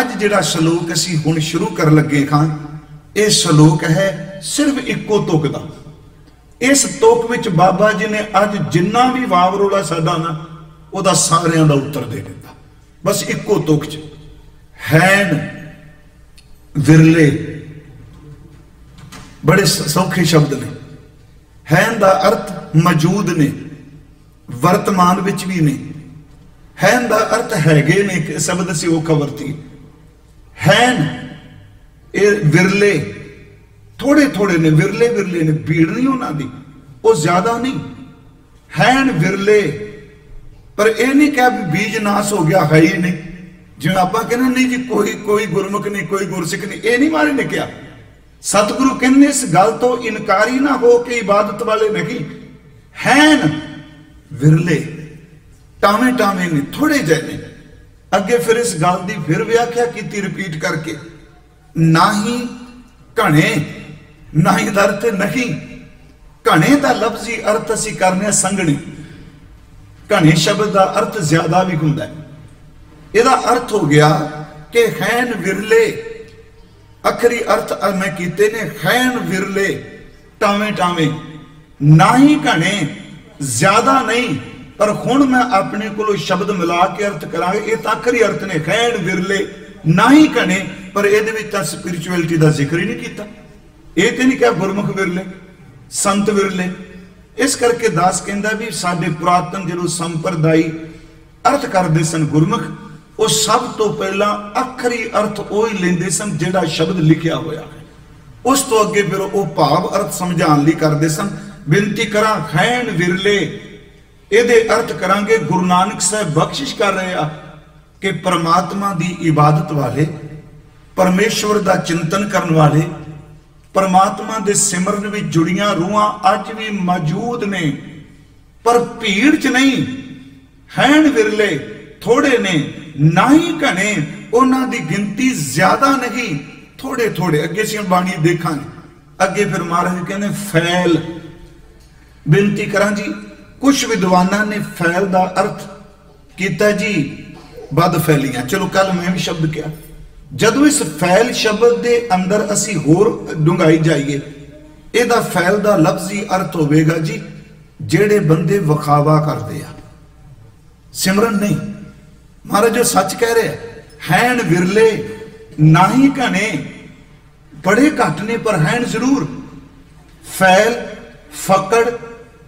ਅੱਜ ਜਿਹੜਾ ਸ਼ਲੋਕ ਅਸੀਂ ਹੁਣ ਸ਼ੁਰੂ ਕਰਨ ਲੱਗੇ ਖਾਂ ਇਹ ਸ਼ਲੋਕ ਹੈ ਸਿਰਫ ਇੱਕੋ ਤੁਕ ਦਾ। ਇਸ ਤੁਕ ਵਿੱਚ ਬਾਬਾ ਜੀ ਨੇ ਅੱਜ ਜਿੰਨਾ ਵੀ ਵਾਵਰੋਲਾ ਸਾਡਾ ਨਾ, ਉਹਦਾ ਸਾਰਿਆਂ ਦਾ ਉੱਤਰ ਦੇ ਦਿੱਤਾ। ਬਸ ਇੱਕੋ ਤੁਕ ਚ। ਹੈਨ ਵਿਰਲੇ, ਬੜੇ ਸੌਖੇ ਸ਼ਬਦ ਨੇ। ਹੈਨ ਦਾ ਅਰਥ ਮੌਜੂਦ ਨੇ, ਵਰਤਮਾਨ ਵਿੱਚ ਵੀ ਨੇ। ਹੈਨ ਦਾ ਅਰਥ ਹੈਗੇ ਨੇ ਕਿ ਸ਼ਬਦ ਅਸੀਂ ਉਹ ਖਬਰ ਸੀ ਹੈਨ, ਇਹ ਵਿਰਲੇ, ਥੋੜੇ ਥੋੜੇ ਨੇ, ਵਿਰਲੇ ਵਿਰਲੇ ਨੇ, ਭੀੜ ਨਹੀਂ ਉਹਨਾਂ ਦੀ, ਉਹ ਜ਼ਿਆਦਾ ਨਹੀਂ। ਹੈਨ ਵਿਰਲੇ, ਪਰ ਇਹ ਨਹੀਂ ਕਿਹਾ ਵੀ ਬੀਜ ਨਾਸ ਹੋ ਗਿਆ, ਹੈ ਹੀ ਨਹੀਂ। ਜਿਵੇਂ ਆਪਾਂ ਕਹਿੰਦੇ ਨਹੀਂ ਜੀ, ਕੋਈ ਕੋਈ ਗੁਰਮੁਖ ਨਹੀਂ, ਕੋਈ ਗੁਰਸਿੱਖ ਨਹੀਂ, ਇਹ ਨਹੀਂ ਮਾਰੇ ਨੇ ਕਿਹਾ। ਸਤਿਗੁਰੂ ਕਹਿੰਦੇ, ਇਸ ਗੱਲ ਤੋਂ ਇਨਕਾਰੀ ਨਾ ਹੋ ਕੇ ਇਬਾਦਤ ਵਾਲੇ ਨਹੀਂ ਹੈਨ ਵਿਰਲੇ ਟਾਵੇਂ ਟਾਵੇਂ ਨੇ, ਥੋੜੇ ਜਿਹੇ ਨੇ। ਅੱਗੇ ਫਿਰ ਇਸ ਗੱਲ ਦੀ ਫਿਰ ਵਿਆਖਿਆ ਕੀਤੀ ਰਿਪੀਟ ਕਰਕੇ ਨਾਹੀ ਘਣੇ ਨਾਹੀ ਦਾ ਅਰਥ ਨਹੀਂ। ਘਣੇ ਦਾ ਲਫ਼ਜ਼ੀ ਅਰਥ ਅਸੀਂ ਕਰਨੇ ਆ ਸੰਗਣੀ ਘਣੇ ਸ਼ਬਦ ਦਾ ਅਰਥ ਜ਼ਿਆਦਾ ਵੀ ਹੁੰਦਾ ਹੈ। ਇਹਦਾ ਅਰਥ ਹੋ ਗਿਆ ਕਿ ਹੈਨ ਵਿਰਲੇ, ਅਖਰੀ ਅਰਥ ਮੈਂ ਕੀਤੇ ਨੇ ਹੈਨ ਵਿਰਲੇ ਟਾਵੇਂ ਟਾਵੇਂ ਨਾ ਹੀ ਘਣੇ, ਜ਼ਿਆਦਾ ਨਹੀਂ। ਪਰ ਹੁਣ ਮੈਂ ਆਪਣੇ ਕੋਲੋਂ ਸ਼ਬਦ ਮਿਲਾ ਕੇ ਅਰਥ ਕਰਾਂਗੇ, ਇਹ ਤਾਂ ਅਖਰੀ ਅਰਥ ਨੇ ਹੈਨ ਵਿਰਲੇ, ਨਾ ਹੀ ਘਣੇ, ਪਰ ਇਹਦੇ ਵਿੱਚ ਤਾਂ ਸਪਿਰਚੁਅਲਿਟੀ ਦਾ ਜ਼ਿਕਰ ਹੀ ਨਹੀਂ ਕੀਤਾ। ਇਹ ਤੇ ਨਹੀਂ ਕਿਹਾ ਗੁਰਮੁਖ ਵਿਰਲੇ, ਸੰਤ ਵਿਰਲੇ। ਇਸ ਕਰਕੇ ਦਾਸ ਕਹਿੰਦਾ ਵੀ ਸਾਡੇ ਪੁਰਾਤਨ ਜਦੋਂ ਸੰਪਰਦਾਈ ਅਰਥ ਕਰਦੇ ਸਨ ਗੁਰਮੁਖ, ਉਹ ਸਭ ਤੋਂ ਪਹਿਲਾਂ ਅਖਰੀ ਅਰਥ ਉਹ ਹੀ ਲੈਂਦੇ ਸਨ ਜਿਹੜਾ ਸ਼ਬਦ ਲਿਖਿਆ ਹੋਇਆ ਹੈ। ਉਸ ਤੋਂ ਅੱਗੇ ਫਿਰ ਉਹ ਭਾਵ ਅਰਥ ਸਮਝਾਉਣ ਲਈ ਕਰਦੇ ਸਨ, ਬੇਨਤੀ ਕਰਾਂ ਖੈਣ ਵਿਰਲੇ ਇਹਦੇ ਅਰਥ ਕਰਾਂਗੇ ਗੁਰੂ ਨਾਨਕ ਸਾਹਿਬ ਬਖਸ਼ਿਸ਼ ਕਰ ਰਹੇ ਆ ਕਿ ਪਰਮਾਤਮਾ ਦੀ ਇਬਾਦਤ ਵਾਲੇ, ਪਰਮੇਸ਼ਵਰ ਦਾ ਚਿੰਤਨ ਕਰਨ ਵਾਲੇ, ਪਰਮਾਤਮਾ ਦੇ ਸਿਮਰਨ ਵਿੱਚ ਜੁੜੀਆਂ ਰੂਹਾਂ ਅੱਜ ਵੀ ਮੌਜੂਦ ਨੇ, ਪਰ ਭੀੜ 'ਚ ਨਹੀਂ, ਹੈਣ ਵਿਰਲੇ ਥੋੜੇ ਨੇ ਨਾ ਹੀ ਘਣੇ, ਉਹਨਾਂ ਦੀ ਗਿਣਤੀ ਜ਼ਿਆਦਾ ਨਹੀਂ ਥੋੜੇ ਥੋੜੇ ਅੱਗੇ ਅਸੀਂ ਬਾਣੀ ਦੇਖਾਂਗੇ। ਅੱਗੇ ਫਿਰ ਮਹਾਰਾਜ ਕਹਿੰਦੇ, ਫੈਲ। ਬੇਨਤੀ ਕਰਾਂ ਜੀ ਕੁਝ ਵਿਦਵਾਨਾਂ ਨੇ ਫੈਲ ਦਾ ਅਰਥ ਕੀਤਾ ਜੀ, ਵੱਧ ਫੈਲੀਆਂ। ਚਲੋ ਕੱਲ ਮੈਂ ਵੀ ਸ਼ਬਦ ਕਿਹਾ। ਜਦੋਂ ਇਸ ਫੈਲ ਸ਼ਬਦ ਦੇ ਅੰਦਰ ਅਸੀਂ ਹੋਰ ਡੁੰਗਾਈ ਜਾਈਏ, ਇਹਦਾ ਫੈਲ ਦਾ ਲਫ਼ਜ਼ੀ ਅਰਥ ਹੋਵੇਗਾ ਜੀ, ਜਿਹੜੇ ਬੰਦੇ ਵਿਖਾਵਾ ਕਰਦੇ ਆ। ਸਿਮਰਨ ਨਹੀਂ। ਮਹਾਰਾਜ ਜੋ ਸੱਚ ਕਹਿ ਰਿਹਾ, ਹੈਣ ਵਿਰਲੇ ਨਾ ਹੀ ਘਣੇ, ਬੜੇ ਘੱਟ ਨੇ ਪਰ ਹੈਣ ਜ਼ਰੂਰ। ਫੈਲ, ਫਕੜ,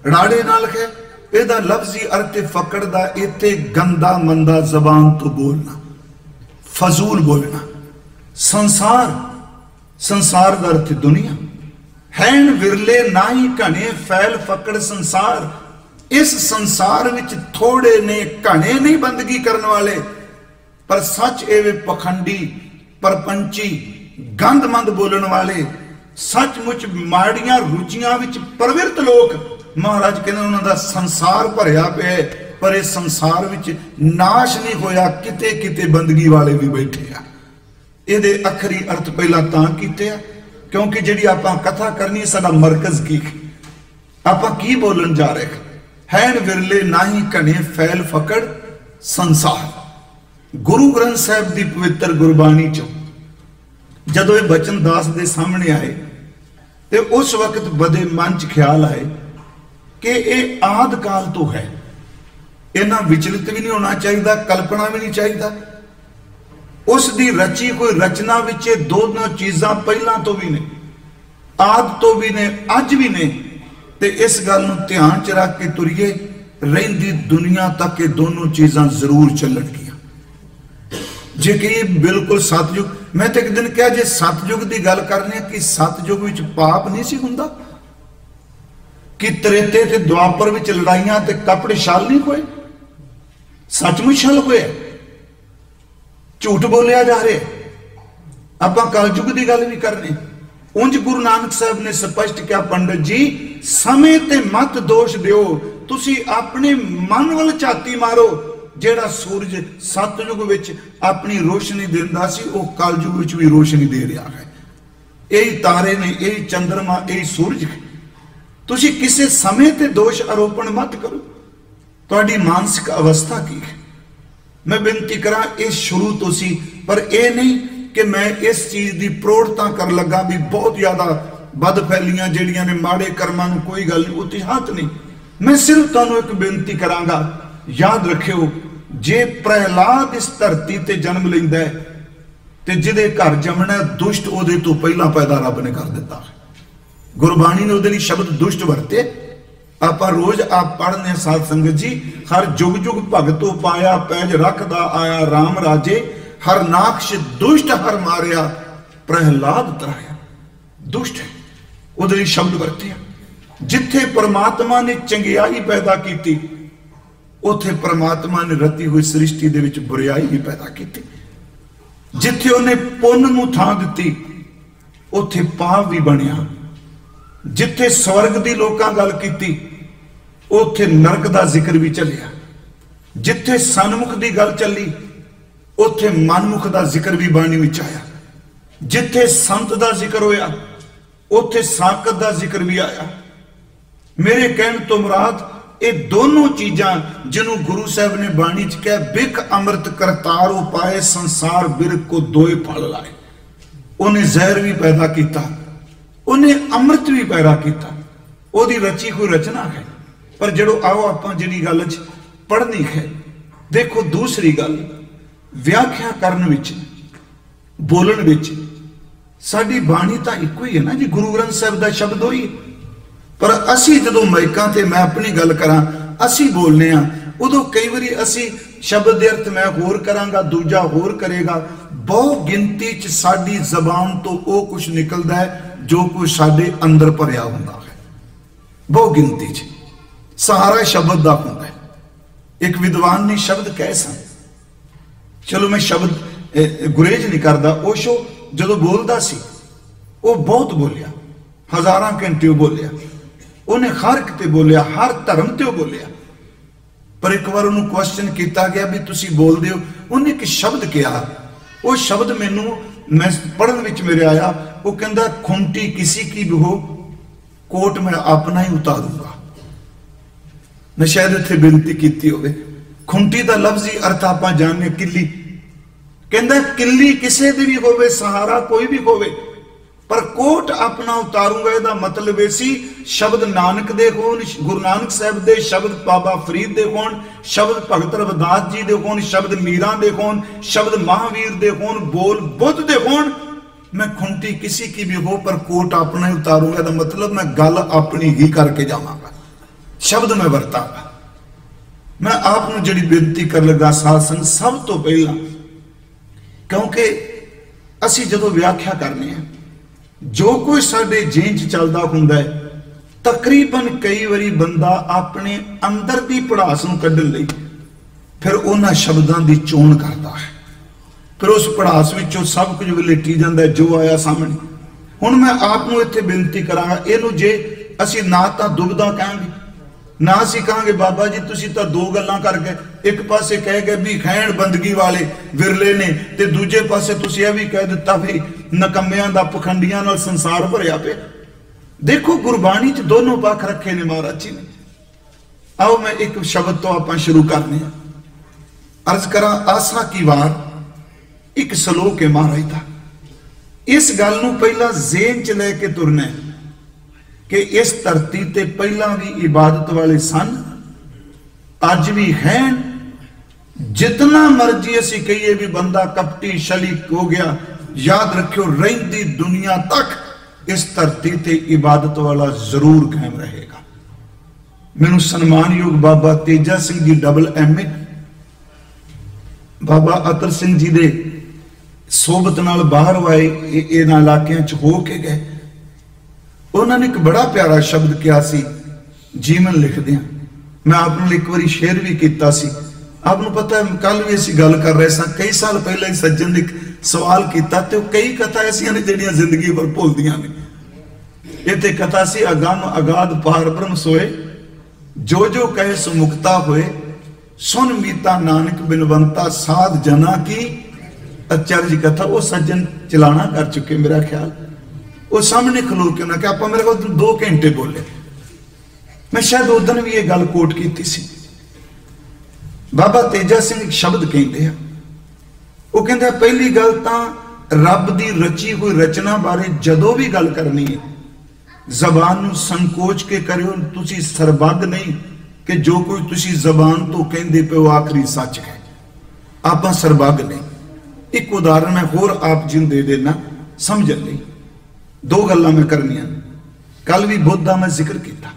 ਰਾੜੇ ਨਾਲ ਹੈ ਇਹਦਾ ਲਫ਼ਜ਼ੀ ਅਰਥ ਹੈ ਫਕੜ ਦਾ ਇੱਥੇ ਗੰਦਾ ਮੰਦਾ ਜ਼ਬਾਨ ਤੋਂ ਬੋਲਣਾ, ਫਜ਼ੂਲ ਬੋਲਣਾ। ਸੰਸਾਰ ਸੰਸਾਰ ਦਾ ਅਰਥ ਦੁਨੀਆ। ਹੈਣ ਵਿਰਲੇ ਨਾ ਹੀ ਘਣੇ ਫੈਲ ਫਕੜ ਸੰਸਾਰ। ਇਸ ਸੰਸਾਰ ਵਿੱਚ ਥੋੜੇ ਨੇ ਘਣੇ ਨਹੀਂ ਬੰਦਗੀ ਕਰਨ ਵਾਲੇ। ਪਰ ਸੱਚ ਇਹ ਵੇ ਪਖੰਡੀ, ਪਰਪੰਚੀ, ਗੰਦਮੰਦ ਬੋਲਣ ਵਾਲੇ। ਸੱਚਮੁੱਚ ਮਾੜੀਆਂ ਰੁਚੀਆਂ ਵਿੱਚ ਪ੍ਰਵਿਰਤ ਲੋਕ ਮਹਾਰਾਜ ਕਹਿੰਦੇ ਉਹਨਾਂ ਦਾ ਸੰਸਾਰ ਭਰਿਆ ਪਿਆ ਪਰ ਇਹ ਸੰਸਾਰ ਵਿੱਚ ਨਾਸ਼ ਨਹੀਂ ਹੋਇਆ, ਕਿਤੇ ਕਿਤੇ ਬੰਦਗੀ ਵਾਲੇ ਵੀ ਬੈਠੇ ਆ। ਇਹਦੇ ਅਖਰੀ ਅਰਥ ਪਹਿਲਾਂ ਤਾਂ ਕੀਤੇ ਆ, ਕਿਉਂਕਿ ਜਿਹੜੀ ਆਪਾਂ ਕਥਾ ਕਰਨੀ ਸਾਡਾ ਮਰਕਜ਼ ਕੀ ਆਪਾਂ ਕੀ ਬੋਲਣ ਜਾ ਰਹੇ ਹਾਂ? ਹੈਣ ਵਿਰਲੇ ਨਾਹੀ ਘਣੇ ਫੈਲ ਫਕੜ ਸੰਸਾਰ। ਗੁਰੂ ਗ੍ਰੰਥ ਸਾਹਿਬ ਦੀ ਪਵਿੱਤਰ ਗੁਰਬਾਣੀ ਚੋਂ ਜਦੋਂ ਇਹ ਬਚਨ ਦਾਸ ਦੇ ਸਾਹਮਣੇ ਆਏ, ਤੇ ਉਸ ਵਕਤ ਬਦੇ ਮਨ ਚ ਖਿਆਲ ਆਏ ਕਿ ਇਹ ਆਦ ਕਾਲ ਤੋਂ ਹੈ। ਇਹਨਾਂ ਵਿਚਲਿਤ ਵੀ ਨਹੀਂ ਹੋਣਾ ਚਾਹੀਦਾ, ਕਲਪਨਾ ਵੀ ਨਹੀਂ ਚਾਹੀਦਾ। ਉਸ ਦੀ ਰਚੀ ਕੋਈ ਰਚਨਾ ਵਿੱਚ ਇਹ ਦੋਨੋਂ ਚੀਜ਼ਾਂ ਪਹਿਲਾਂ ਤੋਂ ਵੀ ਨੇ, ਆਦ ਤੋਂ ਵੀ ਨੇ, ਅੱਜ ਵੀ ਨੇ। ਤੇ ਇਸ ਗੱਲ ਨੂੰ ਧਿਆਨ ਚ ਰੱਖ ਕੇ ਤੁਰੀਏ, ਰਹਿੰਦੀ ਦੁਨੀਆ ਤੱਕ ਇਹ ਦੋਨੋਂ ਚੀਜ਼ਾਂ ਜ਼ਰੂਰ ਚੱਲਣਗੀਆਂ। ਜੇ ਕਿ ਬਿਲਕੁਲ ਸਤਜੁਗ ਮੈਂ ਤੇ ਇੱਕ ਦਿਨ ਕਿਹਾ, ਜੇ ਸਤਜੁਗ ਦੀ ਗੱਲ ਕਰਨੀ ਹੈ, ਕਿ ਸਤਜੁਗ ਵਿੱਚ ਪਾਪ ਨਹੀਂ ਸੀ ਹੁੰਦਾ? ਕਿ ਤ੍ਰੇਤੇ ਤੇ ਦੁਆਪਰ ਵਿੱਚ ਲੜਾਈਆਂ ਤੇ ਕਪੜੇ ਛਲ ਨਹੀਂ ਹੋਏ? ਸੱਚਮੁੱਚ ਛਲ ਹੋਏ? ਝੂਠ ਬੋਲਿਆ ਜਾ ਰਿਹਾ ਆਪਾਂ ਕਲਯੁਗ ਦੀ ਗੱਲ ਵੀ ਕਰਨੀ। ਉਂਝ ਗੁਰੂ ਨਾਨਕ ਸਾਹਿਬ ਨੇ ਸਪਸ਼ਟ ਕਿਹਾ, ਪੰਡਤ ਜੀ, ਸਮੇਂ ਤੇ ਮਤ ਦੋਸ਼ ਦਿਓ। ਤੁਸੀਂ ਆਪਣੇ ਮਨ ਵੱਲ ਝਾਤੀ ਮਾਰੋ। ਜਿਹੜਾ ਸੂਰਜ ਸਤਯੁਗ ਵਿੱਚ ਆਪਣੀ ਰੋਸ਼ਨੀ ਦਿੰਦਾ ਸੀ, ਉਹ ਕਲਯੁਗ ਵਿੱਚ ਵੀ ਰੋਸ਼ਨੀ ਦੇ ਰਿਹਾ ਹੈ। ਇਹੀ ਤਾਰੇ ਨੇ, ਇਹੀ ਚੰ드ਰਮਾ ਇਹੀ ਸੂਰਜ। ਹੈ ਤੁਸੀਂ ਕਿਸੇ ਸਮੇਂ ਤੇ ਦੋਸ਼ ਆਰੋਪਣ ਮਤ ਕਰੋ। ਤੁਹਾਡੀ ਮਾਨਸਿਕ ਅਵਸਥਾ ਕੀ ਹੈ? ਮੈਂ ਬੇਨਤੀ ਕਰਾਂ, ਇਹ ਸ਼ੁਰੂ ਤੋਂ ਸੀ, ਪਰ ਇਹ ਨਹੀਂ ਕਿ ਮੈਂ ਇਸ ਚੀਜ਼ ਦੀ ਪ੍ਰੋੜਤਾ ਕਰਨ ਲੱਗਾ ਵੀ ਬਹੁਤ ਜ਼ਿਆਦਾ ਵੱਧ ਫੈਲੀਆਂ ਜਿਹੜੀਆਂ ਨੇ ਮਾੜੇ ਕਰਮਾਂ ਨੂੰ ਕੋਈ ਗੱਲ ਨਹੀਂ ਉਤਿਹਾਤ ਨਹੀਂ। ਮੈਂ ਸਿਰਫ ਤੁਹਾਨੂੰ ਇੱਕ ਬੇਨਤੀ ਕਰਾਂਗਾ, ਯਾਦ ਰੱਖਿਓ, ਜੇ ਪ੍ਰਹਿਲਾਦ ਇਸ ਧਰਤੀ ਤੇ ਜਨਮ ਲੈਂਦਾ ਹੈ ਤੇ ਜਿਹਦੇ ਘਰ ਜੰਮਣਾ ਦੁਸ਼ਟ ਉਹਦੇ ਤੋਂ ਪਹਿਲਾਂ ਪੈਦਾ ਰੱਬ ਨੇ ਕਰ ਦਿੱਤਾ। ਗੁਰਬਾਣੀ ਨੇ ਉਹਦੇ ਲਈ ਸ਼ਬਦ ਦੁਸ਼ਟ ਵਰਤੇ। ਆਪਾਂ ਰੋਜ਼ ਆਪ ਪੜ੍ਹਨੇ ਆ ਸਾਧ ਸੰਗਤ ਜੀ, ਹਰ ਜੁਗ ਜੁਗ ਭਗਤੋ ਪਾਇਆ, ਪੈਜ ਰੱਖਦਾ ਆਇਆ RAM ਰਾਜੇ, ਹਰ ਨਾਕਸ਼ ਦੁਸ਼ਟ ਹਰ ਮਾਰਿਆ, ਪ੍ਰਹਿਲਾਦ ਤਰਾਇਆ। ਦੁਸ਼ਟ ਹੈ। ਉਹਦੇ ਲਈ ਸ਼ਬਦ ਵਰਤਿਆ ਜਿੱਥੇ ਪਰਮਾਤਮਾ ਨੇ ਚੰਗਿਆਈ ਪੈਦਾ ਕੀਤੀ, ਉੱਥੇ ਪਰਮਾਤਮਾ ਨੇ ਰਤੀ ਹੋਈ ਸ੍ਰਿਸ਼ਟੀ ਦੇ ਵਿੱਚ ਬੁਰੀਾਈ ਵੀ ਪੈਦਾ ਕੀਤੀ। ਜਿੱਥੇ ਉਹਨੇ ਪੁੰਨ ਨੂੰ ਥਾਂ ਦਿੱਤੀ, ਉੱਥੇ ਪਾਪ ਵੀ ਬਣਿਆ। ਜਿੱਥੇ ਸਵਰਗ ਦੀ ਲੋਕਾਂ ਗੱਲ ਕੀਤੀ, ਉੱਥੇ ਨਰਕ ਦਾ ਜ਼ਿਕਰ ਵੀ ਚੱਲਿਆ। ਜਿੱਥੇ ਸਨਮੁਖ ਦੀ ਗੱਲ ਚੱਲੀ, ਉੱਥੇ ਮਨਮੁਖ ਦਾ ਜ਼ਿਕਰ ਵੀ ਬਾਣੀ ਵਿੱਚ ਆਇਆ। ਜਿੱਥੇ ਸੰਤ ਦਾ ਜ਼ਿਕਰ ਹੋਇਆ, ਉੱਥੇ ਸਾਕਤ ਦਾ ਜ਼ਿਕਰ ਵੀ ਆਇਆ। ਮੇਰੇ ਕਹਿਣ ਤੋਂ ਮੁਰਾਦ, ਇਹ ਦੋਨੋਂ ਚੀਜ਼ਾਂ ਜਿਹਨੂੰ ਗੁਰੂ ਸਾਹਿਬ ਨੇ ਬਾਣੀ 'ਚ ਕਿਹਾ ਬਿਕ ਅੰਮ੍ਰਿਤ ਕਰਤਾਰ ਉਪਾਏ ਸੰਸਾਰ ਬਿਰਕ ਕੋ ਦੋਏ ਫਲ ਲਾਏ। ਉਹਨੇ ਜ਼ਹਿਰ ਵੀ ਪੈਦਾ ਕੀਤਾ। ਉਹਨੇ ਅੰਮ੍ਰਿਤ ਵੀ ਪੈਦਾ ਕੀਤਾ। ਉਹਦੀ ਰਚੀ ਕੋਈ ਰਚਨਾ ਹੈ। ਪਰ ਜਦੋਂ ਆਓ ਆਪਾਂ ਜਿਹੜੀ ਗੱਲ 'ਚ ਪੜ੍ਹਨੀ ਹੈ, ਦੇਖੋ ਦੂਸਰੀ ਗੱਲ, ਵਿਆਖਿਆ ਕਰਨ ਵਿੱਚ, ਬੋਲਣ ਵਿੱਚ, ਸਾਡੀ ਬਾਣੀ ਤਾਂ ਇੱਕੋ ਹੀ ਹੈ ਨਾ ਜੀ, ਗੁਰੂ ਗ੍ਰੰਥ ਸਾਹਿਬ ਦਾ ਸ਼ਬਦ ਹੋਈ ਪਰ ਅਸੀਂ ਜਦੋਂ ਮਾਈਕਾਂ ਤੇ ਮੈਂ ਆਪਣੀ ਗੱਲ ਕਰਾਂ, ਅਸੀਂ ਬੋਲਨੇ ਆ ਉਦੋਂ ਕਈ ਵਾਰੀ ਅਸੀਂ ਸ਼ਬਦ ਦੇ ਅਰਥ ਮੈਂ ਹੋਰ ਕਰਾਂਗਾ, ਦੂਜਾ ਹੋਰ ਕਰੇਗਾ ਬਹੁ ਗਿਣਤੀ ਚ ਸਾਡੀ ਜ਼ਬਾਨ ਤੋਂ ਉਹ ਕੁਝ ਨਿਕਲਦਾ ਹੈ ਜੋ ਕੁਝ ਸਾਡੇ ਅੰਦਰ ਭਰਿਆ ਹੁੰਦਾ ਹੈ। ਬਹੁ ਗਿਣਤੀ ਚ। ਸਹਾਰਾ ਸ਼ਬਦ ਦਾ ਹੁੰਦਾ ਹੈ। ਇੱਕ ਵਿਦਵਾਨ ਨੇ ਸ਼ਬਦ ਕਹਿ ਸਨ। ਚਲੋ ਮੈਂ ਸ਼ਬਦ ਗੁਰੇਜ ਨਹੀਂ ਕਰਦਾ ਓਸ਼ੋ ਜਦੋਂ ਬੋਲਦਾ ਸੀ, ਉਹ ਬਹੁਤ ਬੋਲਿਆ। ਹਜ਼ਾਰਾਂ ਘੰਟੇ ਉਹ ਬੋਲਿਆ। ਉਹਨੇ ਹਰ ਕਿਤੇ ਬੋਲਿਆ, ਹਰ ਧਰਮ ਤੇ ਉਹ ਬੋਲਿਆ। ਪਰ ਇੱਕ ਵਾਰ ਉਹਨੂੰ ਕੁਐਸਚਨ ਕੀਤਾ ਗਿਆ ਵੀ ਤੁਸੀਂ ਬੋਲਦੇ ਹੋ। ਉਹਨੇ ਇੱਕ ਸ਼ਬਦ ਕਿਹਾ ਉਹ ਸ਼ਬਦ ਮੈਨੂੰ, ਮੈਂ ਪੜਨ ਵਿੱਚ ਮੇਰੇ ਆਇਆ, ਉਹ ਕਹਿੰਦਾ, ਖੁੰਟੀ ਕਿਸੇ ਕੀ ਵੀ ਹੋ, ਕੋਟ ਮੈਂ ਆਪਣਾ ਹੀ ਉਤਾਰੂੰਗਾ। ਮੈਂ ਸ਼ਾਇਦ ਇੱਥੇ ਬੇਨਤੀ ਕੀਤੀ ਹੋਵੇ। ਖੁੰਟੀ ਦਾ ਲਫ਼ਜ਼ੀ ਅਰਥ ਆਪਾਂ ਜਾਣਨੇ ਕਿੱਲੀ। ਕਹਿੰਦਾ, ਕਿੱਲੀ ਕਿਸੇ ਦੀ ਵੀ ਹੋਵੇ, ਸਹਾਰਾ ਕੋਈ ਵੀ ਹੋਵੇ ਪਰ ਕੋਟ ਆਪਣਾ ਉਤਾਰੂੰਗਾ, ਇਹਦਾ ਮਤਲਬ ਇਹ ਸੀ, ਸ਼ਬਦ ਨਾਨਕ ਦੇ ਹੋਣ, ਗੁਰੂ ਨਾਨਕ ਸਾਹਿਬ ਦੇ ਸ਼ਬਦ ਬਾਬਾ ਫਰੀਦ ਦੇ ਹੋਣ, ਸ਼ਬਦ ਭਗਤ ਰਵਿਦਾਸ ਜੀ ਦੇ ਹੋਣ, ਸ਼ਬਦ ਮੀਰਾਂ ਦੇ ਹੋਣ, ਸ਼ਬਦ ਮਹਾਵੀਰ ਦੇ ਹੋਣ, ਬੋਲ ਬੁੱਧ ਦੇ ਹੋਣ। ਮੈਂ ਖੁੰਟੀ ਕਿਸੇ ਕੀ ਵੀ ਹੋ ਪਰ ਕੋਟ ਆਪਣਾ ਹੀ ਉਤਾਰੂੰਗਾ, ਇਹਦਾ ਮਤਲਬ ਮੈਂ ਗੱਲ ਆਪਣੀ ਹੀ ਕਰਕੇ ਜਾਵਾਂਗਾ। ਸ਼ਬਦ ਮੈਂ ਵਰਤਾਂਗਾ। ਮੈਂ ਆਪ ਨੂੰ ਜਿਹੜੀ ਬੇਨਤੀ ਕਰ ਲੱਗਾ ਸਾਧ ਸੰਗ ਸਭ ਤੋਂ ਪਹਿਲਾਂ, ਕਿਉਂਕਿ ਅਸੀਂ ਜਦੋਂ ਵਿਆਖਿਆ ਕਰਨੀ ਹੈ ਜੋ ਕੋਈ ਸਾਡੇ ਜੀਨ ਚ ਚੱਲਦਾ ਹੁੰਦਾ ਹੈ, ਤਕਰੀਬਨ ਕਈ ਵਾਰੀ ਬੰਦਾ ਆਪਣੇ ਅੰਦਰ ਦੀ ਪੜਾਸ ਨੂੰ ਕੱਢਣ ਲਈ ਫਿਰ ਉਹਨਾਂ ਸ਼ਬਦਾਂ ਦੀ ਚੋਣ ਕਰਦਾ ਹੈ। ਫਿਰ ਉਸ ਪੜਾਸ ਵਿੱਚੋਂ ਸਭ ਕੁਝ ਵਿਲੇਟੀ ਜਾਂਦਾ ਜੋ ਆਇਆ ਸਾਹਮਣੇ। ਹੁਣ ਮੈਂ ਆਪ ਨੂੰ ਇੱਥੇ ਬੇਨਤੀ ਕਰਾਂਗਾ, ਇਹਨੂੰ ਜੇ ਅਸੀਂ ਨਾ ਤਾਂ ਦੁਬਦਾ ਕਹਾਂਗੇ ਨਾ ਅਸੀਂ ਕਹਾਂਗੇ ਬਾਬਾ ਜੀ, ਤੁਸੀਂ ਤਾਂ ਦੋ ਗੱਲਾਂ ਕਰ ਗਏ। ਇੱਕ ਪਾਸੇ ਕਹਿ ਗਏ ਵੀ ਖੈਣ ਬੰਦਗੀ ਵਾਲੇ ਵਿਰਲੇ ਨੇ ਤੇ ਦੂਜੇ ਪਾਸੇ ਤੁਸੀਂ ਇਹ ਵੀ ਕਹਿ ਦਿੱਤਾ ਵੀ ਨਕੰਮਿਆਂ ਦਾ ਪਖੰਡੀਆਂ ਨਾਲ ਸੰਸਾਰ ਭਰਿਆ ਪਿਆ। ਦੇਖੋ, ਗੁਰਬਾਣੀ 'ਚ ਦੋਨੋਂ ਪੱਖ ਰੱਖੇ ਨੇ ਮਹਾਰਾਜ ਜੀ ਨੇ। ਆਓ ਮੈਂ ਇੱਕ ਸ਼ਬਦ ਤੋਂ ਆਪਾਂ ਸ਼ੁਰੂ ਕਰਨੇ ਆ ਅਰਜ਼ ਕਰਾਂ, ਆਸਾ ਕੀ ਵਾਰ? ਇੱਕ ਸ਼ਲੋਕ ਹੈ ਮਹਾਰਾਜ ਦਾ। ਇਸ ਗੱਲ ਨੂੰ ਪਹਿਲਾਂ ਜ਼ੇਨ 'ਚ ਲੈ ਕੇ ਤੁਰਨਾ ਹੈ। ਕਿ ਇਸ ਧਰਤੀ ਤੇ ਪਹਿਲਾਂ ਵੀ ਇਬਾਦਤ ਵਾਲੇ ਸਨ, ਅੱਜ ਵੀ ਹੈ ਜਿਤਨਾ ਮਰਜ਼ੀ ਅਸੀਂ ਕਹੀਏ ਵੀ ਬੰਦਾ ਕਪਟੀ ਸ਼ਲੀਕ ਹੋ ਗਿਆ, ਯਾਦ ਰੱਖਿਓ ਰਹਿੰਦੀ ਦੁਨੀਆ ਤੱਕ ਇਸ ਧਰਤੀ ਤੇ ਇਬਾਦਤ ਵਾਲਾ ਜ਼ਰੂਰ ਕਾਇਮ ਰਹੇਗਾ। ਮੈਨੂੰ ਸਨਮਾਨਯੋਗ Baba Teja Singh ji double M A Baba Atar Singh ji ਦੇ ਸੋਬਤ ਨਾਲ ਬਾਹਰ ਆਏ ਇਹਨਾਂ ਇਲਾਕਿਆਂ ਚ ਹੋ ਕੇ ਗਏ। ਉਹਨਾਂ ਨੇ ਇੱਕ ਬੜਾ ਪਿਆਰਾ ਸ਼ਬਦ ਕਿਹਾ ਸੀ, ਜੀਵਨ ਲਿਖਦਿਆਂ। ਮੈਂ ਆਪ ਨੂੰ ਇੱਕ ਵਾਰੀ ਸ਼ੇਅਰ ਵੀ ਕੀਤਾ ਸੀ। ਆਪ ਨੂੰ ਪਤਾ ਹੈ ਕੱਲ ਵੀ ਅਸੀਂ ਗੱਲ ਕਰ ਰਹੇ ਸਾਂ। ਕਈ ਸਾਲ ਪਹਿਲਾਂ ਹੀ ਸੱਜਣ ਨੇ ਸਵਾਲ ਕੀਤਾ ਤੇ ਉਹ ਕਈ ਕਥਾ ਐਸੀਆਂ ਨੇ ਜਿਹੜੀਆਂ ਜ਼ਿੰਦਗੀ ਭਰ ਭੁੱਲਦੀਆਂ ਨੇ। ਇਹ ਕਥਾ ਸੀ, ਅਗੰਮ ਅਗਾਧ ਪਾਰ ਬ੍ਰਹਮ ਸੋਏ, ਜੋ ਜੋ ਕਹੇ ਸੋ ਮੁਕਤਾ ਹੋਏ, ਸੁਨ ਮੀਤਾ ਨਾਨਕ ਬਿਨਵੰਤਾ ਸਾਧ ਜਨਾ ਕੀ। ਅਚਰਜ ਕਥਾ, ਉਹ ਸੱਜਣ ਚਲਾਣਾ ਕਰ ਚੁੱਕੇ ਮੇਰਾ ਖਿਆਲ। ਉਹ ਸਾਹਮਣੇ ਖਲੋ ਕੇ ਉਹਨਾਂ ਕਿ ਆਪਾਂ ਮੇਰੇ ਕੋਲ 2 ਘੰਟੇ ਬੋਲੇ। ਮੈਂ ਸ਼ਾਇਦ ਉਦੋਂ ਵੀ ਇਹ ਗੱਲ ਕੋਟ ਕੀਤੀ ਸੀ। ਬਾਬਾ ਤੇਜਾ ਸਿੰਘ ਇੱਕ ਸ਼ਬਦ ਕਹਿੰਦੇ ਆ। ਉਹ ਕਹਿੰਦਾ ਪਹਿਲੀ ਗੱਲ ਤਾਂ ਰੱਬ ਦੀ ਰਚੀ ਹੋਈ ਰਚਨਾ ਬਾਰੇ ਜਦੋਂ ਵੀ ਗੱਲ ਕਰਨੀ ਹੈ, ਜ਼ਬਾਨ ਨੂੰ ਸੰਕੋਚ ਕੇ ਕਰਿਓ, ਤੁਸੀਂ ਸਰਬੱਗ ਨਹੀਂ ਕਿ ਜੋ ਕੋਈ ਤੁਸੀਂ ਜ਼ਬਾਨ ਤੋਂ ਕਹਿੰਦੇ ਪਿਓ ਆਖਰੀ ਸੱਚ ਹੈ। ਆਪਾਂ ਸਰਬੱਗ ਨਹੀਂ। ਇੱਕ ਉਦਾਹਰਨ ਮੈਂ ਹੋਰ ਆਪ ਜੀ ਨੂੰ ਦੇ ਦੇਣਾ ਸਮਝਣ ਲਈ। ਦੋ ਗੱਲਾਂ ਮੈਂ ਕਰਨੀਆਂ। ਕੱਲ ਵੀ ਬੁੱਧ ਦਾ ਮੈਂ ਜ਼ਿਕਰ ਕੀਤਾ।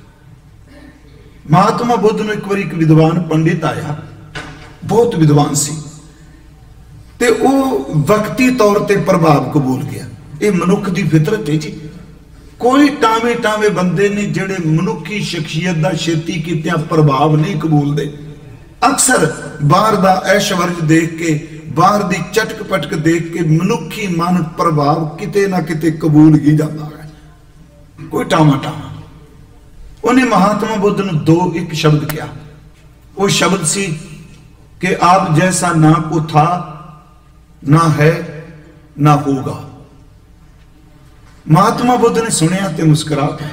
ਮਹਾਤਮਾ ਬੁੱਧ ਨੂੰ ਇੱਕ ਵਾਰੀ ਇੱਕ ਵਿਦਵਾਨ ਪੰਡਿਤ ਆਇਆ। ਬਹੁਤ ਵਿਦਵਾਨ ਸੀ। ਤੇ ਉਹ ਵਕਤੀ ਤੌਰ ਤੇ ਪ੍ਰਭਾਵ ਕਬੂਲ ਗਿਆ। ਇਹ ਮਨੁੱਖ ਦੀ ਫਿਤਰਤ ਹੈ ਜੀ। ਕੋਈ ਟਾਵੇਂ ਟਾਵੇਂ ਬੰਦੇ ਨੇ ਜਿਹੜੇ ਮਨੁੱਖੀ ਸ਼ਖਸੀਅਤ ਦਾ ਛੇਤੀ ਕੀਤਿਆਂ ਪ੍ਰਭਾਵ ਨਹੀਂ ਕਬੂਲਦੇ। ਅਕਸਰ ਬਾਹਰ ਦਾ ਐਸ਼ਵਰਜ ਦੇਖ ਕੇ ਬਾਹਰ ਦੀ ਚਟਕ ਪਟਕ ਦੇਖ ਕੇ ਮਨੁੱਖੀ ਮਨ ਪ੍ਰਭਾਵ ਕਿਤੇ ਨਾ ਕਿਤੇ ਕਬੂਲ ਹੀ ਜਾਂਦਾ ਹੈ। ਕੋਈ ਟਾਵਾ ਟਾਵਾ। ਉਹਨੇ ਮਹਾਤਮਾ ਬੁੱਧ ਨੂੰ ਦੋ ਇੱਕ ਸ਼ਬਦ ਕਿਹਾ। ਉਹ ਸ਼ਬਦ ਸੀ ਕਿ ਆਪ ਜੈਸਾ ਨਾ ਕੋ ਥਾ, ਨਾ ਹੈ, ਨਾ ਹੋਗਾ ਮਹਾਤਮਾ ਬੁੱਧ ਨੇ ਸੁਣਿਆ ਤੇ ਮੁਸਕਰਾ ਪਿਆ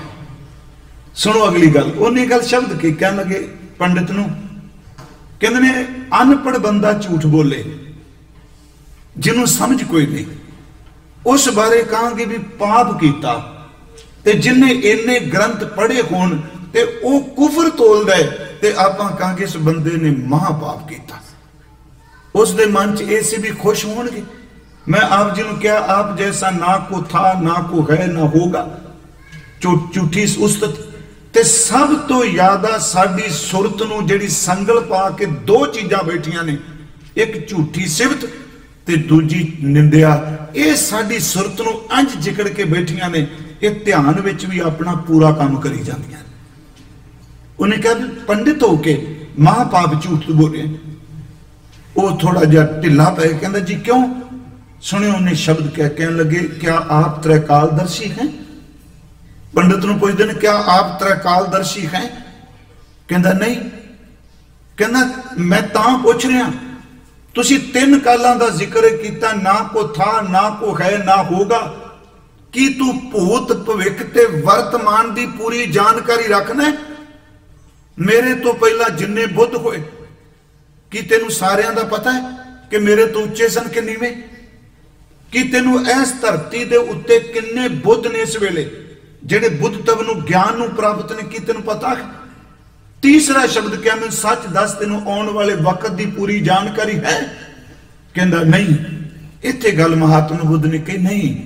ਸੁਣੋ ਅਗਲੀ ਗੱਲ। ਉਹਨੇ ਗੱਲ ਸ਼ਬਦ ਕੀ ਕਹਿਣ ਲੱਗੇ, ਪੰਡਿਤ ਨੂੰ, ਕਹਿੰਦੇ ਨੇ ਅਨਪੜ ਬੰਦਾ ਝੂਠ ਬੋਲੇ। ਜਿਹਨੂੰ ਸਮਝ ਕੋਈ ਨਹੀਂ। ਉਸ ਬਾਰੇ ਕਹਾਂਗੇ ਵੀ ਪਾਪ ਕੀਤਾ ਤੇ ਜਿਨੇ ਇੰਨੇ ਗ੍ਰੰਥ ਪੜ੍ਹੇ ਹੋਣ ਤੇ ਉਹ ਕੁਫਰ ਤੋਲਦਾ ਹੈ ਤੇ ਆਪਾਂ ਕਹਾਂਗੇ ਇਸ ਬੰਦੇ ਨੇ ਮਹਾ ਪਾਪ ਕੀਤਾ। ਉਸ ਦੇ ਮਨ 'ਚ ਇਹ ਸੀ ਵੀ ਖੁਸ਼ ਹੋਣਗੇ। ਮੈਂ ਆਪ ਜੀ ਨੂੰ ਕਿਹਾ, ਆਪ ਜੈਸਾ ਨਾ ਕੋ ਥਾ, ਨਾ ਕੋ ਹੈ, ਨਾ ਹੋਗਾ ਝੂਠੀ ਉਸਤਤ। ਤੇ ਸਭ ਤੋਂ ਜ਼ਿਆਦਾ ਸਾਡੀ ਸੁਰਤ ਨੂੰ ਜਿਹੜੀ ਸੰਗਲ ਪਾ ਕੇ ਦੋ ਚੀਜ਼ਾਂ ਬੈਠੀਆਂ ਨੇ, ਇੱਕ ਝੂਠੀ ਸਿਫਤ ਤੇ ਦੂਜੀ ਨਿੰਦਿਆ, ਇਹ ਸਾਡੀ ਸੁਰਤ ਨੂੰ ਅੰਜ ਜਿਕੜ ਕੇ ਬੈਠੀਆਂ ਨੇ, ਇਹ ਧਿਆਨ ਵਿੱਚ ਵੀ ਆਪਣਾ ਪੂਰਾ ਕੰਮ ਕਰੀ ਜਾਂਦੀਆਂ ਉਹਨੇ ਕਿਹਾ ਪੰਡਿਤ ਹੋ ਕੇ ਮਹਾਪਾਪ ਝੂਠ ਬੋਲੇ ਉਹ ਥੋੜਾ ਜਿਹਾ ਢਿੱਲਾ ਪੈ ਕਹਿੰਦਾ, ਜੀ ਕਿਉਂ? ਸੁਣਿਓ ਉਹਨੇ ਸ਼ਬਦ ਕਹਿ ਕਹਿਣ ਲੱਗੇ, ਕਿਆ ਆਪ ਤ੍ਰੈਕਾਲਦਰਸ਼ੀ ਹੈ? ਪੰਡਿਤ ਨੂੰ ਪੁੱਛਦੇ ਨੇ, ਕਿਆ ਆਪ ਤ੍ਰੈਕਾਲਦਰਸ਼ੀ ਹੈ? ਕਹਿੰਦਾ, ਨਹੀਂ। ਕਹਿੰਦਾ, ਮੈਂ ਤਾਂ ਪੁੱਛ ਰਿਹਾ ਤੁਸੀਂ ਤਿੰਨ ਕਾਲਾਂ ਦਾ ਜ਼ਿਕਰ ਕੀਤਾ, ਨਾ ਕੋ ਥਾ, ਨਾ ਕੋ ਹੈ, ਨਾ ਹੋਗਾ ਕੀ ਤੂੰ ਭੂਤ ਭਵਿੱਖ ਤੇ ਵਰਤਮਾਨ ਦੀ ਪੂਰੀ ਜਾਣਕਾਰੀ ਰੱਖਣਾ ਮੇਰੇ ਤੋਂ ਪਹਿਲਾਂ ਜਿੰਨੇ ਬੁੱਧ ਹੋਏ, ਕੀ ਤੈਨੂੰ ਸਾਰਿਆਂ ਦਾ ਪਤਾ ਹੈ ਕਿ ਮੇਰੇ ਤੋਂ ਉੱਚੇ ਸਨ ਕਿ ਨੀਵੇਂ? ਕਿ ਤੈਨੂੰ ਇਸ ਧਰਤੀ ਦੇ ਉੱਤੇ ਕਿੰਨੇ ਬੁੱਧ ਨੇ ਇਸ ਵੇਲੇ, ਜਿਹੜੇ ਬੁੱਧ ਤਵ ਨੂੰ, ਗਿਆਨ ਨੂੰ ਪ੍ਰਾਪਤ ਨੇ? ਕੀ ਤੈਨੂੰ ਪਤਾ ਹੈ? ਤੀਸਰਾ ਸ਼ਬਦ ਕਿਹਾ, ਮੈਨੂੰ ਸੱਚ ਦੱਸ, ਤੈਨੂੰ ਆਉਣ ਵਾਲੇ ਵਕਤ ਦੀ ਪੂਰੀ ਜਾਣਕਾਰੀ ਹੈ? ਕਹਿੰਦਾ, ਨਹੀਂ। ਇੱਥੇ ਗੱਲ ਮਹਾਤਮਾ ਬੁੱਧ ਨੇ ਕਹੀ, ਨਹੀਂ।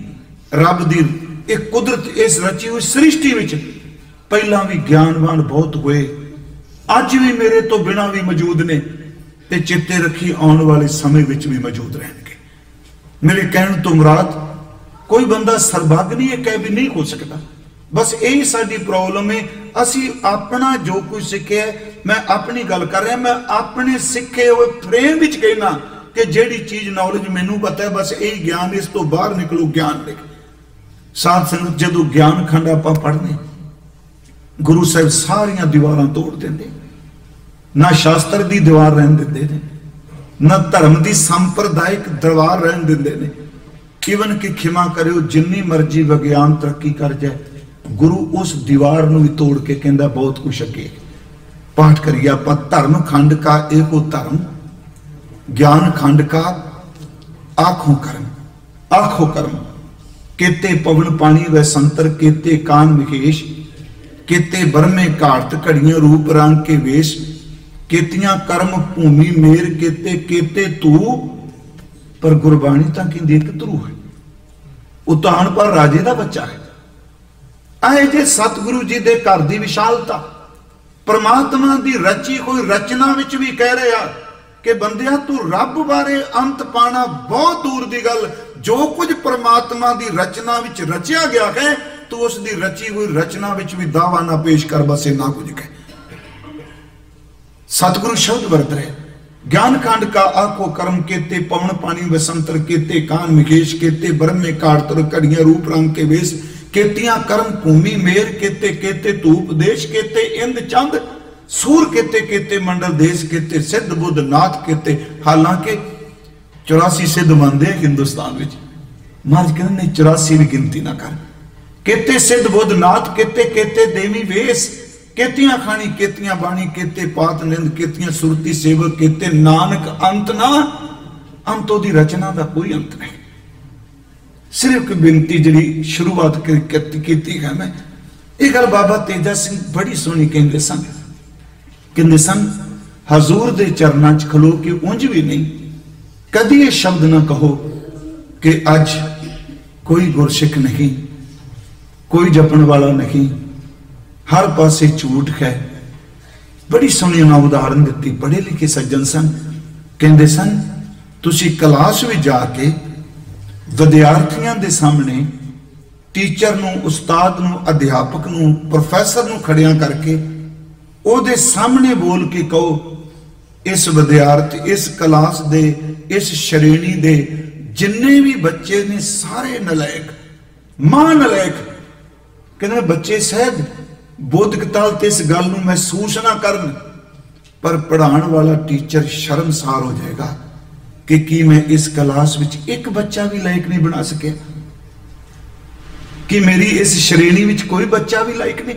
ਰੱਬ ਦੀ ਇਹ ਕੁਦਰਤ ਇਸ ਰਚੀ ਹੋਈ ਸ੍ਰਿਸ਼ਟੀ ਵਿੱਚ ਪਹਿਲਾਂ ਵੀ ਗਿਆਨਵਾਨ ਬਹੁਤ ਹੋਏ, ਅੱਜ ਵੀ ਮੇਰੇ ਤੋਂ ਬਿਨਾ ਵੀ ਮੌਜੂਦ ਨੇ ਤੇ ਚਿੱਤੇ ਰੱਖੀ ਆਉਣ ਵਾਲੇ ਸਮੇਂ ਵਿੱਚ ਵੀ ਮੌਜੂਦ ਰਹਿਣਗੇ। ਮੇਰੇ ਕਹਿਣ ਤੋਂ ਮੁਰਾਦ, ਕੋਈ ਬੰਦਾ ਸਰਬੱਗ ਨਹੀਂ ਇਹ ਕਹਿ ਵੀ ਨਹੀਂ ਹੋ ਸਕਦਾ। ਬਸ ਇਹੀ ਸਾਡੀ ਪ੍ਰੋਬਲਮ ਹੈ ਅਸੀਂ ਆਪਣਾ ਜੋ ਕੁਝ ਸਿੱਖਿਆ ਮੈਂ ਆਪਣੀ ਗੱਲ ਕਰ ਰਿਹਾ, ਮੈਂ ਆਪਣੇ ਸਿੱਖੇ ਹੋਏ ਫਰੇਮ ਵਿੱਚ ਕਹਿਣਾ ਕਿ ਜਿਹੜੀ ਚੀਜ਼ ਨੌਲੇਜ ਮੈਨੂੰ ਪਤਾ ਹੈ, ਬਸ ਇਹ ਗਿਆਨ ਇਸ ਤੋਂ ਬਾਹਰ ਨਿਕਲੂ, ਗਿਆਨ ਲੈ ਸਾਧ ਸੰਗਤ, ਜਦੋਂ ਗਿਆਨ ਖੰਡ ਆਪਾਂ ਪੜ੍ਹਨੇ ਗੁਰੂ ਸਾਹਿਬ ਸਾਰੀਆਂ ਦੀਵਾਰਾਂ ਤੋੜ ਦਿੰਦੇ ਨਾ। ਸ਼ਾਸਤਰ ਦੀ ਦੀਵਾਰ ਰਹਿਣ ਦਿੰਦੇ ਨੇ, ਨਾ ਧਰਮ ਦੀ ਸੰਪਰਦਾਇਕ ਦੀਵਾਰ ਰਹਿਣ ਦਿੰਦੇ ਨੇ। ਇਵਨ ਕਿ ਖਿਮਾ ਕਰਿਓ, ਜਿੰਨੀ ਮਰਜ਼ੀ ਵਿਗਿਆਨ ਤਰੱਕੀ ਕਰ ਜਾਏ ਗੁਰੂ ਉਸ ਦੀਵਾਰ ਨੂੰ ਵੀ ਤੋੜ ਕੇ ਕਹਿੰਦਾ ਬਹੁਤ ਕੁਛ ਅੱਗੇ। ਪਾਠ ਕਰੀਏ ਆਪਾਂ, ਧਰਮ ਖੰਡ ਕਾ ਏਕੋ ਧਰਮ, ਗਿਆਨ ਖੰਡ ਕਾ ਆਖੋ ਕਰਮ ਆਖੋ ਕਰਮ। ਕੇਤੇ ਪਵਨ ਪਾਣੀ ਵੈ ਸੰਤਰ, ਕੀਤੇ ਕਾਨ ਵਿਖੇਸ਼ ਕੇਤੇ ਬਰਮੇ ਘਾਟ ਘੜੀਆਂ ਰੂਪ ਰੰਗ ਕੇ ਵੇਸ਼, ਕੀਤੀਆਂ ਕਰਮ ਭੂਮੀ ਮੇਰ, ਕੀਤੇ ਕੀਤੇ ਤੂੰ। ਪਰ ਗੁਰਬਾਣੀ ਤਾਂ ਕਹਿੰਦੀ ਇੱਕ ਧਰੂ ਹੈ। ਉਹ ਉਤਾਨ ਪਰ ਰਾਜੇ ਦਾ ਬੱਚਾ ਹੈ। ਆਏ ਜੇ ਸਤਿਗੁਰੂ ਜੀ ਦੇ ਘਰ ਦੀ ਵਿਸ਼ਾਲਤਾ, ਪਰਮਾਤਮਾ ਦੀ ਰਚੀ ਹੋਈ ਰਚਨਾ ਵਿੱਚ ਵੀ ਕਹਿ ਰਿਹਾ ਕਿ ਬੰਦਿਆ, ਤੂੰ ਰੱਬ ਬਾਰੇ ਅੰਤ ਪਾਣਾ ਬਹੁਤ ਦੂਰ ਦੀ ਗੱਲ। ਜੋ ਕੁਝ ਪਰਮਾਤਮਾ ਦੀ ਰਚਨਾ ਵਿੱਚ ਰਚਿਆ ਗਿਆ ਹੈ, ਤੂੰ ਉਸ ਦੀ ਰਚੀ ਹੋਈ ਰਚਨਾ ਵਿੱਚ ਵੀ ਦਾਵਾ ਨਾ ਪੇਸ਼ ਕਰ, ਬਸੇ ਨਾ ਕੁਝ ਕਹਿ। ਸਤਿਗੁਰੂ ਸ਼ਬਦ ਵਰਤ ਰਹੇ। ਗਿਆਨ ਕਾਂਡ ਕਾ ਆਖੋ ਕਰਮ ਕੀਤੇ, ਪਵਨ ਪਾਣੀ ਵਸੰਤਰ ਕੀਤੇ, ਕਾਨ ਮਿਕੇਸ਼ ਕੀਤੇ ਬ੍ਰਹਮੇ ਕਾਰਤਰ ਕੜੀਆਂ ਰੂਪ ਰੰਗ ਕੇ ਵੇਸ। ਕੀਤੀਆਂ ਕਰਮ ਭੂਮੀ ਮੇਰ ਕੀਤੇ ਕੀਤੇ ਧੂਪ ਦੇਸ਼ ਕੀਤੇ ਇੰਦ ਚੰਦ, ਸੂਰ ਕੀਤੇ ਕੀਤੇ ਮੰਡਲ ਦੇਸ਼ ਕੀਤੇ, ਸਿੱਧ ਬੁੱਧ ਨਾਥ ਕੀਤੇ। ਹਾਲਾਂਕਿ 84 ਸਿੱਧ ਮੰਨਦੇ ਹਿੰਦੁਸਤਾਨ ਵਿੱਚ। ਮਹਾਰਾਜ ਕਹਿੰਦੇ ਨੇ 84 ਦੀ ਗਿਣਤੀ ਨਾ ਕਰ। ਕੀਤੇ ਸਿੱਧ ਬੁੱਧ ਨਾਥ, ਕੀਤੇ ਕੀਤੇ ਦੇਵੀ ਵੇਸ। ਕੀਤੀਆਂ ਖਾਣੀ, ਕੀਤੀਆਂ ਬਾਣੀ, ਕੀਤੇ ਪਾਤ ਨਿੰਦ, ਕੀਤੀਆਂ ਸੁਰਤੀ ਸੇਵਕ, ਕੀਤੇ ਨਾਨਕ ਅੰਤ ਨਾ। ਅੰਤ ਉਹਦੀ ਰਚਨਾ ਦਾ ਕੋਈ ਅੰਤ ਨਹੀਂ। ਸਿਰਫ ਇੱਕ ਬੇਨਤੀ ਜਿਹੜੀ ਸ਼ੁਰੂਆਤ ਕੀਤੀ ਹੈ ਮੈਂ, ਇਹ ਗੱਲ ਬਾਬਾ ਤੇਜਾ ਸਿੰਘ ਬੜੀ ਸੋਹਣੀ ਕਹਿੰਦੇ ਸਨ। ਕਹਿੰਦੇ ਸਨ, ਹਜ਼ੂਰ ਦੇ ਚਰਨਾਂ 'ਚ ਖਲੋ ਕੇ ਉਂਝ ਵੀ ਨਹੀਂ, ਕਦੀ ਇਹ ਸ਼ਬਦ ਨਾ ਕਹੋ ਕਿ ਅੱਜ ਕੋਈ ਗੁਰਸਿੱਖ ਨਹੀਂ, ਕੋਈ ਜਪਣ ਵਾਲਾ ਨਹੀਂ, ਹਰ ਪਾਸੇ ਝੂਠ ਹੈ। ਬੜੀ ਸੋਹਣੀ ਉਹਨਾਂ ਉਦਾਹਰਨ ਦਿੱਤੀ, ਪੜ੍ਹੇ ਲਿਖੇ ਸੱਜਣ ਸਨ। ਕਹਿੰਦੇ ਸਨ, ਤੁਸੀਂ ਕਲਾਸ ਵਿੱਚ ਜਾ ਕੇ ਵਿਦਿਆਰਥੀਆਂ ਦੇ ਸਾਹਮਣੇ ਟੀਚਰ ਨੂੰ, ਉਸਤਾਦ ਨੂੰ, ਅਧਿਆਪਕ ਨੂੰ, ਪ੍ਰੋਫੈਸਰ ਨੂੰ ਖੜਿਆਂ ਕਰਕੇ ਉਹਦੇ ਸਾਹਮਣੇ ਬੋਲ ਕੇ ਕਹੋ, ਇਸ ਵਿਦਿਆਰਥੀ, ਇਸ ਕਲਾਸ ਦੇ, ਇਸ ਸ਼੍ਰੇਣੀ ਦੇ ਜਿੰਨੇ ਵੀ ਬੱਚੇ ਨੇ ਸਾਰੇ ਨਲਾਇਕ ਮਾਂ ਨਲਾਇਕ ਕਹਿੰਦੇ, ਬੱਚੇ ਸਹਿਜ ਬੋਧਕ ਤੇ ਇਸ ਗੱਲ ਨੂੰ ਮਹਿਸੂਸ ਨਾ ਕਰਨ, ਪਰ ਪੜਾਉਣ ਵਾਲਾ ਟੀਚਰ ਸ਼ਰਮਸਾਰ ਹੋ ਜਾਏਗਾ। ਕਿ ਕੀ ਮੈਂ ਇਸ ਕਲਾਸ ਵਿੱਚ ਇੱਕ ਬੱਚਾ ਵੀ ਲਾਇਕ ਨਹੀਂ ਬਣਾ ਸਕਿਆ? ਕਿ ਮੇਰੀ ਇਸ ਸ਼੍ਰੇਣੀ ਵਿੱਚ ਕੋਈ ਬੱਚਾ ਵੀ ਲਾਇਕ ਨਹੀਂ?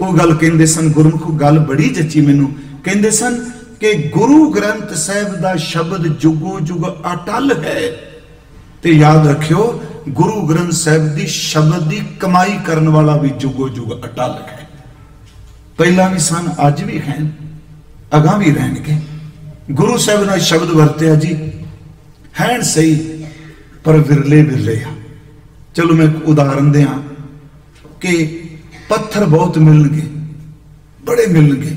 ਉਹ ਗੱਲ ਕਹਿੰਦੇ ਸਨ, ਗੁਰਮੁਖ ਗੱਲ ਬੜੀ ਜੱਚੀ ਮੈਨੂੰ। ਕਹਿੰਦੇ ਸਨ ਕਿ ਗੁਰੂ ਗ੍ਰੰਥ ਸਾਹਿਬ ਦਾ ਸ਼ਬਦ ਜੁਗੋ ਜੁਗ ਅਟਲ ਹੈ। ਤੇ ਯਾਦ ਰੱਖਿਓ, ਗੁਰੂ ਗ੍ਰੰਥ ਸਾਹਿਬ ਦੀ ਸ਼ਬਦ ਦੀ ਕਮਾਈ ਕਰਨ ਵਾਲਾ ਵੀ ਜੁਗੋ ਜੁਗ ਅਟਲ ਹੈ। ਪਹਿਲਾਂ ਵੀ ਸਨ, ਅੱਜ ਵੀ ਹੈ ਅਗਾਂ ਵੀ ਰਹਿਣਗੇ। ਗੁਰੂ ਸਾਹਿਬ ਨੇ ਸ਼ਬਦ ਵਰਤਿਆ ਜੀ। ਹੈਣ ਸਹੀ, ਪਰ ਵਿਰਲੇ ਵਿਰਲੇ ਆ। ਚਲੋ ਮੈਂ ਉਦਾਹਰਨ ਦਿਆਂ ਕਿ ਪੱਥਰ ਬਹੁਤ ਮਿਲਣਗੇ, ਬੜੇ ਮਿਲਣਗੇ,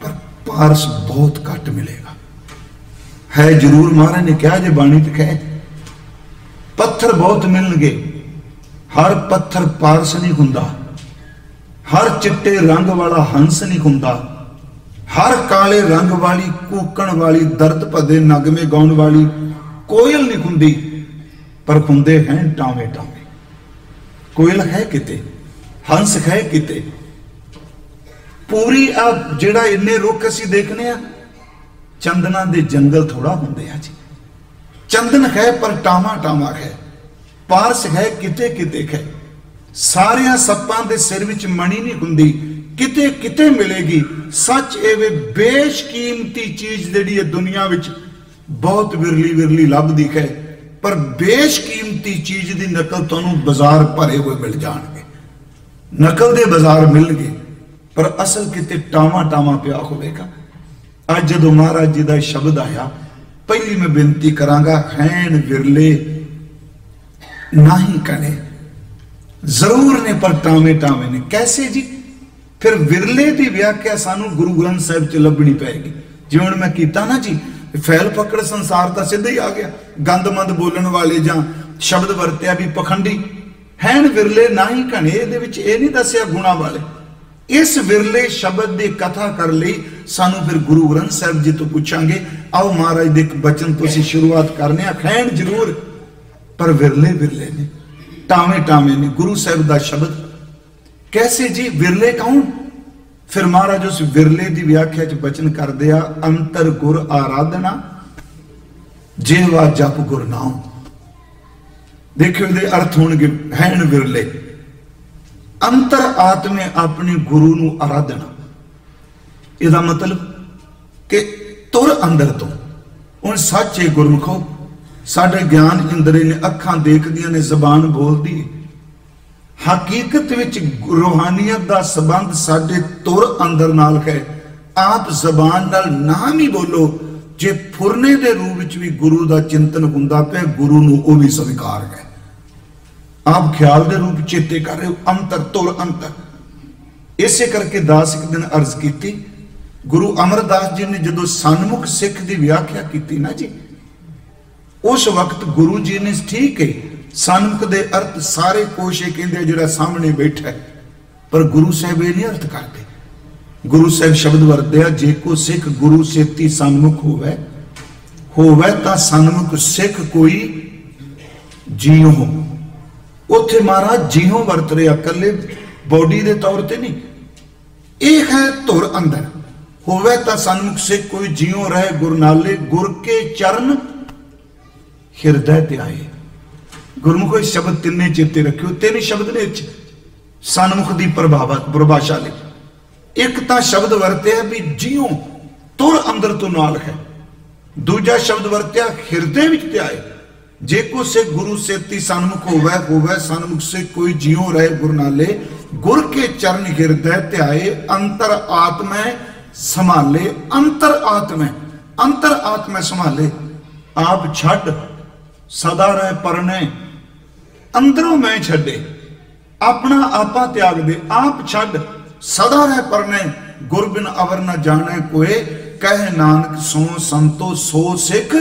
ਪਰ ਪਾਰਸ ਬਹੁਤ ਘੱਟ ਮਿਲੇਗਾ। ਹੈ ਜ਼ਰੂਰ, ਮਹਾਰਾਜ ਨੇ ਕਿਹਾ, ਜੇ ਬਾਣੀ ਤੇ ਕਹੇ, ਪੱਥਰ ਬਹੁਤ ਮਿਲਣਗੇ, ਹਰ ਪੱਥਰ ਪਾਰਸ ਨਹੀਂ ਹੁੰਦਾ, ਹਰ ਚਿੱਟੇ ਰੰਗ ਵਾਲਾ ਹੰਸ ਨਹੀਂ ਹੁੰਦਾ ਹਰ ਕਾਲੇ ਰੰਗ ਵਾਲੀ, ਕੂਕਣ ਵਾਲੀ, ਦਰਦ ਭਦੇ, ਨਗਮੇ ਗਾਉਣ ਵਾਲੀ, ਕੋਇਲ ਨਹੀਂ ਹੁੰਦੀ, ਪਰ ਹੁੰਦੇ ਹੈ ਟਾਵੇਂ ਟਾਵੇਂ। ਕੋਇਲ ਹੈ ਕਿਤੇ? ਹੰਸ ਹੈ ਕਿਤੇ? ਪੂਰੀ ਆ ਜਿਹੜਾ ਇੰਨੇ ਰੁੱਖ ਅਸੀਂ ਦੇਖਨੇ ਆ, ਚੰਦਨਾ ਦੇ ਜੰਗਲ ਥੋੜਾ ਹੁੰਦੇ ਆ ਜੀ। ਚੰਦਨ ਹੈ, ਪਰ ਟਾਵਾ ਟਾਵਾ ਹੈ। ਪਾਰਸ ਹੈ, ਕਿਤੇ ਕਿਤੇ ਹੈ। ਸਾਰਿਆਂ ਸੱਪਾਂ ਦੇ ਸਿਰ ਵਿੱਚ ਮਣੀ ਨਹੀਂ ਹੁੰਦੀ ਕਿਤੇ ਕਿਤੇ ਮਿਲੇਗੀ। ਸੱਚ ਇਹ ਵੇ ਬੇਸ਼ਕੀਮਤੀ ਚੀਜ਼ ਜਿਹੜੀ ਹੈ ਦੁਨੀਆ ਵਿੱਚ ਬਹੁਤ ਵਿਰਲੀ ਵਿਰਲੀ ਲੱਭਦੀ ਹੈ। ਪਰ ਬੇਸ਼ਕੀਮਤੀ ਚੀਜ਼ ਦੀ ਨਕਲ ਤੁਹਾਨੂੰ ਬਾਜ਼ਾਰ ਭਰੇ ਹੋਏ ਮਿਲ ਜਾਣਗੇ। ਨਕਲ ਦੇ ਬਾਜ਼ਾਰ ਮਿਲਣਗੇ, ਪਰ ਅਸਲ ਕਿਤੇ ਟਾਵਾ ਟਾਵਾ ਪਿਆ ਹੋਵੇਗਾ। ਅੱਜ ਜਦੋਂ ਮਹਾਰਾਜ ਜੀ ਦਾ ਸ਼ਬਦ ਆਇਆ, ਪਹਿਲੀ ਮੈਂ ਬੇਨਤੀ ਕਰਾਂਗਾ, ਹੈਣ ਵਿਰਲੇ ਨਹੀਂ ਕਰੇ ਜ਼ਰੂਰ ਨੇ ਪਰ ਟਾਵੇਂ ਟਾਵੇਂ ਨੇ। ਕੈਸੇ ਜੀ? ਫਿਰ ਵਿਰਲੇ ਦੀ ਵਿਆਖਿਆ ਸਾਨੂੰ ਗੁਰੂ ਗ੍ਰੰਥ ਸਾਹਿਬ ਚ ਲੱਭਣੀ ਪਏਗੀ। ਜਿਵੇਂ ਹੁਣ ਮੈਂ ਕੀਤਾ ਨਾ ਜੀ, ਫੈਲ ਪਕੜ ਸੰਸਾਰ ਤਾਂ ਸਿੱਧਾ ਹੀ ਆ ਗਿਆ। ਗੰਦਮੰਦ ਬੋਲਣ ਵਾਲੇ ਜਾਂ ਸ਼ਬਦ ਵਰਤਿਆ ਵੀ ਪਖੰਡੀ। ਹੈਣ ਵਿਰਲੇ ਨਾ ਹੀ ਘਣੇ, ਇਹਦੇ ਵਿੱਚ ਇਹ ਨਹੀਂ ਦੱਸਿਆ ਗੁਣਾ ਵਾਲੇ। ਇਸ ਵਿਰਲੇ ਸ਼ਬਦ ਦੀ ਕਥਾ ਕਰ ਲਈ ਸਾਨੂੰ ਫਿਰ ਗੁਰੂ ਗ੍ਰੰਥ ਸਾਹਿਬ ਜੀ ਤੋਂ ਪੁੱਛਾਂਗੇ, ਆਓ ਮਹਾਰਾਜ ਦੇ ਇੱਕ ਬਚਨ ਤੋਂ ਅਸੀਂ ਸ਼ੁਰੂਆਤ ਕਰਨੇ ਆ। ਖੈਣ ਜ਼ਰੂਰ, ਪਰ ਵਿਰਲੇ ਵਿਰਲੇ ਨੇ, ਟਾਵੇਂ ਟਾਵੇਂ ਨੇ, ਗੁਰੂ ਸਾਹਿਬ ਦਾ ਸ਼ਬਦ ਕੈਸੇ ਜੀ ਵਿਰਲੇ ਕੌਣ ਫਿਰ ਮਹਾਰਾਜ ਉਸ ਵਿਰਲੇ ਦੀ ਵਿਆਖਿਆ ਚ ਬਚਨ ਕਰਦੇ ਆ ਅੰਤਰ ਗੁਰ ਆਰਾਧਨਾ ਜਿਹਵਾ ਜਪ ਗੁਰ ਨਾਮ ਦੇਖਿਓ ਇਹਦੇ ਅਰਥ ਹੋਣਗੇ ਹੈਣ ਵਿਰਲੇ ਅੰਤਰ ਆਤਮੇ ਆਪਣੇ ਗੁਰੂ ਨੂੰ ਆਰਾਧਨਾ ਇਹਦਾ ਮਤਲਬ ਕਿ ਤੁਰ ਅੰਦਰ ਤੋਂ ਉਹ ਸੱਚੇ ਗੁਰਮਖੋ ਸਾਡੇ ਗਿਆਨ ਇੰਦਰੀ ਨੇ ਅੱਖਾਂ ਦੇਖਦੀਆਂ ਨੇ ਜ਼ਬਾਨ ਬੋਲਦੀ ਹਕੀਕਤ ਵਿੱਚ ਰੂਹਾਨੀਅਤ ਦਾ ਸਬੰਧ ਸਾਡੇ ਤੁਰ ਅੰਦਰ ਨਾਲ ਹੈ। ਆਪ ਜ਼ਬਾਨ ਨਾਲ ਨਾਮ ਹੀ ਬੋਲੋ, ਜੇ ਫੁਰਨੇ ਦੇ ਰੂਪ ਵਿੱਚ ਵੀ ਗੁਰੂ ਦਾ ਚਿੰਤਨ ਹੁੰਦਾ ਪਿਆ, ਗੁਰੂ ਨੂੰ ਉਹ ਵੀ ਸਵੀਕਾਰ ਹੈ। ਆਪ ਖਿਆਲ ਦੇ ਰੂਪ ਚੇਤੇ ਕਰ ਰਹੇ ਹੋ, ਅੰਤਰ ਤੁਰ ਅੰਤਰ। ਇਸੇ ਕਰਕੇ ਦਾਸ ਇੱਕ ਦਿਨ ਅਰਜ਼ ਕੀਤੀ, ਗੁਰੂ ਅਮਰਦਾਸ ਜੀ ਨੇ ਜਦੋਂ ਸਨਮੁਖ ਸਿੱਖ ਦੀ ਵਿਆਖਿਆ ਕੀਤੀ ਨਾ ਜੀ, ਉਸ ਵਕਤ ਗੁਰੂ ਜੀ ਨੇ ਠੀਕ ਹੈ ਸਨਮੁਖ ਦੇ ਅਰਥ ਸਾਰੇ ਕੋਸ਼ੇ ਕਹਿੰਦੇ ਜਿਹੜਾ ਸਾਹਮਣੇ ਬੈਠਾ ਹੈ। ਪਰ ਗੁਰੂ ਸਾਹਿਬ ਇਹ ਨਹੀਂ ਅਰਥ ਕਰਦੇ। ਗੁਰੂ ਸਾਹਿਬ ਸ਼ਬਦ ਵਰਤਿਆ ਜੇ ਕੋ ਸਿੱਖ ਗੁਰੂ ਸੇਤੀ ਸਨਮੁਖ ਹੋਵੇ ਹੋਵੇ ਤਾਂ ਸਨਮੁਖ ਸਿੱਖ ਕੋਈ ਜੀਉ ਹੋ ਉੱਥੇ ਮਹਾਰਾਜ ਜੀਉ ਵਰਤ ਰਿਹਾ ਇਕੱਲੇ ਬੋਡੀ ਦੇ ਤੌਰ ਤੇ ਨਹੀਂ। ਇਹ ਹੈ ਧੁਰ ਅੰਦਰ। ਹੋਵੇ ਤਾਂ ਸਨਮੁਖ ਸਿੱਖ ਕੋਈ ਜੀਉ ਰਹੇ ਗੁਰਨਾਲੇ ਗੁਰ ਕੇ ਚਰਨ ਹਿਰਦੈ ਤੇ ਆਏ। ਗੁਰਮੁਖ ਇਹ ਸ਼ਬਦ ਤਿੰਨੇ ਚੇਤੇ ਰੱਖਿਓ, ਤਿੰਨ ਸ਼ਬਦ ਨੇ ਵਿੱਚ ਸਨਮੁਖ ਦੀ ਪ੍ਰਭਾਵਤ ਪ੍ਰਭਾਸ਼ਾ ਲਈ ਇੱਕ ਤਾਂ ਸ਼ਬਦ ਵਰਤਿਆ ਵੀ ਜਿਉ ਤੁਰ ਅੰਦਰ ਤੋਂ ਨਾਲ ਹੈ। ਦੂਜਾ ਸ਼ਬਦ ਵਰਤਿਆ ਹਿਰਦੇ ਵਿੱਚ ਧਿਆਏ ਜੇ ਕੋ ਸੇ ਗੁਰੂ ਸੇਤੀ ਸਨਮੁਖ ਹੋਵੇ ਹੋਵੇ ਸਨਮੁਖ ਸੇ ਕੋਈ ਜਿਉ ਰਹੇ ਗੁਰ ਨਾਲੇ, ਗੁਰ ਕੇ ਚਰਨ ਹਿਰਦੈ ਧਿਆਏ ਅੰਤਰ ਆਤਮੈ ਸੰਭਾਲੇ, ਅੰਤਰ ਆਤਮੈ ਅੰਤਰ ਆਤਮੈ ਸੰਭਾਲੇ। ਆਪ ਛੱਡ, ਸਦਾ ਰਹਿ ਪਰਨੇ ਅੰਦਰੋਂ ਮੈਂ ਛੱਡੇ, ਆਪਣਾ ਆਪਾ ਤਿਆਗ ਦੇ ਆਪ ਛੱਡ, ਸਦਾ ਰਹਿ ਪਰਨੇ, ਗੁਰ ਬਿਨ ਅਵਰ ਨ ਜਾਣੈ ਕੋਏ, ਕਹਿ ਨਾਨਕ ਸੋ ਸੰਤੋ ਸੋ ਸਿੱਖ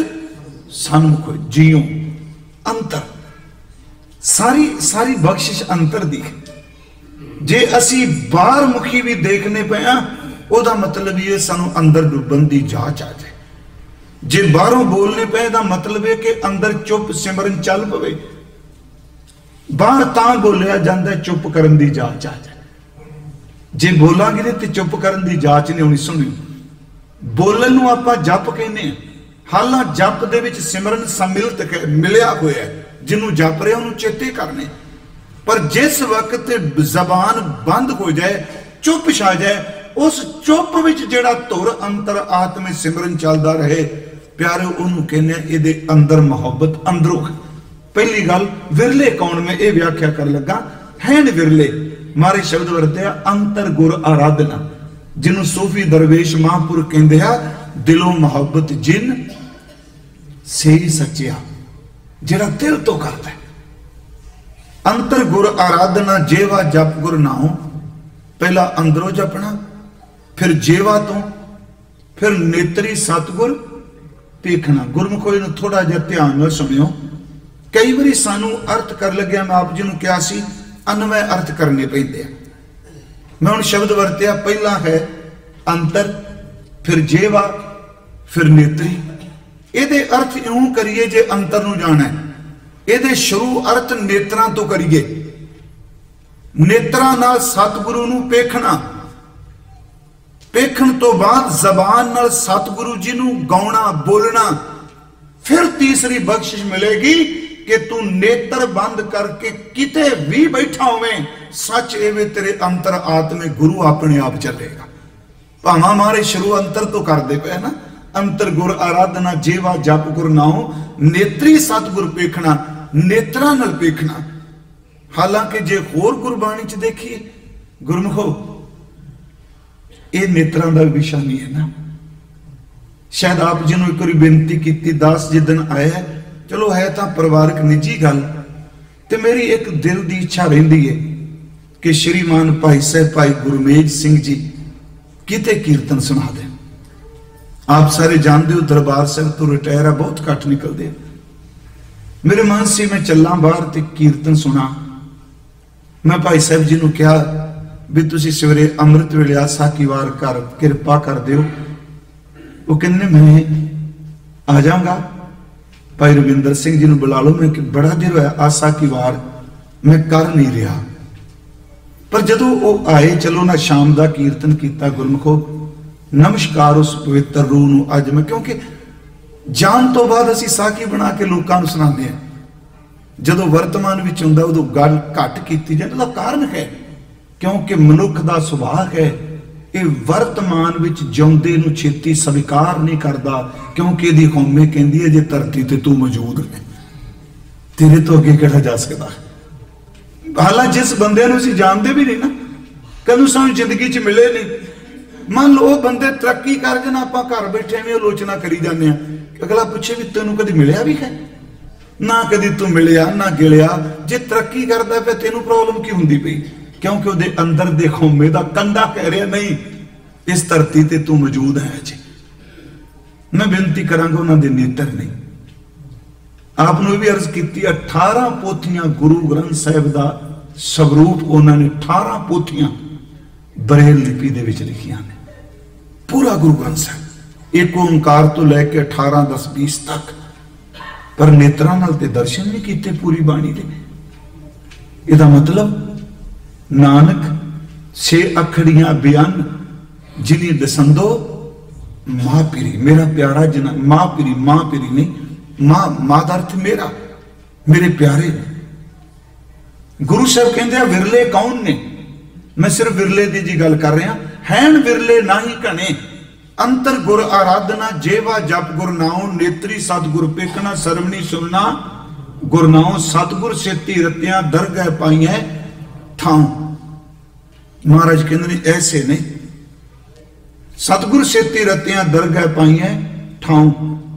ਸਨਮੁਖ ਜੀਉ ਅੰਤਰ। ਸਾਰੀ ਸਾਰੀ ਬਖਸ਼ਿਸ਼ ਅੰਤਰ ਦੀ। ਹੈ। ਜੇ ਅਸੀਂ ਬਾਹਰ ਮੁਖੀ ਵੀ ਦੇਖਨੇ ਪਿਆ ਉਹਦਾ ਮਤਲਬ ਇਹ ਸਾਨੂੰ ਅੰਦਰ ਡੁੱਬਣ ਦੀ ਜਾਚ ਆ ਜਾਏ। ਜੇ ਬਾਹਰੋਂ ਬੋਲਨੇ ਪਏ ਦਾ ਮਤਲਬ ਹੈ ਕਿ ਅੰਦਰ ਚੁੱਪ ਸਿਮਰਨ ਚੱਲ ਪਵੇ। ਬਾਹਰ ਤਾਂ ਬੋਲਿਆ ਜਾਂਦਾ ਚੁੱਪ ਕਰਨ ਦੀ ਜਾਚ ਆ ਜਾਏ। ਜੇ ਬੋਲਾਂਗੇ ਤੇ ਚੁੱਪ ਕਰਨ ਦੀ ਜਾਚ ਨਹੀਂ ਹੋਣੀ, ਸੁਣੀ। ਬੋਲਣ ਨੂੰ ਆਪਾਂ ਜਪ ਕਹਿੰਦੇ ਆ ਹਾਲਾਂ ਜਪ ਦੇ ਵਿੱਚ ਸਿਮਰਨ ਸੰਮਿਲਿਤ ਮਿਲਿਆ ਹੋਇਆ ਜਿਹਨੂੰ ਜਪ ਰਿਹਾ ਉਹਨੂੰ ਚੇਤੇ ਕਰਨੇ। ਪਰ ਜਿਸ ਵਕਤ ਜ਼ਬਾਨ ਬੰਦ ਹੋ ਜਾਏ, ਚੁੱਪ ਛਾ ਜਾਏ, ਉਸ ਚੁੱਪ ਵਿੱਚ ਜਿਹੜਾ ਧੁਰ ਅੰਤਰ ਆਤਮੇ ਸਿਮਰਨ ਚੱਲਦਾ ਰਹੇ ਪਿਆਰੇ ਉਹਨੂੰ ਕਹਿੰਦੇ ਆ ਇਹਦੇ ਅੰਦਰ ਮੁਹੱਬਤ ਅੰਦਰੋਂ ਪਹਿਲੀ ਗੱਲ, ਵਿਰਲੇ ਕੌਣ? ਮੈਂ ਇਹ ਵਿਆਖਿਆ ਕਰਨ ਲੱਗਾ ਹੈਨ ਵਿਰਲੇ, ਮਾਰੇ ਸ਼ਬਦ ਵਰਤਿਆ, ਅੰਤਰ ਗੁਰ ਆਰਾਧਨਾ, ਜਿਹਨੂੰ ਸੂਫੀ ਦਰਵੇਸ਼ ਮਹਾਂਪੁਰ ਕਹਿੰਦੇ ਆ, ਦਿਲੋਂ ਮੁਹੱਬਤ ਜਿਨ ਸਹੀ ਸੱਚਿਆ, ਜਿਹੜਾ ਦਿਲ ਤੋਂ ਕਰਦਾ ਅੰਤਰ ਗੁਰ ਆਰਾਧਨਾ, ਜੇਵਾ ਜਪ ਗੁਰ ਨਾਉ, ਪਹਿਲਾ ਅੰਦਰੋਂ ਜਪਣਾ, ਫਿਰ ਜੇਵਾ ਤੋਂ, ਫਿਰ ਨੇਤਰੀ ਸਤਗੁਰ, ਦੇਖਣਾ। ਗੁਰਮੁਖੋਈ ਨੂੰ ਥੋੜਾ ਜਿਹਾ ਧਿਆਨ ਨਾਲ ਸੁਣਿਓ। ਕਈ ਵਾਰੀ ਸਾਨੂੰ ਅਰਥ ਕਰ ਲੱਗਿਆ ਮੈਂ ਆਪ ਜੀ ਨੂੰ ਕਿਹਾ ਸੀ, ਅਨਵੈ ਅਰਥ ਕਰਨੇ ਪੈਂਦੇ ਆ। ਮੈਂ ਹੁਣ ਸ਼ਬਦ ਵਰਤਿਆ, ਪਹਿਲਾ ਹੈ ਅੰਤਰ, ਫਿਰ ਜੇਵਾ, ਫਿਰ ਨੇਤਰੀ। ਇਹਦੇ ਅਰਥ ਇਉਂ ਕਰੀਏ ਜੇ ਅੰਤਰ ਨੂੰ ਜਾਣਾ ਇਹਦੇ ਸ਼ੁਰੂ ਅਰਥ ਨੇਤਰਾਂ ਤੋਂ ਕਰੀਏ। ਨੇਤਰਾਂ ਨਾਲ ਸਤਿਗੁਰੂ ਨੂੰ ਪੇਖਣਾ। ਪੇਖਣ ਤੋਂ ਬਾਅਦ ਜ਼ਬਾਨ ਨਾਲ ਸਤਿਗੁਰੂ ਜੀ ਨੂੰ ਗਾਉਣਾ, ਬੋਲਣਾ। ਫਿਰ ਤੀਸਰੀ ਬਖਸ਼ਿਸ਼ ਮਿਲੇਗੀ ਕਿ ਤੂੰ ਨੇਤਰ ਬੰਦ ਕਰਕੇ ਕਿਤੇ ਵੀ ਬੈਠਾ ਹੋਵੇਂ, ਸੱਚ ਐਵੇਂ ਤੇਰੇ ਅੰਤਰ ਆਤਮੇ ਗੁਰੂ ਆਪਣੇ ਆਪ ਚੱਲੇਗਾ। ਭਾਵਾਂ ਮਾਰੇ ਸ਼ੁਰੂ ਅੰਤਰ ਤੋਂ ਕਰਦੇ ਪਏ ਨਾ, ਅੰਤਰ ਗੁਰ ਆਰਾਧਨਾ, ਜੀਵਾ ਜਪ ਗੁਰ ਨਾਉ, ਨੇਤਰੀ ਸਤਿਗੁਰ ਪੇਖਣਾ, ਨੇਤਰਾਂ ਨਾਲ ਪੇਖਣਾ। ਹਾਲਾਂਕਿ ਜੇ ਹੋਰ ਗੁਰਬਾਣੀ ਚ ਦੇਖੀਏ, ਗੁਰਮੁਖੋ, ਇਹ ਨੇਤਰਾਂ ਦਾ ਵਿਸ਼ਾ ਨਹੀਂ ਹੈ ਨਾ। ਸ਼ਾਇਦ ਆਪ ਜੀ ਨੂੰ ਇੱਕ ਵਾਰੀ ਬੇਨਤੀ ਕੀਤੀ, ਦਾਸ ਜਿੱਦਨ ਆਇਆ ਚਲੋ ਹੈ ਤਾਂ ਪਰਿਵਾਰਕ ਨਿੱਜੀ ਗੱਲ, ਤੇ ਮੇਰੀ ਇੱਕ ਦਿਲ ਦੀ ਇੱਛਾ ਰਹਿੰਦੀ ਹੈ ਕਿ ਸ਼੍ਰੀਮਾਨ ਭਾਈ ਸਾਹਿਬ, ਭਾਈ ਗੁਰਮੇਜ ਸਿੰਘ ਜੀ ਕਿਤੇ ਕੀਰਤਨ ਸੁਣਾ ਦੇ ਆਪ ਸਾਰੇ ਜਾਣਦੇ ਹੋ ਦਰਬਾਰ ਸਾਹਿਬ ਤੋਂ ਰਿਟਾਇਰ ਆ, ਬਹੁਤ ਘੱਟ ਨਿਕਲਦੇ ਆ। ਮੇਰੇ ਮਨ ਸੀ ਮੈਂ ਚੱਲਾਂ ਬਾਹਰ ਤੇ ਕੀਰਤਨ ਸੁਣਾ। ਮੈਂ ਭਾਈ ਸਾਹਿਬ ਜੀ ਨੂੰ ਕਿਹਾ ਵੀ ਤੁਸੀਂ ਸਵੇਰੇ ਅੰਮ੍ਰਿਤ ਵੇਲੇ ਆ ਸਾਕੀ ਵਾਰ ਕਰ ਕਿਰਪਾ ਕਰ ਦਿਓ। ਉਹ ਕਹਿੰਦੇ, ਮੈਂ ਆ ਜਾਵਾਂਗਾ ਭਾਈ ਰਵਿੰਦਰ ਸਿੰਘ ਜੀ ਨੂੰ ਬੁਲਾ ਲਓ, ਮੈਂ ਕਿ ਬੜਾ ਦੇਰ ਹੋਇਆ, ਆਸਾ ਕੀ ਵਾਰ, ਮੈਂ ਕਰ ਨਹੀਂ ਰਿਹਾ। ਪਰ ਜਦੋਂ ਉਹ ਆਏ, ਚਲੋ ਨਾ ਸ਼ਾਮ ਦਾ ਕੀਰਤਨ ਕੀਤਾ ਗੁਰਮਖੋ, ਨਮਸਕਾਰ ਉਸ ਪਵਿੱਤਰ ਰੂਹ ਨੂੰ ਅੱਜ ਮੈਂ, ਕਿਉਂਕਿ ਜਾਣ ਤੋਂ ਬਾਅਦ ਅਸੀਂ ਸਾਖੀ ਬਣਾ ਕੇ ਲੋਕਾਂ ਨੂੰ ਸੁਣਾਉਂਦੇ ਹਾਂ। ਜਦੋਂ ਵਰਤਮਾਨ ਵਿੱਚ ਹੁੰਦਾ, ਉਦੋਂ ਗੱਲ ਘੱਟ ਕੀਤੀ ਜਾਂਦੀ, ਉਹਦਾ ਕਾਰਨ ਹੈ, ਕਿਉਂਕਿ ਮਨੁੱਖ ਦਾ ਸੁਭਾਅ ਹੈ ਇਹ ਵਰਤਮਾਨ ਵਿੱਚ ਜਿਉਂਦੇ ਨੂੰ ਛੇਤੀ ਸਵੀਕਾਰ ਨਹੀਂ ਕਰਦਾ, ਕਿਉਂਕਿ ਇਹਦੀ ਕੌਮੇ ਕਹਿੰਦੀ ਹੈ, ਜੇ ਧਰਤੀ ਤੇ ਤੂੰ ਮੌਜੂਦ ਹੈ ਤੇਰੇ ਤੋਂ ਅੱਗੇ ਕਿਹੜਾ ਜਾ ਸਕਦਾ? ਹਾਲਾਂ ਜਿਸ ਬੰਦੇ ਨੂੰ ਅਸੀਂ ਜਾਣਦੇ ਵੀ ਨਹੀਂ ਨਾ, ਕਦੋਂ ਸਾਨੂੰ ਜ਼ਿੰਦਗੀ 'ਚ ਮਿਲੇ ਨਹੀਂ। ਮੰਨ ਲਓ ਉਹ ਬੰਦੇ ਤਰੱਕੀ ਕਰ ਜਨ ਆਪਾਂ ਘਰ ਬੈਠੇ ਐਵੇਂ ਆਲੋਚਨਾ ਕਰੀ ਜਾਂਦੇ ਆ ਅਗਲਾ ਪੁੱਛੇ ਵੀ ਤੈਨੂੰ ਕਦੀ ਮਿਲਿਆ ਵੀ ਹੈ? ਨਾ ਕਦੀ ਤੂੰ ਮਿਲਿਆ, ਨਾ ਗਿਲਿਆ, ਜੇ ਤਰੱਕੀ ਕਰਦਾ ਪਿਆ ਤੈਨੂੰ ਪ੍ਰੋਬਲਮ ਕੀ ਹੁੰਦੀ ਪਈ? ਕਿਉਂਕਿ ਉਹਦੇ ਅੰਦਰ ਦੇ ਖੋਮੇ ਦਾ ਕੰਡਾ ਕਹਿ ਰਿਹਾ, ਨਹੀਂ, ਇਸ ਧਰਤੀ ਤੇ ਤੂੰ ਮੌਜੂਦ ਹੈ ਜੀ। ਮੈਂ ਬੇਨਤੀ ਕਰਾਂਗਾ ਉਹਨਾਂ ਦੇ ਨੇਤਰ ਨਹੀਂ ਆਪ ਨੂੰ ਇਹ ਵੀ ਅਰਜ਼ ਕੀਤੀ 18 ਪੋਥੀਆਂ ਗੁਰੂ ਗ੍ਰੰਥ ਸਾਹਿਬ ਦਾ ਸਵਰੂਪ ਉਹਨਾਂ ਨੇ 18 ਪੋਥੀਆਂ ਬਰੇਲ ਲਿਪੀ ਦੇ ਵਿੱਚ ਲਿਖੀਆਂ ਨੇ। ਪੂਰਾ ਗੁਰੂ ਗ੍ਰੰਥ ਸਾਹਿਬ। ਇੱਕ ਓੰਕਾਰ ਤੋਂ ਲੈ ਕੇ 18 10 20 ਤੱਕ। ਪਰ ਨੇਤਰਾਂ ਨਾਲ ਤੇ ਦਰਸ਼ਨ ਨਹੀਂ ਕੀਤੇ ਪੂਰੀ ਬਾਣੀ ਦੇ। ਇਹਦਾ ਮਤਲਬ ਨਾਨਕ, ਛੇ ਅਖੜੀਆਂ ਬਿਆਨ, ਜਿਨੀ ਦਸੰਦੋ, ਮਾਂ ਪੀਰੀ, ਮੇਰਾ ਪਿਆਰਾ ਜਨ, ਮਾਂ ਪੀਰੀ ਮਾਂ ਪੀਰੀ ਨਹੀਂ, ਮਾਂ ਮਾਂ ਦਾ ਅਰਥ ਮੇਰਾ, ਮੇਰੇ ਪਿਆਰੇ। ਗੁਰੂ ਸਾਹਿਬ ਕਹਿੰਦੇ ਆ, ਵਿਰਲੇ ਕੌਣ ਨੇ? ਮੈਂ ਸਿਰਫ ਵਿਰਲੇ ਦੀ ਜੀ ਗੱਲ ਕਰ ਰਿਹਾ ਹੈਨ ਵਿਰਲੇ ਨਹੀਂ ਘਣੇ, ਅੰਤਰ ਗੁਰ ਆਰਾਧਨਾ, ਜੇਵਾ ਜਪ ਗੁਰ ਨਾਉ, ਨੇਤਰੀ ਸਤਗੁਰ ਪੇਖਣਾ ਸਰਮਣੀ ਸੁਣਨਾ, ਗੁਰ ਨਾਉ, ਸਤਗੁਰ ਸੇਤੀ ਰਤਿਆਂ, ਦਰਗਹਿ ਪਾਈਐ ਠਾਂ ਮਹਾਰਾਜ ਕਹਿੰਦੇ ਨੇ, ਐਸੇ ਨੇ। ਸਤਗੁਰ ਸੇਤੀ ਰਤਿਆਂ ਦਰਗਹਿ ਪਾਈਐ ਠਾਂ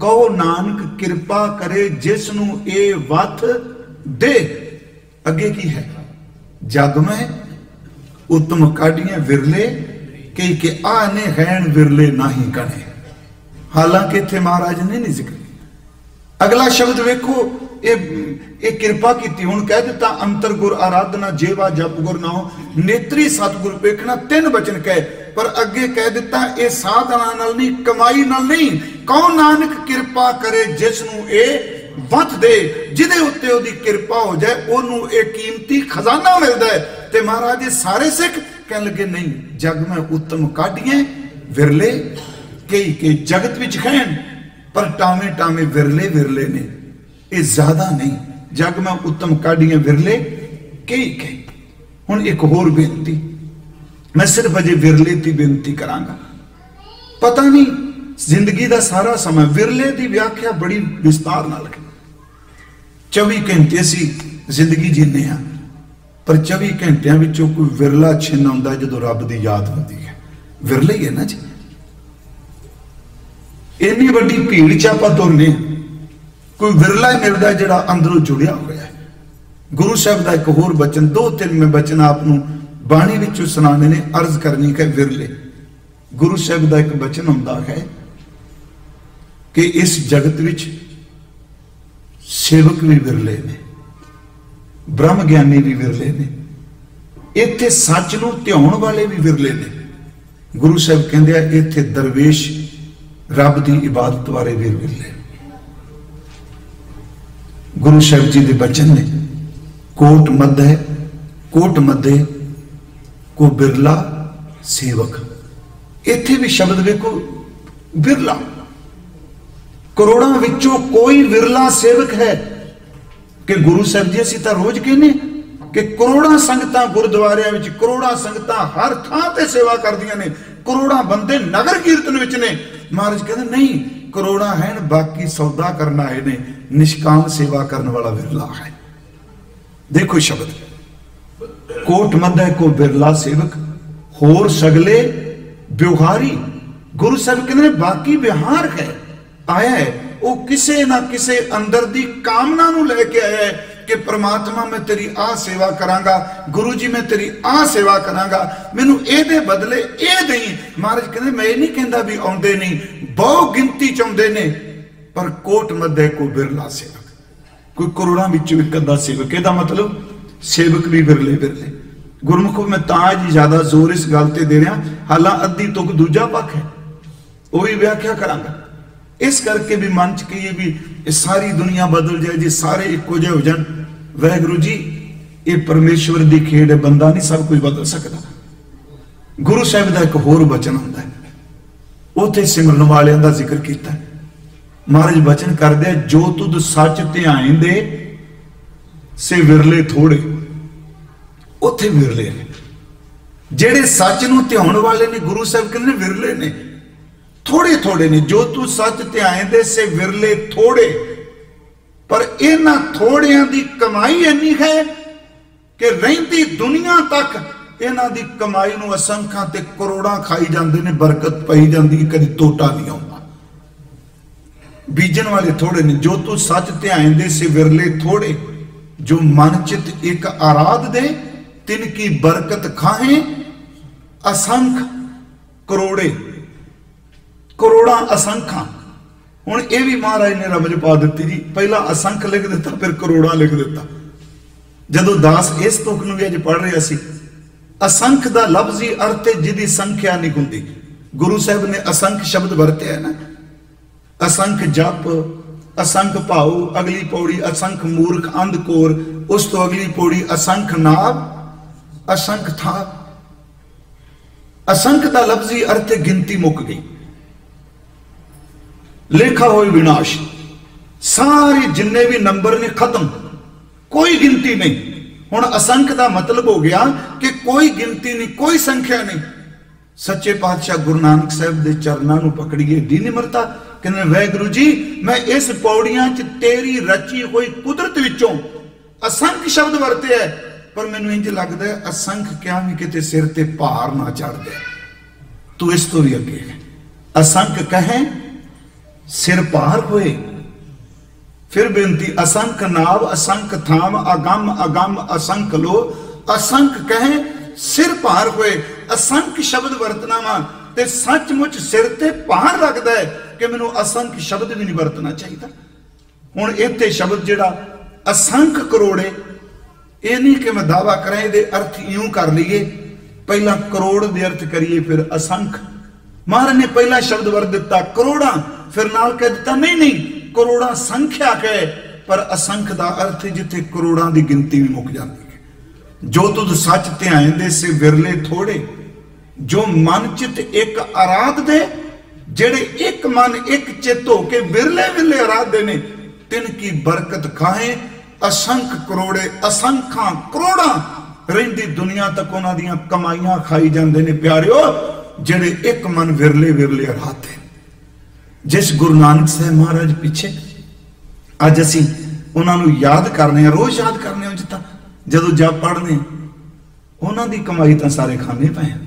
ਕਹੋ ਨਾਨਕ ਕਿਰਪਾ ਕਰੇ ਜਿਸ ਨੂੰ ਇਹ ਵਥ ਦੇ। ਅੱਗੇ ਕੀ ਹੈ? ਜਗ ਮੈਂ ਉਤਮ ਕਾਢੀਆਂ ਵਿਰਲੇ ਕਿ ਕਿ ਆਨੇ ਹੈਣ ਵਿਰਲੇ ਨਹੀਂ ਕਣੇ ਹਾਲਾਂਕਿ ਇੱਥੇ ਮਹਾਰਾਜ ਨੇ ਨਹੀਂ ਜ਼ਿਕਰ ਅਗਲਾ ਸ਼ਬਦ ਵੇਖੋ। ਇਹ ਇਹ ਕਿਰਪਾ ਕੀਤੀ, ਹੁਣ ਕਹਿ ਦਿੱਤਾ, ਅੰਤਰ ਗੁਰ ਆਰਾਧਨਾ, ਜੇਵਾ ਜਪ ਗੁਰ ਨਾਉ, ਨੇਤਰੀ ਸਤਗੁਰ ਵੇਖਣਾ ਤਿੰਨ ਬਚਨ ਕਹੇ, ਪਰ ਅੱਗੇ ਕਹਿ ਦਿੱਤਾ, ਇਹ ਸਾਧਨਾ ਨਾਲ ਨਹੀਂ, ਕਮਾਈ ਨਾਲ ਨਹੀਂ ਕੌਣ ਨਾਨਕ ਕਿਰਪਾ ਕਰੇ ਜਿਸ ਨੂੰ ਇਹ ਵਤ ਦੇ, ਜਿਹਦੇ ਉੱਤੇ ਉਹਦੀ ਕਿਰਪਾ ਹੋ ਜਾਏ, ਉਹਨੂੰ ਇਹ ਕੀਮਤੀ ਖਜ਼ਾਨਾ ਮਿਲਦਾ ਹੈ। ਤੇ ਮਹਾਰਾਜ ਇਹ ਸਾਰੇ ਸਿੱਖ ਕਹਿਣ ਲੱਗੇ, ਨਹੀਂ, ਜਗ ਮੈਂ ਉੱਤਮ ਕਾਢੀਏ ਵਿਰਲੇ ਕਈ ਕਿ ਜਗਤ ਵਿੱਚ ਖੈਣ, ਪਰ ਟਾਵੇਂ ਟਾਵੇਂ ਵਿਰਲੇ ਵਿਰਲੇ ਨੇ। ਇਹ ਜ਼ਿਆਦਾ ਨਹੀਂ। ਜਗ ਮੈਂ ਉੱਤਮ ਕਾਢੀਆਂ ਵਿਰਲੇ, ਕਈ ਕਈ ਹੁਣ ਇੱਕ ਹੋਰ ਬੇਨਤੀ। ਮੈਂ ਸਿਰਫ ਅਜੇ ਵਿਰਲੇ ਦੀ ਬੇਨਤੀ ਕਰਾਂਗਾ। ਪਤਾ ਨਹੀਂ, ਜ਼ਿੰਦਗੀ ਦਾ ਸਾਰਾ ਸਮਾਂ ਵਿਰਲੇ ਦੀ ਵਿਆਖਿਆ ਬੜੀ ਵਿਸਤਾਰ ਨਾਲ ਹੈ 24 ਘੰਟੇ ਅਸੀਂ ਜ਼ਿੰਦਗੀ ਜੀਨੇ ਆ ਪਰ 24 ਘੰਟਿਆਂ ਵਿੱਚੋਂ ਕੋਈ ਵਿਰਲਾ ਛਿਨ ਆਉਂਦਾ ਜਦੋਂ ਰੱਬ ਦੀ ਯਾਦ ਹੁੰਦੀ ਹੈ। ਵਿਰਲੇ ਹੀ ਹੈ ਨਾ ਜੀ। ਇੰਨੀ ਵੱਡੀ ਭੀੜ ਚ ਆਪਾਂ ਤੁਰਨੇ ਕੋਈ ਵਿਰਲਾ ਹੀ ਮਿਲਦਾ ਜਿਹੜਾ ਅੰਦਰੋਂ ਜੁੜਿਆ ਹੋਇਆ ਹੈ। ਗੁਰੂ ਸਾਹਿਬ ਦਾ ਇੱਕ ਹੋਰ ਬਚਨ, ਦੋ ਤਿੰਨ ਮੈਂ ਬਚਨ ਆਪ ਨੂੰ ਬਾਣੀ ਵਿੱਚੋਂ ਸੁਣਾਉਂਦੇ ਨੇ, ਅਰਜ਼ ਕਰਨੀ ਕਿ ਵਿਰਲੇ। ਗੁਰੂ ਸਾਹਿਬ ਦਾ ਇੱਕ ਬਚਨ ਹੁੰਦਾ ਹੈ ਕਿ ਇਸ ਜਗਤ ਵਿੱਚ ਸੇਵਕ ਵੀ ਵਿਰਲੇ ਨੇ ਬ੍ਰਹਮ ਗਿਆਨੀ ਵੀ ਵਿਰਲੇ ਨੇ, ਇੱਥੇ ਸੱਚ ਨੂੰ ਧਿਆਉਣ ਵਾਲੇ ਵੀ ਵਿਰਲੇ ਨੇ। ਗੁਰੂ ਸਾਹਿਬ ਕਹਿੰਦੇ ਆ, ਇੱਥੇ ਦਰਵੇਸ਼ ਰੱਬ ਦੀ ਇਬਾਦਤ ਬਾਰੇ ਵੀ ਵਿਰਲੇ ਨੇ। ਗੁਰੂ ਸਾਹਿਬ ਜੀ ਦੇ ਬਚਨ ਨੇ। ਕੋਟ ਮੱਧੇ ਕੋਟ ਮੱਧੇ, ਕੋ ਬਿਰਲਾ ਸੇਵਕ। ਇੱਥੇ ਵੀ ਸ਼ਬਦ ਵੇਖੋ, ਬਿਰਲਾ। ਕਰੋੜਾਂ ਵਿੱਚੋਂ ਕੋਈ ਵਿਰਲਾ ਸੇਵਕ ਹੈ। ਕਿ ਗੁਰੂ ਸਾਹਿਬ ਜੀ, ਅਸੀਂ ਤਾਂ ਰੋਜ਼ ਕਹਿੰਨੇ ਕਿ ਕਰੋੜਾਂ ਸੰਗਤਾਂ ਗੁਰਦੁਆਰਿਆਂ ਵਿੱਚ, ਕਰੋੜਾਂ ਸੰਗਤਾਂ ਹਰ ਥਾਂ ਤੇ ਸੇਵਾ ਕਰਦੀਆਂ ਨੇ। ਕਰੋੜਾਂ ਬੰਦੇ ਨਗਰ ਕੀਰਤਨ ਵਿੱਚ ਨੇ। ਮਹਾਰਾਜ ਕਹਿੰਦੇ, ਨਹੀਂ ਕਰੋੜਾਂ ਹਨ, ਬਾਕੀ ਸੌਦਾ ਕਰਨ ਆਏ ਨੇ ਨਿਸ਼ਕਾਮ ਸੇਵਾ ਕਰਨ ਵਾਲਾ ਵਿਰਲਾ ਹੈ। ਦੇਖੋ ਸ਼ਬਦ। ਕੋਟ ਮੰਦਾ ਕੋ ਬਿਰਲਾ ਸੇਵਕ, ਹੋਰ ਸਗਲੇ ਵਿਵਹਾਰੀ ਗੁਰੂ ਸਾਹਿਬ ਕਹਿੰਦੇ ਨੇ, ਬਾਕੀ ਵਿਹਾਰ ਹੈ, ਆਇਆ ਹੈ, ਉਹ ਕਿਸੇ ਨਾ ਕਿਸੇ ਅੰਦਰ ਦੀ ਕਾਮਨਾ ਨੂੰ ਲੈ ਕੇ ਆਇਆ ਹੈ। ਕਿ ਪ੍ਰਮਾਤਮਾ ਮੈਂ ਤੇਰੀ ਆ ਸੇਵਾ ਕਰਾਂਗਾ, ਗੁਰੂ ਜੀ ਮੈਂ ਤੇਰੀ ਆ ਸੇਵਾ ਕਰਾਂਗਾ, ਮੈਨੂੰ ਇਹਦੇ ਬਦਲੇ ਇਹ ਦੇਈ। ਮਹਾਰਾਜ ਕਹਿੰਦੇ, ਮੈਂ ਇਹ ਨਹੀਂ ਕਹਿੰਦਾ ਵੀ ਆਉਂਦੇ ਨਹੀਂ, ਬਹੁ ਗਿਣਤੀ ਚ ਆਉਂਦੇ ਨੇ, ਪਰ ਕੋਟ ਮੱਧੇ ਕੋ ਬਿਰਲਾ ਸੇਵਕ। ਕੋਈ ਕਰੋੜਾਂ ਵਿੱਚ ਇੱਕ ਅੱਧਾ ਸੇਵਕ, ਇਹਦਾ ਮਤਲਬ ਸੇਵਕ ਵੀ ਬਿਰਲੇ ਬਿਰਲੇ। ਗੁਰਮੁਖ, ਮੈਂ ਤਾਂ ਜੀ ਜ਼ਿਆਦਾ ਜ਼ੋਰ ਇਸ ਗੱਲ ਤੇ ਦੇ ਰਿਹਾ, ਹਾਲਾਂ ਅੱਧੀ ਤੁਕ ਦੂਜਾ ਪੱਖ ਹੈ। ਉਹ ਵੀ ਵਿਆਖਿਆ ਕਰਾਂਗਾ। ਇਸ ਕਰਕੇ ਵੀ ਮਨ ਚ ਕਹੀਏ ਵੀ ਇਹ ਸਾਰੀ ਦੁਨੀਆ ਬਦਲ ਜਾਏ, ਜੇ ਸਾਰੇ ਇੱਕੋ ਜਿਹੇ ਹੋ ਜਾਣ। ਵਾਹਿਗੁਰੂ ਜੀ, ਇਹ ਪਰਮੇਸ਼ਵਰ ਦੀ ਖੇਡ ਹੈ, ਬੰਦਾ ਨਹੀਂ ਸਭ ਕੁਝ ਬਦਲ ਸਕਦਾ। ਗੁਰੂ ਸਾਹਿਬ ਦਾ ਇੱਕ ਹੋਰ ਬਚਨ ਹੁੰਦਾ ਹੈ। ਉਥੇ ਸਿਮਰਨ ਵਾਲਿਆਂ ਦਾ ਜ਼ਿਕਰ ਕੀਤਾ ਮਹਾਰਾਜ ਬਚਨ ਕਰਦੇ ਆ, ਜੋ ਤੁਧ ਸੱਚ ਧਿਆਇਂਦੇ, ਸੇ ਵਿਰਲੇ ਥੋੜੇ। ਉੱਥੇ ਵਿਰਲੇ ਨੇ। ਜਿਹੜੇ ਸੱਚ ਨੂੰ ਧਿਆਉਣ ਵਾਲੇ ਨੇ, ਗੁਰੂ ਸਾਹਿਬ ਕਹਿੰਦੇ ਵਿਰਲੇ ਨੇ। ਥੋੜੇ ਥੋੜੇ ਨੇ, ਜੋ ਤੂੰ ਸੱਚ ਧਿਆਇਂਦੇ ਸੇ ਵਿਰਲੇ ਥੋੜੇ। ਪਰ ਇਹਨਾਂ ਥੋੜਿਆਂ ਦੀ ਕਮਾਈ ਇੰਨੀ ਹੈ ਕਿ ਰਹਿੰਦੀ ਦੁਨੀਆ ਤੱਕ ਇਹਨਾਂ ਦੀ ਕਮਾਈ ਨੂੰ ਅਸੰਖਾਂ ਤੇ ਕਰੋੜਾਂ ਖਾਈ ਜਾਂਦੇ ਨੇ, ਬਰਕਤ ਪਈ ਜਾਂਦੀ ਕਦੀ ਟੋਟਾ ਨਹੀਂ ਆਉਂਦਾ। ਬੀਜਣ ਵਾਲੇ ਥੋੜੇ ਨੇ, ਜੋ ਤੂੰ ਸੱਚ ਧਿਆਇਂਦੇ ਸੇ ਵਿਰਲੇ ਥੋੜੇ, ਜੋ ਮਨ ਚਿਤ ਇੱਕ ਆਰਾਧ ਦੇ, ਤਿਨ ਕੀ ਬਰਕਤ ਖਾਹੇ, ਅਸੰਖ ਕਰੋੜੇ। ਕਰੋੜਾਂ ਅਸੰਖਾਂ। ਹੁਣ ਇਹ ਵੀ ਮਹਾਰਾਜ ਨੇ ਰਮਜ ਪਾ ਦਿੱਤੀ ਜੀ। ਪਹਿਲਾਂ ਅਸੰਖ ਲਿਖ ਦਿੱਤਾ, ਫਿਰ ਕਰੋੜਾਂ ਲਿਖ ਦਿੱਤਾ। ਜਦੋਂ ਦਾਸ ਇਸ ਤੁਕ ਨੂੰ ਵੀ ਅੱਜ ਪੜ ਰਿਹਾ ਸੀ, ਅਸੰਖ ਦਾ ਲਫ਼ਜ਼ੀ ਅਰਥ ਹੈ ਜਿਹਦੀ ਸੰਖਿਆ ਨਹੀਂ ਹੁੰਦੀ। ਗੁਰੂ ਸਾਹਿਬ ਨੇ ਅਸੰਖ ਸ਼ਬਦ ਵਰਤਿਆ ਨਾ। ਅਸੰਖ ਜਪ, ਅਸੰਖ ਭਾਉ, ਅਗਲੀ ਪੌੜੀ ਅਸੰਖ ਮੂਰਖ ਅੰਧਕੋਰ ਉਸ ਤੋਂ ਅਗਲੀ ਪੌੜੀ ਅਸੰਖ ਨਾਭ, ਅਸੰਖ ਥਾ ਅਸੰਖ ਦਾ ਲਫ਼ਜ਼ੀ ਅਰਥ ਗਿਣਤੀ ਮੁੱਕ ਗਈ। ਲੇਖਾ ਹੋਈ ਵਿਨਾਸ਼। ਸਾਰੇ ਜਿੰਨੇ ਵੀ ਨੰਬਰ ਨੇ ਖਤਮ। ਕੋਈ ਗਿਣਤੀ ਨਹੀਂ। ਹੁਣ ਅਸੰਖ ਦਾ ਮਤਲਬ ਹੋ ਗਿਆ ਕਿ ਕੋਈ ਗਿਣਤੀ ਨਹੀਂ, ਕੋਈ ਸੰਖਿਆ ਨਹੀਂ। ਸੱਚੇ ਪਾਤਸ਼ਾਹ ਗੁਰੂ ਨਾਨਕ ਸਾਹਿਬ ਦੇ ਚਰਨਾਂ ਨੂੰ ਪਕੜੀਏ ਦੀ ਨਿਮਰਤਾ ਕਹਿੰਦੇ ਵੈਗੁਰੂ ਜੀ, ਮੈਂ ਇਸ ਪੌੜੀਆਂ 'ਚ ਤੇਰੀ ਰਚੀ ਹੋਈ ਕੁਦਰਤ ਵਿੱਚੋਂ ਅਸੰਖ ਸ਼ਬਦ ਵਰਤੇ ਹੈ, ਪਰ ਮੈਨੂੰ ਇੰਜ ਲੱਗਦਾ ਹੈ, ਅਸੰਖ ਕਿਆ ਵੀ ਕਿਤੇ ਸਿਰ ਤੇ ਭਾਰ ਨਾ ਚੜ ਤੂੰ ਇਸ ਤੋਂ ਵੀ ਅੱਗੇ ਹੈ। ਅਸੰਖ ਕਹੇ ਸਿਰ ਭਾਰ ਹੋਏ। ਫਿਰ ਬੇਨਤੀ, ਅਸੰਖ ਨਾਵ, ਅਸੰਖ ਥਾਮ, ਅਗੰਮ ਅਗੰਮ, ਅਸੰਖ ਲੋ। ਅਸੰਖ ਕਹੇ, ਸਿਰ ਭਾਰ ਹੋਏ। ਅਸੰਖ ਸ਼ਬਦ ਵਰਤਣਾ ਵਾ ਤੇ ਸੱਚਮੁੱਚ ਸਿਰ ਤੇ ਭਾਰ ਲੱਗਦਾ ਹੈ ਕਿ ਮੈਨੂੰ ਅਸੰਖ ਸ਼ਬਦ ਵੀ ਨਹੀਂ ਵਰਤਣਾ ਚਾਹੀਦਾ। ਹੁਣ ਇੱਥੇ ਸ਼ਬਦ ਜਿਹੜਾ ਅਸੰਖ ਕਰੋੜੇ, ਇਹ ਨਹੀਂ ਕਿ ਮੈਂ ਦਾਵਾ ਕਰਾਂ, ਇਹਦੇ ਅਰਥ ਇਉਂ ਕਰ ਲਈਏ। ਪਹਿਲਾਂ ਕਰੋੜ ਦੇ ਅਰਥ ਕਰੀਏ, ਫਿਰ ਅਸੰਖ। ਮਹਾਰਾਜ ਨੇ ਪਹਿਲਾ ਸ਼ਬਦ ਵਰ ਦਿੱਤਾ, ਕਰੋੜਾਂ। ਫਿਰ ਨਾਲ ਕਹਿ ਦਿੱਤਾ, ਨਹੀਂ ਨਹੀਂ, ਕਰੋੜਾਂ ਸੰਖਿਆ ਕਹੇ, ਪਰ ਅਸੰਖ ਦਾ ਅਰਥ ਜਿੱਥੇ ਕਰੋੜਾਂ ਦੀ ਗਿਣਤੀ ਵੀ ਮੁੱਕ ਜਾਂਦੀ ਹੈ। ਜੋ ਤੁਧ ਸੱਚ ਧਿਆਨ ਸੇ ਵਿਰਲੇ ਥੋੜੇ। ਜੋ ਮਨ ਚਿਤ ਇੱਕ ਆਰਾਧ ਦੇ, ਜਿਹੜੇ ਇੱਕ ਮਨ ਇੱਕ ਚਿੱਤ ਹੋ ਕੇ ਵਿਰਲੇ ਵਿਰਲੇ ਆਰਾਧਦੇ ਨੇ, ਤਿਨ ਕੀ ਬਰਕਤ ਖਾਏ ਅਸੰਖ ਕਰੋੜੇ, ਅਸੰਖਾਂ ਕਰੋੜਾਂ ਰਹਿੰਦੀ ਦੁਨੀਆ ਤੱਕ ਉਹਨਾਂ ਦੀਆਂ ਕਮਾਈਆਂ ਖਾਈ ਜਾਂਦੇ ਨੇ, ਪਿਆਰਿਓ। ਜਿਹੜੇ ਇੱਕ ਮਨ ਵਿਰਲੇ ਵਿਰਲੇ ਆਰਾਧਦੇ ਜਿਸ ਗੁਰੂ ਨਾਨਕ ਸਾਹਿਬ ਮਹਾਰਾਜ ਪਿੱਛੇ ਅੱਜ ਅਸੀਂ ਉਹਨਾਂ ਨੂੰ ਯਾਦ ਕਰਨੇ ਆ ਰੋਜ਼ ਯਾਦ ਕਰਨੇ ਆ ਜਿੱਤਾ ਜਦੋਂ ਜਪ ਪੜ੍ਹਨੇ ਉਹਨਾਂ ਦੀ ਕਮਾਈ ਤਾਂ ਸਾਰੇ ਖਾਣੇ ਪਏ ਆ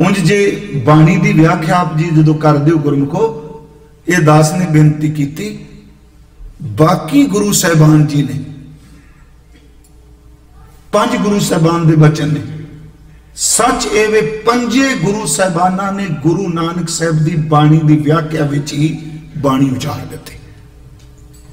ਉਂਝ ਜੇ ਬਾਣੀ ਦੀ ਵਿਆਖਿਆ ਆਪ ਜੀ ਜਦੋਂ ਕਰਦੇ ਹੋ ਗੁਰਮੁਖੋ, ਇਹ ਦਾਸ ਨੇ ਬੇਨਤੀ ਕੀਤੀ, ਬਾਕੀ ਗੁਰੂ ਸਾਹਿਬਾਨ ਜੀ ਨੇ, ਪੰਜ ਗੁਰੂ ਸਾਹਿਬਾਨ ਦੇ ਬਚਨ ਨੇ ਸੱਚ ਇਹ ਵੇ ਪੰਜੇ ਗੁਰੂ ਸਾਹਿਬਾਨਾਂ ਨੇ ਗੁਰੂ ਨਾਨਕ ਸਾਹਿਬ ਦੀ ਬਾਣੀ ਦੀ ਵਿਆਖਿਆ ਵਿੱਚ ਹੀ ਬਾਣੀ ਉਚਾਰ ਦਿੱਤੀ।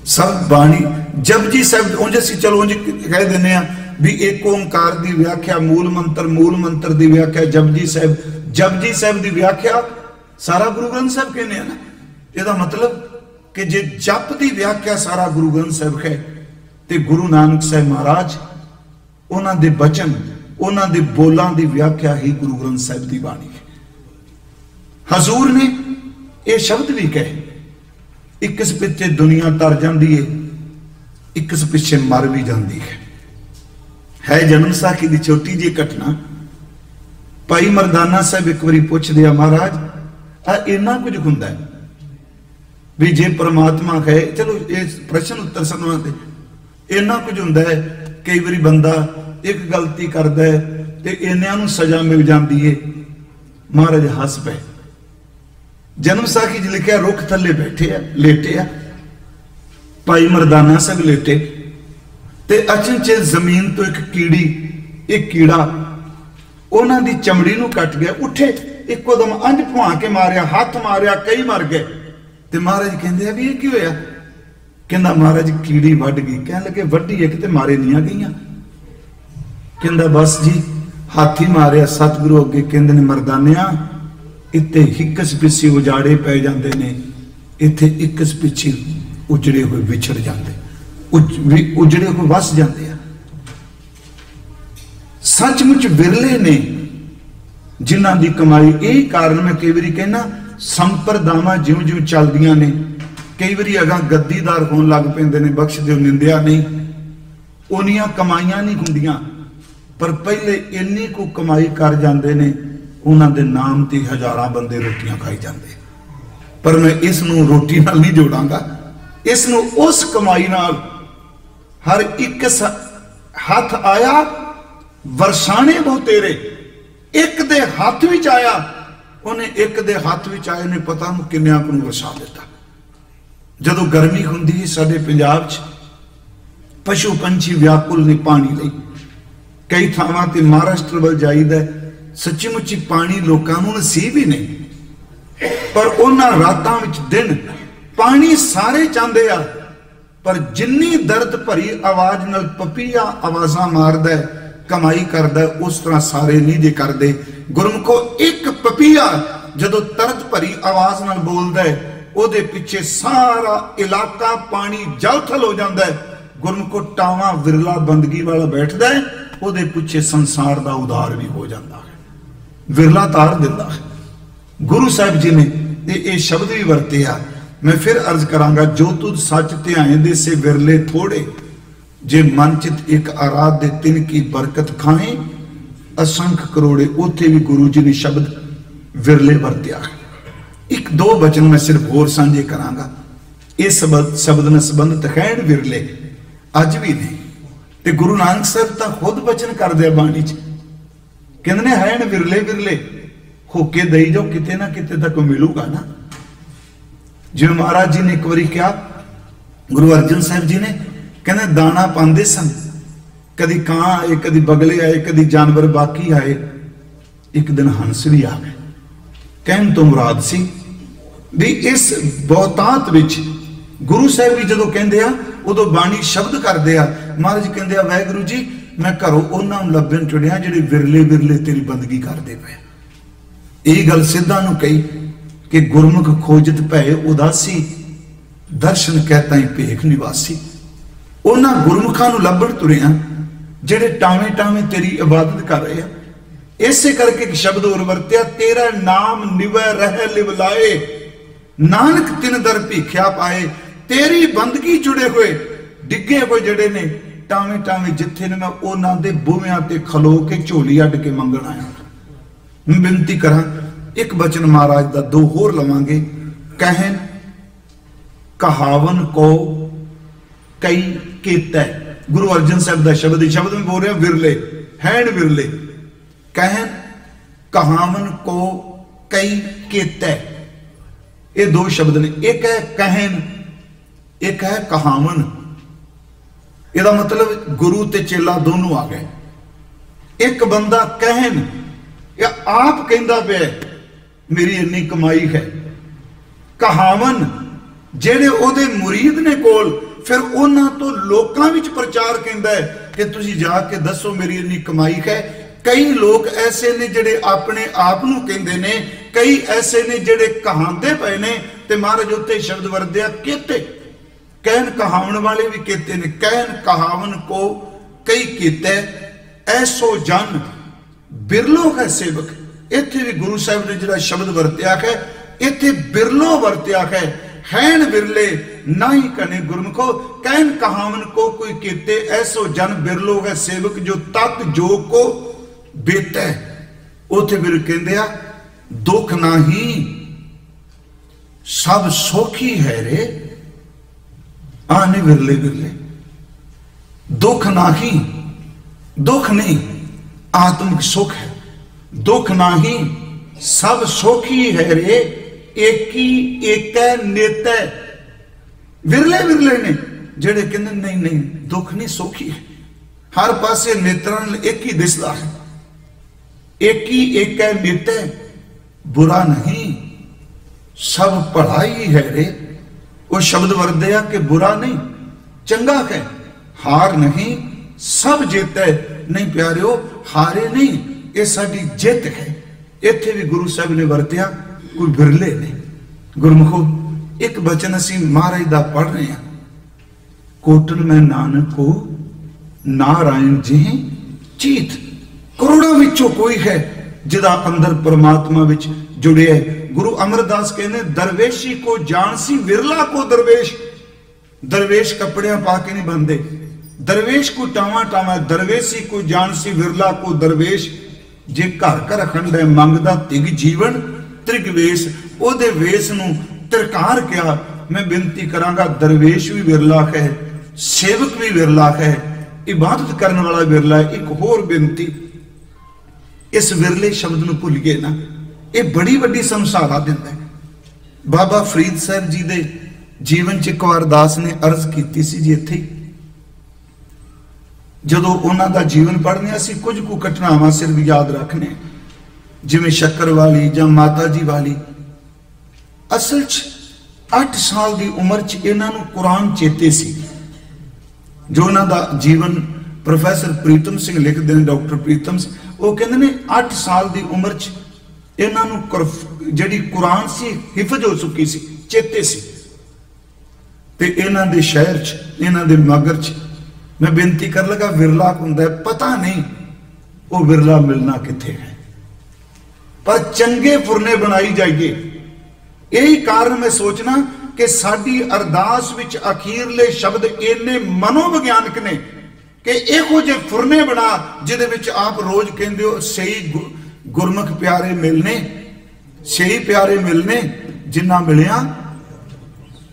ਸਭ ਬਾਣੀ, ਜਪਜੀ ਸਾਹਿਬ ਉਂਝ ਅਸੀਂ ਚਲੋ ਉਂਝ ਕਹਿ ਦਿੰਨੇ ਆ ਵੀ ਇੱਕ ਓੰਕਾਰ ਦੀ ਵਿਆਖਿਆ, ਮੂਲ ਮੰਤਰ ਮੂਲ ਮੰਤਰ ਦੀ ਵਿਆਖਿਆ, ਜਪਜੀ ਸਾਹਿਬ ਜਪਜੀ ਸਾਹਿਬ ਦੀ ਵਿਆਖਿਆ ਸਾਰਾ ਗੁਰੂ ਗ੍ਰੰਥ ਸਾਹਿਬ ਕਹਿੰਦੇ ਆ ਨਾ। ਇਹਦਾ ਮਤਲਬ ਕਿ ਜੇ ਜਪ ਦੀ ਵਿਆਖਿਆ ਸਾਰਾ ਗੁਰੂ ਗ੍ਰੰਥ ਸਾਹਿਬ ਹੈ, ਤੇ ਗੁਰੂ ਨਾਨਕ ਸਾਹਿਬ ਮਹਾਰਾਜ, ਉਹਨਾਂ ਦੇ ਬਚਨ ਉਹਨਾਂ ਦੇ ਬੋਲਾਂ ਦੀ ਵਿਆਖਿਆ ਹੀ ਗੁਰੂ ਗ੍ਰੰਥ ਸਾਹਿਬ ਦੀ ਬਾਣੀ ਹੈ। ਹਜ਼ੂਰ ਨੇ ਇਹ ਸ਼ਬਦ ਵੀ ਕਹੇ ਇੱਕਸ ਪਿੱਛੇ ਦੁਨੀਆ ਤਰ ਜਾਂਦੀ ਏ ਇੱਕਸ ਪਿੱਛੇ ਮਰ ਵੀ ਜਾਂਦੀ ਹੈ। ਹੈ ਜਨਮ ਸਾਖੀ ਦੀ ਛੋਟੀ ਜਿਹੀ ਘਟਨਾ। ਭਾਈ ਮਰਦਾਨਾ ਸਾਹਿਬ ਇੱਕ ਵਾਰੀ ਪੁੱਛਦੇ ਆ, ਮਹਾਰਾਜ, ਆ ਇੰਨਾ ਕੁਝ ਹੁੰਦਾ ਹੈ? ਵੀ ਜੇ ਪ੍ਰਮਾਤਮਾ ਕਹੇ, ਚਲੋ ਇਹ ਪ੍ਰਸ਼ਨ ਉੱਤਰ ਸਾਨੂੰ ਤੇ ਇੰਨਾ ਕੁਝ ਹੁੰਦਾ ਹੈ, ਕਈ ਵਾਰੀ ਬੰਦਾ ਇੱਕ ਗਲਤੀ ਕਰਦਾ ਹੈ ਤੇ ਇਹਨਾਂ ਨੂੰ ਸਜ਼ਾ ਮਿਲ ਜਾਂਦੀ ਏ ਮਹਾਰਾਜ ਹੱਸ ਪਏ। ਜਨਮ ਸਾਖੀ 'ਚ ਲਿਖਿਆ, ਰੁੱਖ ਥੱਲੇ ਬੈਠੇ ਆ, ਲੇਟੇ ਆ। ਭਾਈ ਮਰਦਾਨਾ ਸਿੰਘ ਲੇਟੇ। ਤੇ ਅਚਨਚੇ ਜ਼ਮੀਨ ਤੋਂ ਇੱਕ ਕੀੜੀ, ਇੱਕ ਕੀੜਾ ਉਹਨਾਂ ਦੀ ਚਮੜੀ ਨੂੰ ਕੱਟ ਗਿਆ, ਉੱਠੇ, ਇੱਕੋ ਦਮ ਅੰਜ ਭੁਆ ਕੇ ਮਾਰਿਆ, ਹੱਥ ਮਾਰਿਆ, ਕਈ ਮਰ ਗਏ। ਤੇ ਮਹਾਰਾਜ ਕਹਿੰਦੇ ਆ ਵੀ ਇਹ ਕੀ ਹੋਇਆ? ਕਹਿੰਦਾ, ਮਹਾਰਾਜ, ਕੀੜੀ ਵੱਢ ਗਈ। ਕਹਿਣ ਲੱਗੇ, ਵੱਢੀ ਇੱਕ ਤੇ ਮਾਰੇ ਨੀਆਂ ਗਈਆਂ। ਕਹਿੰਦਾ, ਬਸ ਜੀ, ਹਾਥੀ ਮਾਰਿਆ, ਸਤਿਗੁਰੂ ਅੱਗੇ ਕਹਿੰਦੇ ਨੇ, ਮਰਦਾਨਿਆਂ, ਇੱਥੇ ਹਿੱਕਸ ਪਿੱਛੇ ਉਜਾੜੇ ਪੈ ਜਾਂਦੇ ਨੇ, ਇੱਥੇ ਇੱਕਸ ਪਿੱਛੇ ਉਜੜੇ ਹੋਏ ਵਿਛੜ ਜਾਂਦੇ, ਉਜ- ਵੀ ਉਜੜੇ ਹੋਏ ਵਸ ਜਾਂਦੇ ਆ। ਸੱਚਮੁੱਚ ਵਿਰਲੇ ਨੇ, ਜਿਨ੍ਹਾਂ ਦੀ ਕਮਾਈ, ਇਹ ਕਾਰਨ ਮੈਂ ਕਈ ਵਾਰੀ ਕਹਿੰਨਾ ਸੰਪਰਦਾਵਾਂ ਜਿਉਂ ਜਿਉਂ ਚੱਲਦੀਆਂ ਨੇ, ਕਈ ਵਾਰੀ ਅਗਾ ਗੱਦੀਦਾਰ ਹੋਣ ਲੱਗ ਪੈਂਦੇ ਨੇ ਬਖਸ਼ ਦਿਓ ਨਿੰਦਿਆ ਨਹੀਂ, ਉਹਨੀਆਂ ਕਮਾਈਆਂ ਨਹੀਂ ਹੁੰਦੀਆਂ। ਪਰ ਪਹਿਲੇ ਇੰਨੀ ਕੁ ਕਮਾਈ ਕਰ ਜਾਂਦੇ ਨੇ, ਉਹਨਾਂ ਦੇ ਨਾਮ ਤੇ ਹਜ਼ਾਰਾਂ ਬੰਦੇ ਰੋਟੀਆਂ ਖਾਈ ਜਾਂਦੇ। ਪਰ ਮੈਂ ਇਸ ਨੂੰ ਰੋਟੀ ਨਾਲ ਨਹੀਂ ਜੋੜਾਂਗਾ। ਇਸ ਨੂੰ ਉਸ ਕਮਾਈ ਨਾਲ ਹਰ ਇੱਕ ਹੱਥ ਆਇਆ, ਵਰਸ਼ਾਣੇ ਬਹੁ ਤੇਰੇ। ਇੱਕ ਦੇ ਹੱਥ ਵਿੱਚ ਆਇਆ, ਉਹਨੇ ਇੱਕ ਦੇ ਹੱਥ ਵਿੱਚ ਆਏ ਨੇ ਪਤਾ ਨੂੰ ਕਿੰਨਿਆਂ ਕੁ ਨੂੰ ਵਰਸ਼ਾ ਦਿੱਤਾ। ਜਦੋਂ ਗਰਮੀ ਹੁੰਦੀ ਹੈ ਸਾਡੇ ਪੰਜਾਬ 'ਚ, ਪਸ਼ੂ ਪੰਛੀ ਵਿਆਕੁਲ ਨੇ ਪਾਣੀ ਲਈ। ਕਈ ਥਾਵਾਂ ਤੇ ਮਹਾਰਾਸ਼ਟਰ ਵੱਲ ਜਾਈਦਾ ਸੱਚੀ ਮੁੱਚੀ ਪਾਣੀ ਲੋਕਾਂ ਨੂੰ ਨਸੀਬ ਹੀ ਨਹੀਂ। ਪਰ ਉਹਨਾਂ ਰਾਤਾਂ ਵਿੱਚ ਦਿਨ ਪਾਣੀ ਸਾਰੇ ਚਾਹੁੰਦੇ ਆ। ਪਰ ਜਿੰਨੀ ਦਰਦ ਭਰੀ ਆਵਾਜ਼ ਨਾਲ ਪਪੀਆ ਆਵਾਜ਼ਾਂ ਮਾਰਦਾ ਕਮਾਈ ਕਰਦਾ ਉਸ ਤਰ੍ਹਾਂ ਸਾਰੇ ਨਹੀਂ ਜੇ ਕਰਦੇ। ਗੁਰਮੁਖੋ, ਇੱਕ ਪਪੀਆ ਜਦੋਂ ਤਰਦ ਭਰੀ ਆਵਾਜ਼ ਨਾਲ ਬੋਲਦਾ ਹੈ, ਉਹਦੇ ਪਿੱਛੇ ਸਾਰਾ ਇਲਾਕਾ ਪਾਣੀ ਜਲ ਥਲ ਹੋ ਜਾਂਦਾ ਹੈ। ਗੁਰਮੁਖੋ, ਟਾਵਾ ਵਿਰਲਾ ਬੰਦਗੀ ਵਾਲਾ ਬੈਠਦਾ ਹੈ। ਉਹਦੇ ਪਿੱਛੇ ਸੰਸਾਰ ਦਾ ਉਧਾਰ ਵੀ ਹੋ ਜਾਂਦਾ ਹੈ। ਵਿਰਲਾ ਤਾਰ ਦਿੰਦਾ ਹੈ। ਗੁਰੂ ਸਾਹਿਬ ਜੀ ਨੇ ਇਹ ਇਹ ਸ਼ਬਦ ਵੀ ਵਰਤਿਆ। ਮੈਂ ਫਿਰ ਅਰਜ਼ ਕਰਾਂਗਾ, ਜੋ ਤੁਧ ਸੱਚ ਧਿਆਏ ਦੇ ਸੇ ਵਿਰਲੇ ਥੋੜੇ, ਜੇ ਮਨ ਚਿਤ ਇੱਕ ਆਰਾਧ ਦੇ ਤਿਨ ਕੀ ਬਰਕਤ ਖਾਏ ਅਸੰਖ ਕਰੋੜੇ ਉੱਥੇ ਵੀ ਗੁਰੂ ਜੀ ਨੇ ਸ਼ਬਦ ਵਿਰਲੇ ਵਰਤਿਆ ਇੱਕ ਦੋ ਬਚਨ ਮੈਂ ਸਿਰਫ ਹੋਰ ਸਾਂਝੇ ਕਰਾਂਗਾ। ਇਹ ਸ਼ਬਦ ਸ਼ਬਦ ਨਾਲ ਸੰਬੰਧਿਤ ਹੈ ਵਿਰਲੇ। ਅੱਜ ਵੀ ਨਹੀਂ। ਤੇ ਗੁਰੂ ਨਾਨਕ ਸਾਹਿਬ ਤਾਂ ਖੁਦ ਬਚਨ ਕਰਦੇ ਆ ਬਾਣੀ 'ਚ। ਕਹਿੰਦੇ ਨੇ, ਹੈਣ ਵਿਰਲੇ ਵਿਰਲੇ ਹੋ ਕੇ ਦਈ ਜੋ ਕਿਤੇ ਨਾ ਕਿਤੇ ਤੱਕ ਮਿਲੂਗਾ ਨਾ। ਜਿਵੇਂ ਮਹਾਰਾਜ ਜੀ ਨੇ ਇੱਕ ਵਾਰੀ ਕਿਹਾ, ਗੁਰੂ ਅਰਜਨ ਸਾਹਿਬ ਜੀ ਨੇ, ਕਹਿੰਦੇ, ਦਾਣਾ ਪਾਉਂਦੇ ਸਨ। ਕਦੀ ਕਾਂ ਆਏ, ਕਦੀ ਬਗਲੇ ਆਏ, ਕਦੀ ਜਾਨਵਰ ਬਾਕੀ ਆਏ। ਇੱਕ ਦਿਨ ਹੰਸ ਵੀ ਆ ਗਏ। ਕਹਿਣ ਤੋਂ ਮੁਰਾਦ ਸੀ ਵੀ ਇਸ ਬਹੁਤਾਤ ਵਿੱਚ ਗੁਰੂ ਸਾਹਿਬ ਵੀ ਜਦੋਂ ਕਹਿੰਦੇ ਆ, ਉਦੋਂ ਬਾਣੀ ਸ਼ਬਦ ਕਰਦੇ ਆ। ਮਹਾਰਾਜ ਕਹਿੰਦੇ ਆ, ਵਾਹਿਗੁਰੂ ਜੀ, ਮੈਂ ਘਰੋਂ ਉਹਨਾਂ ਨੂੰ ਲੱਭਣ ਚੁੜਿਆ ਜਿਹੜੇ ਵਿਰਲੇ ਵਿਰਲੇ ਤੇਰੀ ਬੰਦਗੀ ਕਰਦੇ ਪਏ ਇਹ ਗੱਲ ਸਿੱਧਾ ਨੂੰ ਕਹੀ ਕਿ ਗੁਰਮੁਖ ਖੋਜਤ ਭੈ ਉਦਾਸੀ, ਦਰਸ਼ਨ ਕਹਤਾ ਭੇਖ ਨਿਵਾਸੀ। ਉਹਨਾਂ ਗੁਰਮੁਖਾਂ ਨੂੰ ਲੱਭਣ ਤੁਰਿਆ ਜਿਹੜੇ ਟਾਵੇਂ ਟਾਵੇਂ ਤੇਰੀ ਇਬਾਦਤ ਕਰ ਰਹੇ ਆ। ਇਸੇ ਕਰਕੇ ਇੱਕ ਸ਼ਬਦ ਹੋਰ ਵਰਤਿਆ, ਤੇਰਾ ਨਾਮ ਨਿਵੈ ਰਹਿ ਲਿਵ ਲਾਏ। ਨਾਨਕ ਤਿਨ ਦਰ ਭੀਖਿਆ ਪਾਏ, ਤੇਰੀ ਬੰਦਗੀ ਜੁੜੇ ਹੋਏ, ਡਿੱਗੇ ਹੋਏ ਜਿਹੜੇ ਨੇ ਟਾਵੇਂ ਟਾਵੇਂ ਜਿੱਥੇ ਨੇ ਮੈਂ ਉਹਨਾਂ ਦੇ ਬੂਹਿਆਂ ਤੇ ਖਲੋ ਕੇ ਝੋਲੀ ਅੱਡ ਕੇ ਮੰਗਣ ਆਇਆ ਮੈਂ ਬੇਨਤੀ ਕਰਾਂ, ਇੱਕ ਬਚਨ ਮਹਾਰਾਜ ਦਾ, ਦੋ ਹੋਰ ਲਵਾਂਗੇ। ਕਹਿਣ, ਕਹਾਵਨ ਕੋ ਕਈ ਕੀਤਾ। ਗੁਰੂ ਅਰਜਨ ਸਾਹਿਬ ਦਾ ਸ਼ਬਦ, ਇਹ ਸ਼ਬਦ ਮੈਂ ਬੋਲ ਰਿਹਾ, ਵਿਰਲੇ, ਹੈਣ ਵਿਰਲੇ। ਕਹਿਣ, ਕਹਾਵਨ ਕੋ ਕਈ ਕੀਤਾ। ਇਹ ਦੋ ਸ਼ਬਦ ਨੇ। ਇੱਕ ਹੈ ਕਹਿਣ, ਇੱਕ ਹੈ ਕਹਾਵਨ। ਇਹਦਾ ਮਤਲਬ ਗੁਰੂ ਤੇ ਚੇਲਾ ਦੋਨੋਂ ਆ ਗਏ। ਇੱਕ ਬੰਦਾ ਕਹਿਣ, ਇਹ ਆਪ ਕਹਿੰਦਾ ਪਿਆ ਮੇਰੀ ਇੰਨੀ ਕਮਾਈ ਹੈ। ਕਹਾਵਨ, ਜਿਹੜੇ ਉਹਦੇ ਮੁਰੀਦ ਨੇ ਕੋਲ, ਫਿਰ ਉਹਨਾਂ ਤੋਂ ਲੋਕਾਂ ਵਿੱਚ ਪ੍ਰਚਾਰ ਕਹਿੰਦਾ ਹੈ ਕਿ ਤੁਸੀਂ ਜਾ ਕੇ ਦੱਸੋ ਮੇਰੀ ਇੰਨੀ ਕਮਾਈ ਹੈ। ਕਈ ਲੋਕ ਐਸੇ ਨੇ ਜਿਹੜੇ ਆਪਣੇ ਆਪ ਨੂੰ ਕਹਿੰਦੇ ਨੇ, ਕਈ ਐਸੇ ਨੇ ਜਿਹੜੇ ਕਹਾਂਦੇ ਪਏ ਨੇ ਤੇ ਮਹਾਰਾਜ ਉੱਤੇ ਸ਼ਬਦ ਵਰਦਿਆ ਕਿਤੇ ਕਹਿਣ ਕਹਾਵਣ ਵਾਲੇ ਵੀ ਕੀਤੇ ਨੇ, ਕਹਿਣ ਕਹਾਵਨ ਕੋ ਕਈ ਕੀਤੇ। ਐਸੋ ਜਨ ਬਿਰਲੋ ਹੈ ਸੇਵਕ। ਇੱਥੇ ਵੀ ਗੁਰੂ ਸਾਹਿਬ ਨੇ ਜਿਹੜਾ ਸ਼ਬਦ ਵਰਤਿਆ ਹੈ, ਇੱਥੇ ਬਿਰਲੋ ਵਰਤਿਆ ਹੈ, ਹੈਣ ਬਿਰਲੇ ਨਹੀਂ ਕਨੇ ਗੁਰਮਖੋ। ਕਹਿਣ ਕਹਾਵਨ ਕੋ ਕੋਈ ਕੀਤੇ, ਐਸੋ ਜਨ ਬਿਰਲੋ ਹੈ ਸੇਵਕ, ਜੋ ਤਤ ਜੋ ਕੋ ਬੇਟੈ ਉਥੇ ਫਿਰ ਕਹਿੰਦੇ ਆ, ਦੁੱਖ ਨਹੀਂ ਸਭ ਸੋਖੀ ਹੈ ਰੇ। ਆਨੇ ਵਿਰਲੇ ਵਿਰਲੇ ਦੁੱਖ ਨਹੀਂ ਦੁੱਖ ਨਹੀਂ ਆਤਮਿਕ ਸੁਖ ਹੈ ਦੁੱਖ ਨਹੀਂ ਸਭ ਸੋਖੀ ਹੈ ਰੇ ਏਕੀ ਏਕੈ ਨੇਤੈ ਵਿਰਲੇ ਵਿਰਲੇ ਨੇ ਜਿਹੜੇ ਕਹਿੰਦੇ ਨਹੀਂ ਨਹੀਂ ਦੁੱਖ ਨਹੀਂ ਸੋਖੀ ਹੈ ਹਰ ਪਾਸੇ ਨੇਤਰਾਂ ਨਾਲ ਇੱਕ ਹੀ ਦਿਸਦਾ ਹੈ ਇੱਕ ਹੀ ਇੱਕ ਹੈ ਨਿਤੈ ਬੁਰਾ ਨਹੀਂ ਸਭ ਪੜਾਈ ਹੈ ਰੇ ਉਹ ਸ਼ਬਦ ਵਰਦੇ ਆ ਕਿ ਬੁਰਾ ਨਹੀਂ, ਚੰਗਾ ਹੈ ਹਾਰ ਨਹੀਂ, ਸਭ ਜਿੱਤ ਹੈ। ਨਹੀਂ ਪਿਆਰਿਓ, ਹਾਰੇ ਨਹੀਂ, ਇਹ ਸਾਡੀ ਜਿੱਤ ਹੈ। ਇੱਥੇ ਵੀ ਗੁਰੂ ਸਾਹਿਬ ਨੇ ਵਰਤਿਆ, ਕੋਈ ਬਿਰਲੇ ਨੇ। ਗੁਰਮੁਖੋ, ਇੱਕ ਬਚਨ ਅਸੀਂ ਮਹਾਰਾਜ ਦਾ ਪੜ ਰਹੇ ਹਾਂ। ਕੋਟਲ ਮੈਂ ਨਾਨਕ ਕੋ ਨਾਰਾਇਣ ਜੀ ਚੀਤ ਕਰੋੜਾਂ ਵਿੱਚੋਂ ਕੋਈ ਹੈ, ਜਿਹਦਾ ਅੰਦਰ ਪਰਮਾਤਮਾ ਵਿੱਚ ਜੁੜਿਆ ਗੁਰੂ ਅਮਰਦਾਸ ਕਹਿੰਦੇ, ਦਰਵੇਸ਼ੀ ਕੋ ਜਾਣ ਸੀ ਵਿਰਲਾ ਕੋ ਦਰਵੇਸ਼। ਦਰਵੇਸ਼ ਕੱਪੜਿਆਂ ਪਾ ਕੇ ਨਹੀਂ ਬੰਦੇ ਦਰਵੇਸ਼ ਕੋ ਟਾਵਾ ਟਾਵਾ, ਦਰਵੇਸ਼ੀ ਕੋ ਜਾਣ ਸੀ ਵਿਰਲਾ ਕੋ ਦਰਵੇਸ਼। ਜੇ ਘਰ ਘਰ ਅਖੰਡ ਹੈ, ਮੰਗਦਾ ਤਿਗ ਜੀਵਨ ਤ੍ਰਿਗਵੇਸ਼ ਉਹਦੇ ਵੇਸ਼ ਨੂੰ ਤਿਰਕਾਰ ਕਿਹਾ, ਮੈਂ ਬੇਨਤੀ ਕਰਾਂਗਾ, ਦਰਵੇਸ਼ ਵੀ ਵਿਰਲਾ ਹੈ ਸੇਵਕ ਵੀ ਵਿਰਲਾ ਹੈ ਇਬਾਦਤ ਕਰਨ ਵਾਲਾ ਵਿਰਲਾ ਇੱਕ ਹੋਰ ਬੇਨਤੀ, ਇਸ ਵਿਰਲੇ ਸ਼ਬਦ ਨੂੰ ਭੁੱਲੀਏ ਨਾ। ਇਹ ਬੜੀ ਵੱਡੀ ਸੰਸਾਰਾ ਦਿੰਦਾ ਹੈ। ਬਾਬਾ ਫਰੀਦ ਸਾਹਿਬ ਜੀ ਦੇ ਜੀਵਨ ਚ ਇੱਕ ਵਾਰ ਦਾਸ ਨੇ ਅਰਜ਼ ਕੀਤੀ ਸੀ ਜੀ ਇੱਥੇ। ਜਦੋਂ ਉਹਨਾਂ ਦਾ ਜੀਵਨ ਪੜ੍ਹਨੇ ਅਸੀਂ ਕੁਝ ਕੁ ਘਟਨਾਵਾਂ ਸਿਰਫ ਯਾਦ ਰੱਖਨੇ ਜਿਵੇਂ ਸ਼ੱਕਰ ਵਾਲੀ ਜਾਂ ਮਾਤਾ ਜੀ ਵਾਲੀ। ਅਸਲ 'ਚ 8 ਸਾਲ ਦੀ ਉਮਰ 'ਚ ਇਹਨਾਂ ਨੂੰ ਕੁਰਾਨ ਚੇਤੇ ਸੀ। ਜੋ ਉਹਨਾਂ ਦਾ ਜੀਵਨ ਪ੍ਰੋਫੈਸਰ ਪ੍ਰੀਤਮ ਸਿੰਘ ਲਿਖਦੇ ਨੇ, ਡਾਕਟਰ ਪ੍ਰੀਤਮ ਸਿੰਘ। ਉਹ ਕਹਿੰਦੇ ਨੇ 8 ਸਾਲ ਦੀ ਉਮਰ 'ਚ ਇਹਨਾਂ ਨੂੰ ਜਿਹੜੀ ਕੁਰਾਨ ਸੀ, ਹਿਫਜ਼ ਹੋ ਚੁੱਕੀ ਸੀ, ਚੇਤੇ ਸੀ। ਤੇ ਇਹਨਾਂ ਦੇ ਸ਼ਹਿਰ 'ਚ, ਇਹਨਾਂ ਦੇ ਮਗਰ 'ਚ ਮੈਂ ਬੇਨਤੀ ਕਰ ਲਗਾ, ਵਿਰਲਾ ਹੁੰਦਾ ਪਤਾ ਨਹੀਂ ਉਹ ਵਿਰਲਾ ਮਿਲਣਾ ਕਿੱਥੇ ਹੈ। ਪਰ ਚੰਗੇ ਫੁਰਨੇ ਬਣਾਈ ਜਾਈਏ। ਇਹੀ ਕਾਰਨ ਮੈਂ ਸੋਚਣਾ ਕਿ ਸਾਡੀ ਅਰਦਾਸ ਵਿੱਚ ਅਖੀਰਲੇ ਸ਼ਬਦ ਇੰਨੇ ਮਨੋਵਿਗਿਆਨਕ ਨੇ ਕਿ ਇਹੋ ਜਿਹੇ ਫੁਰਨੇ ਬਣਾ, ਜਿਹਦੇ ਵਿੱਚ ਆਪ ਰੋਜ਼ ਕਹਿੰਦੇ ਹੋ, ਸਹੀ ਗੁਰਮੁਖ ਪਿਆਰੇ ਮਿਲਨੇ ਸਹੀ ਪਿਆਰੇ ਮਿਲਨੇ, ਜਿੰਨਾ ਮਿਲਿਆ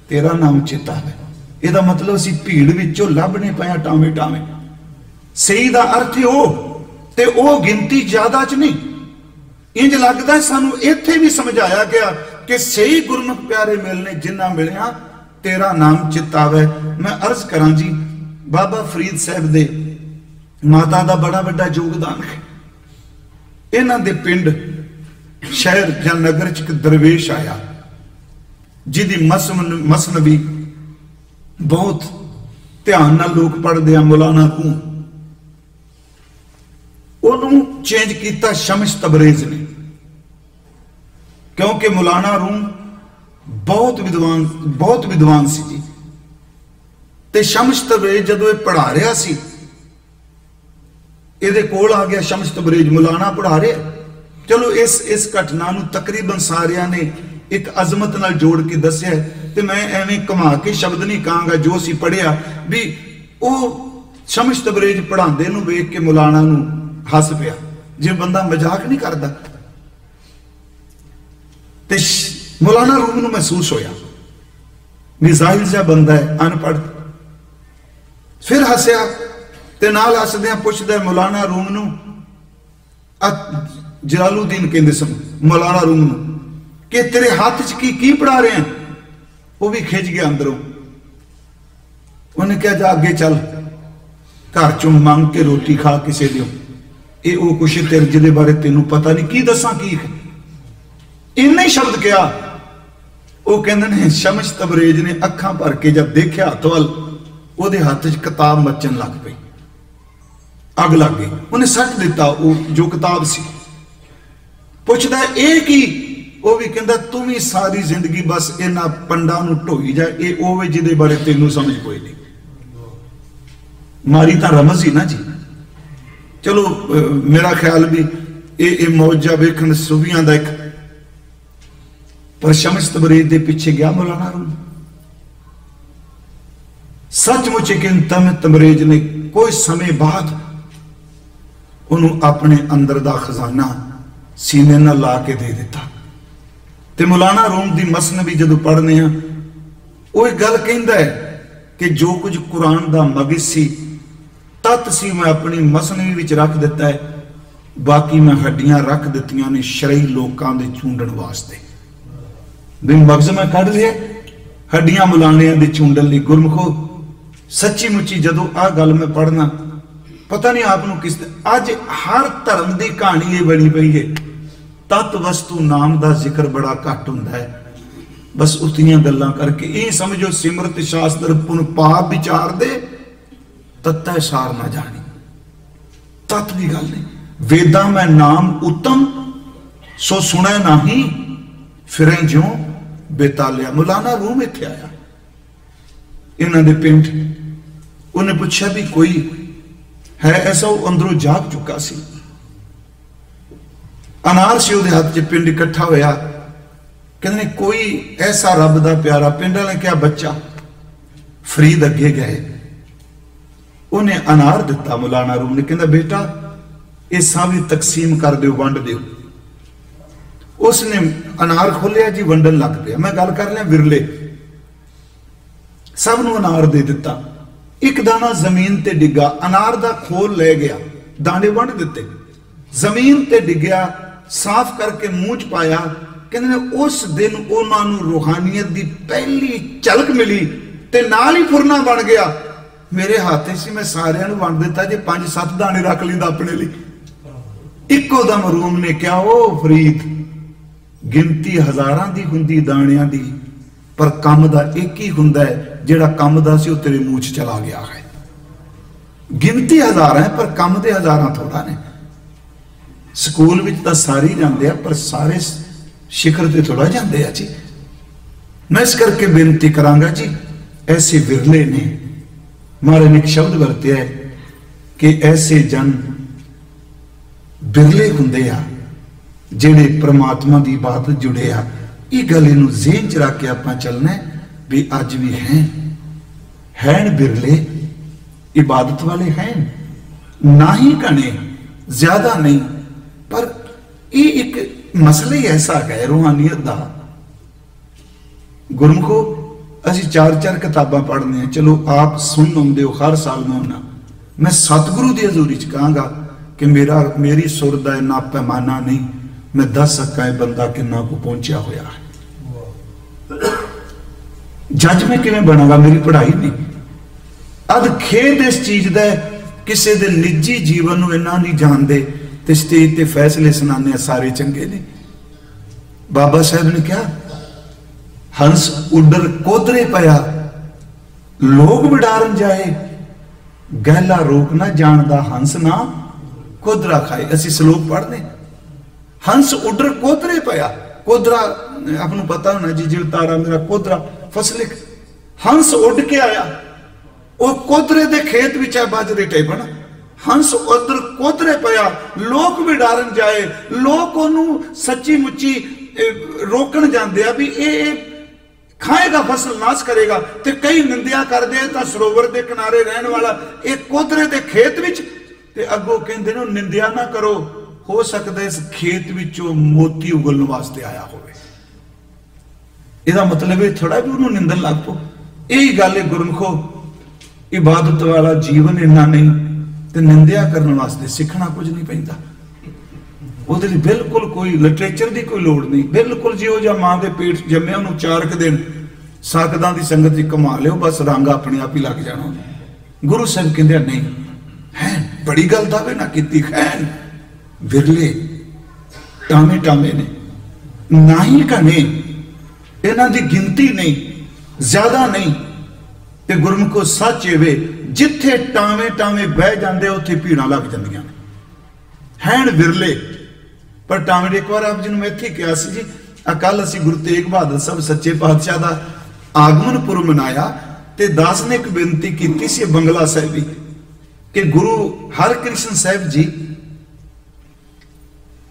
ਤੇਰਾ ਨਾਮ ਚਿੱਤਾ ਹੈ। ਇਹਦਾ ਮਤਲਬ ਅਸੀਂ ਭੀੜ ਵਿੱਚੋਂ ਲੱਭਣੇ ਪਿਆ ਟਾਵੇਂ ਟਾਵੇਂ। ਸਹੀ ਦਾ ਅਰਥ ਉਹ, ਤੇ ਉਹ ਗਿਣਤੀ ਜ਼ਿਆਦਾ ਚ ਨਹੀਂ। ਇੰਜ ਲੱਗਦਾ ਸਾਨੂੰ ਇੱਥੇ ਵੀ ਸਮਝਾਇਆ ਗਿਆ ਕਿ ਸਹੀ ਗੁਰਮੁਖ ਪਿਆਰੇ ਮਿਲਨੇ, ਜਿੰਨਾ ਮਿਲਿਆ ਤੇਰਾ ਨਾਮ ਚਿਤਾਵੇ ਮੈਂ ਅਰਜ਼ ਕਰਾਂ ਜੀ, ਬਾਬਾ ਫਰੀਦ ਸਾਹਿਬ ਦੇ ਮਾਤਾ ਦਾ ਬੜਾ ਵੱਡਾ ਯੋਗਦਾਨ ਹੈ। ਇਹਨਾਂ ਦੇ ਪਿੰਡ ਸ਼ਹਿਰ ਜਾਂ ਨਗਰ ਚ ਇੱਕ ਦਰਵੇਸ਼ ਆਇਆ, ਜਿਹਦੀ ਮਸਨਵੀ ਬਹੁਤ ਧਿਆਨ ਨਾਲ ਲੋਕ ਪੜਦੇ ਆ, ਮੌਲਾਨਾ ਨੂੰ ਉਹਨੂੰ ਚੇਂਜ ਕੀਤਾ ਸ਼ਮਸ ਤਬਰੇਜ਼ ਨੇ। ਕਿਉਂਕਿ ਮੌਲਾਨਾ ਰੂਮ ਬਹੁਤ ਵਿਦਵਾਨ ਬਹੁਤ ਵਿਦਵਾਨ ਸੀ ਜੀ। ਤੇ ਸ਼ਮਸ ਤਬਰੇਜ਼ ਜਦੋਂ ਇਹ ਪੜਾ ਰਿਹਾ ਸੀ ਇਹਦੇ ਕੋਲ ਆ ਗਿਆ ਸ਼ਮਸ ਤਬਰੇਜ਼ ਮੌਲਾਨਾ ਪੜਾ ਰਿਹਾ ਚਲੋ ਇਸ ਇਸ ਘਟਨਾ ਨੂੰ ਤਕਰੀਬਨ ਸਾਰਿਆਂ ਨੇ ਇੱਕ ਅਜ਼ਮਤ ਨਾਲ ਜੋੜ ਕੇ ਦੱਸਿਆ ਤੇ ਮੈਂ ਐਵੇਂ ਕਮਾ ਕੇ ਸ਼ਬਦ ਨਹੀਂ ਕਹਾਂਗਾ ਜੋ ਅਸੀਂ ਪੜਿਆ ਵੀ ਉਹ ਸ਼ਮਸ ਤਬਰੇਜ਼ ਪੜਾਉਂਦੇ ਨੂੰ ਵੇਖ ਕੇ ਮੌਲਾਨਾ ਨੂੰ ਹੱਸ ਪਿਆ। ਜੇ ਬੰਦਾ ਮਜ਼ਾਕ ਨਹੀਂ ਕਰਦਾ। ਤੇ ਮੌਲਾਨਾ ਰੂਮ ਨੂੰ ਮਹਿਸੂਸ ਹੋਇਆ। ਵੀ ਜ਼ਾਹਿਰ ਜਿਹਾ ਬੰਦਾ ਹੈ, ਅਨਪੜ੍ਹ। ਫਿਰ ਹੱਸਿਆ। ਤੇ ਨਾਲ ਹੱਸਦਿਆਂ ਪੁੱਛਦਾ ਮੌਲਾਨਾ ਰੂਮ ਨੂੰ। ਜਲਾਲੂਦੀਨ ਕਹਿੰਦੇ ਸਨ, ਮੌਲਾਨਾ ਰੂਮ ਨੂੰ, ਕਿ ਤੇਰੇ ਹੱਥ 'ਚ ਕੀ ਕੀ ਪੜਾ ਰਹੇ ਆ? ਉਹ ਵੀ ਖਿੱਚ ਗਿਆ ਅੰਦਰੋਂ। ਉਹਨੇ ਕਿਹਾ, ਜਾ ਅੱਗੇ ਚੱਲ। ਘਰ ਚੋਂ ਮੰਗ ਕੇ ਰੋਟੀ ਖਾ ਕਿਸੇ ਦਿਓ। ਇਹ ਉਹ ਕੁਛ ਤੇਰੇ ਜਿਹਦੇ ਬਾਰੇ ਤੈਨੂੰ ਪਤਾ ਨਹੀਂ। ਕੀ ਦੱਸਾਂ ਕੀ ਇੰਨਾ ਸ਼ਬਦ ਕਿਹਾ। ਉਹ ਕਹਿੰਦੇ ਨੇ, ਸ਼ਮਸ਼ ਤਬਰੇਜ ਨੇ ਅੱਖਾਂ ਭਰ ਕੇ ਜਦ ਦੇਖਿਆ ਹੱਥ ਵੱਲ, ਉਹਦੇ ਹੱਥ 'ਚ ਕਿਤਾਬ ਮੱਚਣ ਲੱਗ ਪਈ। ਅੱਗ ਲੱਗ ਗਈ। ਉਹਨੇ ਸੱਟ ਦਿੱਤਾ, ਉਹ ਜੋ ਕਿਤਾਬ ਸੀ। ਪੁੱਛਦਾ, ਇਹ ਕੀ? ਉਹ ਵੀ ਕਹਿੰਦਾ, ਤੂੰ ਵੀ ਸਾਰੀ ਜ਼ਿੰਦਗੀ ਬਸ ਇਹਨਾਂ ਪੰਡਾਂ ਨੂੰ ਢੋਈ ਜਾ। ਇਹ ਉਹ ਵੇ ਜਿਹਦੇ ਬਾਰੇ ਤੈਨੂੰ ਸਮਝ ਕੋਈ ਨਹੀਂ। ਮਾਰੀ ਤਾਂ ਰਮਜ਼ ਹੀ ਨਾ ਜੀ। ਚਲੋ ਮੇਰਾ ਖਿਆਲ ਵੀ ਇਹ ਇਹ ਮੌਜਾ ਵੇਖਣ ਸੁਬੀਆਂ ਦਾ ਇੱਕ ਪਰ ਸ਼ਮਸ ਤਬਰੀਦ ਦੇ ਪਿੱਛੇ ਗਿਆ ਮੌਲਾਨਾ ਰੂ ਸੱਚਮੁੱਚ ਕਿ ਤਮ ਤਬਰੇਜ ਨੇ ਕੋਈ ਸਮੇਂ ਬਾਅਦ ਉਹਨੂੰ ਆਪਣੇ ਅੰਦਰ ਦਾ ਖਜ਼ਾਨਾ ਸੀਨੇ ਨਾਲ ਲਾ ਕੇ ਦੇ ਦਿੱਤਾ। ਤੇ ਮੌਲਾਨਾ ਰੂਮ ਦੀ ਮਸਨ ਵੀ ਜਦੋਂ ਪੜ੍ਹਨੇ ਆ, ਉਹ ਇੱਕ ਗੱਲ ਕਹਿੰਦਾ ਹੈ ਕਿ ਜੋ ਕੁਝ ਕੁਰਾਨ ਦਾ ਮਗਜ਼ ਸੀ, ਤਤ ਸੀ ਮੈਂ ਆਪਣੀ ਮਸਨਵੀ ਵਿੱਚ ਰੱਖ ਦਿੱਤਾ ਹੈ। ਬਾਕੀ ਮੈਂ ਹੱਡੀਆਂ ਰੱਖ ਦਿੱਤੀਆਂ ਨੇ ਸ਼ਰਈ ਲੋਕਾਂ ਦੇ ਚੁੰਡਣ ਵਾਸਤੇ। ਵੀ ਮਗਜ਼ ਮੈਂ ਕੱਢ ਲਿਆ, ਹੱਡੀਆਂ ਮੁਲਾਣਿਆਂ ਦੇ ਚੁੰਡਣ ਲਈ ਗੁਰਮਖੋ, ਸੱਚੀ ਮੁੱਚੀ ਜਦੋਂ ਆਹ ਗੱਲ ਮੈਂ ਪੜਨਾ ਪਤਾ ਨਹੀਂ ਆਪ ਨੂੰ ਕਿਸ ਅੱਜ ਹਰ ਧਰਮ ਦੀ ਕਹਾਣੀ ਇਹ ਬਣੀ ਪਈ ਹੈ। ਤਤ ਵਸਤੂ ਨਾਮ ਦਾ ਜ਼ਿਕਰ ਬੜਾ ਘੱਟ ਹੁੰਦਾ ਹੈ। ਬਸ ਉਤੀਆਂ ਗੱਲਾਂ ਕਰਕੇ ਇਹ ਸਮਝੋ ਸਿਮਰਤ ਸ਼ਾਸਤਰ ਪੁਨ ਪਾਪ ਵਿਚਾਰ ਦੇ ਤਤੈ ਸਾਰ ਨਾ ਜਾਣੀ। ਤਤ ਦੀ ਗੱਲ ਨਹੀਂ। ਵੇਦਾਂ ਮੈਂ ਨਾਮ ਉਤਮ, ਸੋ ਸੁਣੈ ਨਹੀਂ, ਫਿਰੇ ਜਿਉ, ਬੇਤਾਲਿਆ ਮੁਲਾਨਾ ਰੂਮ ਇੱਥੇ ਆਇਆ। ਇਹਨਾਂ ਦੇ ਪਿੰਡ, ਉਹਨੇ ਪੁੱਛਿਆ ਵੀ ਕੋਈ ਹੈ ਐਸਾ ਉਹ ਅੰਦਰੋਂ ਜਾਗ ਚੁੱਕਾ ਸੀ। ਅਨਾਰ ਸੀ ਉਹਦੇ ਹੱਥ 'ਚ, ਪਿੰਡ ਇਕੱਠਾ ਹੋਇਆ। ਕਹਿੰਦੇ ਨੇ, ਕੋਈ ਐਸਾ ਰੱਬ ਦਾ ਪਿਆਰਾ ਪਿੰਡ ਵਾਲੇ ਕਿਹਾ, ਬੱਚਾ, ਫਰੀਦ ਅੱਗੇ ਗਏ। ਉਹਨੇ ਅਨਾਰ ਦਿੱਤਾ ਮੁਲਾਣਾ ਰੂਮ ਨੇ। ਕਹਿੰਦਾ, ਬੇਟਾ, ਇਹ ਸਾਵੀ ਤਕਸੀਮ ਕਰ ਦਿਓ, ਵੰਡ ਦਿਓ। ਉਸਨੇ ਅਨਾਰ ਖੋਲਿਆ ਜੀ, ਵੰਡਣ ਲੱਗ ਪਿਆ। ਮੈਂ ਗੱਲ ਕਰ ਲਿਆ ਵਿਰਲੇ। ਸਭ ਨੂੰ ਅਨਾਰ ਦੇ ਦਿੱਤਾ। ਇੱਕ ਦਾਣਾ ਜ਼ਮੀਨ ਤੇ ਡਿੱਗਾ, ਅਨਾਰ ਦਾ ਖੋਲ ਲੈ ਗਿਆ, ਦਾਣੇ ਵੰਡ ਦਿੱਤੇ। ਜ਼ਮੀਨ ਤੇ ਡਿੱਗਿਆ, ਸਾਫ਼ ਕਰਕੇ ਮੂੰਹ ਚ ਪਾਇਆ, ਕਹਿੰਦੇ ਨੇ ਉਸ ਦਿਨ ਉਹਨਾਂ ਨੂੰ ਰੂਹਾਨੀਅਤ ਦੀ ਪਹਿਲੀ ਝਲਕ ਮਿਲੀ ਤੇ ਨਾਲ ਹੀ ਫੁਰਨਾ ਬਣ ਗਿਆ। ਮੇਰੇ ਹੱਥੇ ਸੀ, ਮੈਂ ਸਾਰਿਆਂ ਨੂੰ ਵੰਡ ਦਿੱਤਾ, ਜੇ ਪੰਜ ਸੱਤ ਦਾਣੇ ਰੱਖ ਲੈਂਦਾ ਆਪਣੇ ਲਈ। ਇੱਕੋ ਦਮ ਰੂਮ ਨੇ ਕਿਹਾ ਉਹ ਫਰੀਦ, ਗਿਣਤੀ ਹਜ਼ਾਰਾਂ ਦੀ ਹੁੰਦੀ ਦਾਣਿਆਂ ਦੀ। ਪਰ ਕੰਮ ਦਾ ਇੱਕ ਹੀ ਹੁੰਦਾ ਹੈ, ਜਿਹੜਾ ਕੰਮ ਦਾ ਸੀ ਉਹ ਤੇਰੇ ਮੂੰਹ 'ਚ ਚਲਾ ਗਿਆ ਹੈ। ਗਿਣਤੀ ਹਜ਼ਾਰਾਂ ਹੈ, ਪਰ ਕੰਮ ਦੇ ਹਜ਼ਾਰਾਂ ਥੋੜਾ ਨੇ। ਸਕੂਲ ਵਿੱਚ ਤਾਂ ਸਾਰੇ ਜਾਂਦੇ ਆ, ਪਰ ਸਾਰੇ ਸਿਖਰ ਤੇ ਥੋੜਾ ਜਾਂਦੇ ਆ ਜੀ। ਮੈਂ ਇਸ ਕਰਕੇ ਬੇਨਤੀ ਕਰਾਂਗਾ ਜੀ, ਐਸੇ ਵਿਰਲੇ ਨੇ, ਮਾਰੇ ਨੇ ਸ਼ਬਦ ਵਰਤਿਆ ਹੈ ਕਿ ਐਸੇ ਜਨ ਬਿਰਲੇ ਹੁੰਦੇ ਆ, ਜਿਹੜੇ ਪ੍ਰਮਾਤਮਾ ਦੀ ਬਾਤ ਜੁੜੇ ਆ। ਇਹ ਗੱਲ ਇਹਨੂੰ ਜ਼ਿਹਨ ਚ ਰੱਖ ਕੇ ਆਪਾਂ ਚੱਲਣਾ ਵੀ ਅੱਜ ਵੀ ਹੈ। ਹੈਣ ਬਿਰਲੇ, ਇਬਾਦਤ ਵਾਲੇ ਹੈ ਨਾ ਹੀ ਘਣੇ ਜ਼ਿਆਦਾ ਨਹੀਂ। ਪਰ ਇਹ ਇੱਕ ਮਸਲਾ ਹੀ ਐਸਾ ਹੈ ਰੂਹਾਨੀਅਤ ਦਾ। ਗੁਰਮਖੋ, ਅਸੀਂ ਚਾਰ ਚਾਰ ਕਿਤਾਬਾਂ ਪੜ੍ਹਨੇ ਆ ਚਲੋ ਆਪ ਸੁਣ ਹੁੰਦੇ ਹੋ, ਹਰ ਸਾਲ ਮੈਂ ਹੁੰਨਾ ਮੈਂ ਸਤਿਗੁਰੂ ਦੀ ਹਜ਼ੂਰੀ ਚ ਕਹਾਂਗਾ ਕਿ ਮੇਰਾ ਮੇਰੀ ਸੁਰ ਦਾ ਇੰਨਾ ਪੈਮਾਨਾ ਨਹੀਂ। ਮੈਂ ਦੱਸ ਸਕਾਂ ਇਹ ਬੰਦਾ ਕਿੰਨਾ ਕੁ ਪਹੁੰਚਿਆ ਹੋਇਆ ਹੈ। ਜੱਜ ਮੈਂ ਕਿਵੇਂ ਬਣਾਂਗਾ? ਮੇਰੀ ਪੜ੍ਹਾਈ ਨਹੀਂ। ਅਦ ਖੇਦ ਇਸ ਚੀਜ਼ ਦਾ ਕਿਸੇ ਦੇ ਨਿੱਜੀ ਜੀਵਨ ਨੂੰ ਇੰਨਾ ਨਹੀਂ ਜਾਣਦੇ ਤੇ ਸਟੇਜ ਤੇ ਫੈਸਲੇ ਸੁਣਾਉਂਦੇ ਆ, ਸਾਰੇ ਚੰਗੇ ਨੇ। ਬਾਬਾ ਸਾਹਿਬ ਨੇ ਕਿਹਾ, ਹੰਸ ਉੱਡਰ ਕੋਧਰੇ ਪਿਆ, ਲੋਕ ਵਿਡਾਰਨ ਜਾਏ, ਗਹਿਲਾ ਰੋਕ ਨਾ ਜਾਣਦਾ, ਹੰਸ ਨਾ ਕੋਧਰਾ ਖਾਏ। ਅਸੀਂ ਸ਼ਲੋਕ ਪੜ੍ਹਦੇ ਹੰਸ ਉੱਡਰ ਕੋਧਰੇ ਪਿਆ। ਕੋਧਰਾ ਆਪ ਨੂੰ ਪਤਾ ਹੋਣਾ ਜੀ ਜਿਵੇਂ ਤਾਰਾ ਮੇਰਾ ਕੋਧਰਾ ਫਸਲਿਕ ਹੰਸ ਉੱਡ ਕੇ ਆਇਆ। ਉਹ ਕੋਦਰੇ ਦੇ ਖੇਤ ਵਿੱਚ ਹੈ ਬਾਜਰੇ ਟੇਪਣ ਹੰਸ ਉਧਰ ਕੋਦਰੇ ਪਿਆ। ਲੋਕ ਵੀ ਡਰਨ ਜਾਏ। ਲੋਕ ਉਹਨੂੰ ਸੱਚੀ ਮੁੱਚੀ ਰੋਕਣ ਜਾਂਦੇ ਆ ਵੀ ਇਹ ਖਾਏਗਾ ਫਸਲ ਨਾਸ਼ ਕਰੇਗਾ ਤੇ ਕਈ ਨਿੰਦਿਆ ਕਰਦੇ ਆ, ਤਾਂ ਸਰੋਵਰ ਦੇ ਕਿਨਾਰੇ ਰਹਿਣ ਵਾਲਾ ਇਹ ਕੋਦਰੇ ਦੇ ਖੇਤ ਵਿੱਚ ਤੇ ਅੱਗੋਂ ਕਹਿੰਦੇ ਨੇ, ਉਹ ਨਿੰਦਿਆ ਨਾ ਕਰੋ। ਹੋ ਸਕਦਾ ਇਸ ਖੇਤ ਵਿੱਚੋਂ ਮੋਤੀ ਉਗਲਣ ਵਾਸਤੇ ਆਇਆ ਹੋਵੇ। ਇਹਦਾ ਮਤਲਬ ਇਹ ਥੋੜਾ ਵੀ ਉਹਨੂੰ ਨਿੰਦਣ ਲੱਗ ਪੋ ਇਹੀ ਗੱਲ ਹੈ ਗੁਰਮਖੋ, ਇਬਾਦਤ ਵਾਲਾ ਜੀਵਨ ਇੰਨਾ ਨਹੀਂ ਤੇ ਨਿੰਦਿਆ ਕਰਨ ਵਾਸਤੇ ਸਿੱਖਣਾ ਕੁਝ ਨਹੀਂ ਪੈਂਦਾ। ਉਹਦੇ ਲਈ ਬਿਲਕੁਲ ਕੋਈ ਲਿਟਰੇਚਰ ਦੀ ਕੋਈ ਲੋੜ ਨਹੀਂ। ਬਿਲਕੁਲ ਜਿਹੋ ਜਿਹਾ ਮਾਂ ਦੇ ਪੇਟ ਜੰਮਿਆ ਉਹਨੂੰ ਚਾਰਕ ਦਿਨ ਸਾਕਦਾਂ ਦੀ ਸੰਗਤ 'ਚ ਕਮਾ ਲਿਓ, ਬਸ ਰੰਗ ਆਪਣੇ ਆਪ ਹੀ ਲੱਗ ਜਾਣਾ। ਗੁਰੂ ਸਾਹਿਬ ਕਹਿੰਦੇ ਨਹੀਂ, ਹੈ, ਬੜੀ ਗੱਲ ਦਾ ਦਾਵੇ ਨਾ ਕੀਤੀ ਖੈਨ ਵਿਰਲੇ ਟਾਮੇ ਟਾਮੇ ਨੇ, ਨਾ ਹੀ ਕਨੇ ਇਹਨਾਂ ਦੀ ਗਿਣਤੀ ਨਹੀਂ, ਜ਼ਿਆਦਾ ਨਹੀਂ। ਤੇ ਗੁਰਮੁਖੋ ਸੱਚ ਵੇ ਜਿੱਥੇ ਟਾਵੇਂ ਟਾਵੇਂ ਬਹਿ ਜਾਂਦੇ ਉੱਥੇ ਭੀੜਾਂ ਲੱਗ ਜਾਂਦੀਆਂ ਨੇ। ਹੈਣ ਵਿਰਲੇ। ਪਰ ਟਾਵੇਂ ਦੇ ਇੱਕ ਵਾਰ ਆਪ ਜੀ ਨੂੰ ਮੈਂ ਇੱਥੇ ਕਿਹਾ ਸੀ ਜੀ ਅਕਲ ਅਸੀਂ ਗੁਰੂ ਤੇਗ ਬਹਾਦਰ ਸਾਹਿਬ ਸੱਚੇ ਪਾਤਸ਼ਾਹ ਦਾ ਆਗਮਨ ਪੁਰਬ ਮਨਾਇਆ ਤੇ ਦਾਸ ਨੇ ਇੱਕ ਬੇਨਤੀ ਕੀਤੀ ਸੀ ਬੰਗਲਾ ਸਾਹਿਬੀ, ਕਿ ਗੁਰੂ ਹਰਕ੍ਰਿਸ਼ਨ ਸਾਹਿਬ ਜੀ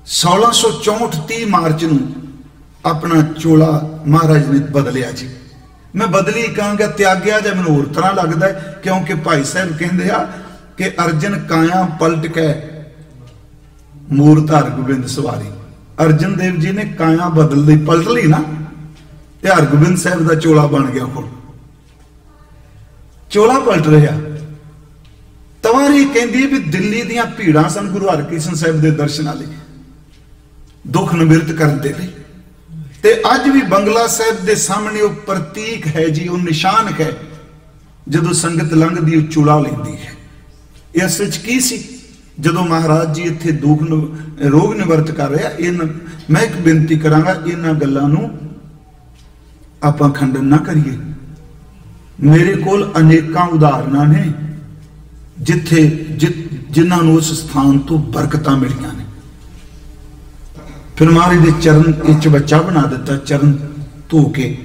1664 30 ਮਾਰਚ ਨੂੰ ਆਪਣਾ ਚੋਲਾ ਮਹਾਰਾਜ ਨੇ ਬਦਲਿਆ ਜੀ। ਮੈਂ ਬਦਲੀ ਕਹਾਂਗਾ, ਤਿਆਗਿਆ ਜਾਂ ਮੈਨੂੰ ਹੋਰ ਤਰ੍ਹਾਂ ਲੱਗਦਾ ਕਿਉਂਕਿ ਭਾਈ ਸਾਹਿਬ ਕਹਿੰਦੇ ਆ ਕਿ ਅਰਜਨ ਕਾਇਆ ਪਲਟ ਕੇ ਮੂਰਤ ਹਰਗੋਬਿੰਦ ਸਵਾਰੀ। ਅਰਜਨ ਦੇਵ ਜੀ ਨੇ ਕਾਇਆ ਬਦਲ ਲਈ, ਪਲਟ ਲਈ ਨਾ, ਤੇ ਹਰਗੋਬਿੰਦ ਸਾਹਿਬ ਦਾ ਚੋਲਾ ਬਣ ਗਿਆ ਹੁਣ। ਚੋਲਾ ਪਲਟ ਰਿਹਾ। ਤਵਾਰੀ ਕਹਿੰਦੀ ਵੀ ਦਿੱਲੀ ਦੀਆਂ ਭੀੜਾਂ ਸਨ ਗੁਰੂ ਹਰਕ੍ਰਿਸ਼ਨ ਸਾਹਿਬ ਦੇ ਦਰਸ਼ਨਾਂ ਲਈ, ਦੁੱਖ ਨਿਮਰਤ ਕਰਨ ਦੇ ਲਈ। ਤੇ ਅੱਜ ਵੀ ਬੰਗਲਾ ਸਾਹਿਬ ਦੇ ਸਾਹਮਣੇ ਉਹ ਪ੍ਰਤੀਕ ਹੈ ਜੀ, ਉਹ ਨਿਸ਼ਾਨ ਹੈ, ਜਦੋਂ ਸੰਗਤ ਲੰਘਦੀ, ਉਹ ਚੁਲਾ ਲੈਂਦੀ ਹੈ। ਇਹ ਅਸਲ ਚ ਕੀ ਸੀ? ਜਦੋਂ ਮਹਾਰਾਜ ਜੀ ਇੱਥੇ ਦੁੱਖ ਨਿ- ਰੋਗ ਨਿਵਰਤ ਕਰ ਰਿਹਾ ਇਹਨਾਂ, ਮੈਂ ਇੱਕ ਬੇਨਤੀ ਕਰਾਂਗਾ, ਇਹਨਾਂ ਗੱਲਾਂ ਨੂੰ ਆਪਾਂ ਖੰਡਨ ਨਾ ਕਰੀਏ। ਮੇਰੇ ਕੋਲ ਅਨੇਕਾਂ ਉਦਾਹਰਨਾਂ ਨੇ, ਜਿੱਥੇ, ਜਿ- ਜਿਨ੍ਹਾਂ ਨੂੰ ਉਸ ਸਥਾਨ ਤੋਂ ਬਰਕਤਾਂ ਮਿਲੀਆਂ ਨੇ। ਫਿਰ ਮਹਾਰਾਜ ਦੇ ਚਰਨ ਵਿੱਚ ਬੱਚਾ ਬਣਾ ਦਿੱਤਾ, ਚਰਨ ਧੋ ਕੇ।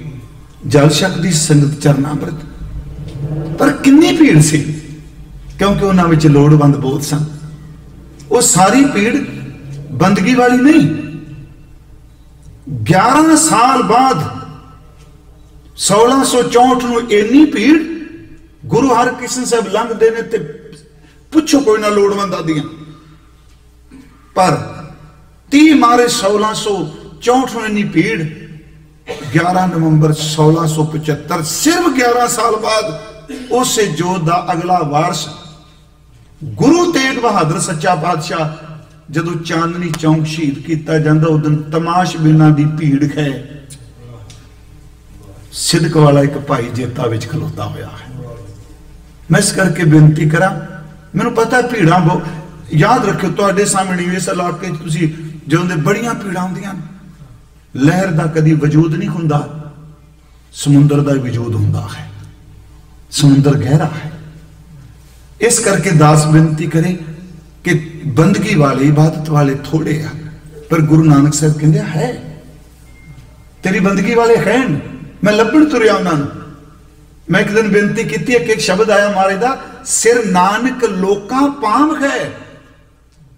ਜਲ ਸ਼ਕਤੀ ਸੰਗਤ ਚਰਨਾ ਅੰਮ੍ਰਿਤ ਪਰ ਕਿੰਨੀ ਭੀੜ ਸੀ? ਕਿਉਂਕਿ ਉਹਨਾਂ ਵਿੱਚ ਲੋੜਵੰਦ ਬਹੁਤ ਸਨ। ਉਹ ਸਾਰੀ ਭੀੜ ਬੰਦਗੀ ਵਾਲੀ ਨਹੀਂ। 11 ਸਾਲ ਬਾਅਦ 1664 ਨੂੰ ਇੰਨੀ ਭੀੜ ਗੁਰੂ ਹਰਕ੍ਰਿਸ਼ਨ ਸਾਹਿਬ ਲੰਘਦੇ ਨੇ ਤੇ ਪੁੱਛੋ ਕੋਈ ਨਾ ਲੋੜਵੰਦ ਆਦੀਆਂ ਪਰ 30 ਮਾਰਚ 1664 ਨੂੰ ਇੰਨੀ ਭੀੜ। 11 ਨਵੰਬਰ 1675 ਸਿਰਫ 11 ਸਾਲ ਬਾਅਦ ਉਸੇ ਜੋਤ ਦਾ ਅਗਲਾ ਵਾਰਸ ਗੁਰੂ ਤੇਗ ਬਹਾਦਰ ਸੱਚਾ ਪਾਤਸ਼ਾਹ ਜਦੋਂ ਚਾਂਦਨੀ ਚੌਂਕ ਸ਼ਹੀਦ ਕੀਤਾ ਜਾਂਦਾ, ਉਸ ਦਿਨ ਤਮਾਸ਼ ਬਿਨਾਂ ਦੀ ਭੀੜ ਹੈ ਸਿੱਧਕ ਵਾਲਾ ਇੱਕ ਭਾਈ ਜੇਤਾ ਵਿੱਚ ਖਲੋਤਾ ਹੋਇਆ ਹੈ। ਮੈਂ ਇਸ ਕਰਕੇ ਬੇਨਤੀ ਕਰਾਂ, ਮੈਨੂੰ ਪਤਾ ਭੀੜਾਂ ਬਹੁਤ ਯਾਦ ਰੱਖਿਓ, ਤੁਹਾਡੇ ਸਾਹਮਣੇ ਇਸ ਇਲਾਕੇ 'ਚ ਤੁਸੀਂ ਜਦੋਂ ਦੇ ਬੜੀਆਂ ਭੀੜਾਂ ਹੁੰਦੀਆਂ ਨੇ। ਲਹਿਰ ਦਾ ਕਦੀ ਵਜੂਦ ਨਹੀਂ ਹੁੰਦਾ, ਸਮੁੰਦਰ ਦਾ ਵਜੂਦ ਹੁੰਦਾ ਹੈ। ਸਮੁੰਦਰ ਗਹਿਰਾ ਹੈ। ਇਸ ਕਰਕੇ ਦਾਸ ਬੇਨਤੀ ਕਰੇ ਕਿ ਬੰਦਗੀ ਵਾਲੇ, ਇਬਾਦਤ ਵਾਲੇ ਥੋੜੇ ਆ, ਪਰ ਗੁਰੂ ਨਾਨਕ ਸਾਹਿਬ ਕਹਿੰਦੇ ਹੈ। ਤੇਰੀ ਬੰਦਗੀ ਵਾਲੇ ਹਨ ਮੈਂ ਲੱਭਣ ਤੁਰਿਆ ਉਹਨਾਂ ਨੂੰ। ਮੈਂ ਇੱਕ ਦਿਨ ਬੇਨਤੀ ਕੀਤੀ ਹੈ ਕਿ ਇੱਕ ਸ਼ਬਦ ਆਇਆ ਮਾਰੇ ਦਾ, ਸਿਰ ਨਾਨਕ ਲੋਕਾਂ ਪਾਮ ਹੈ।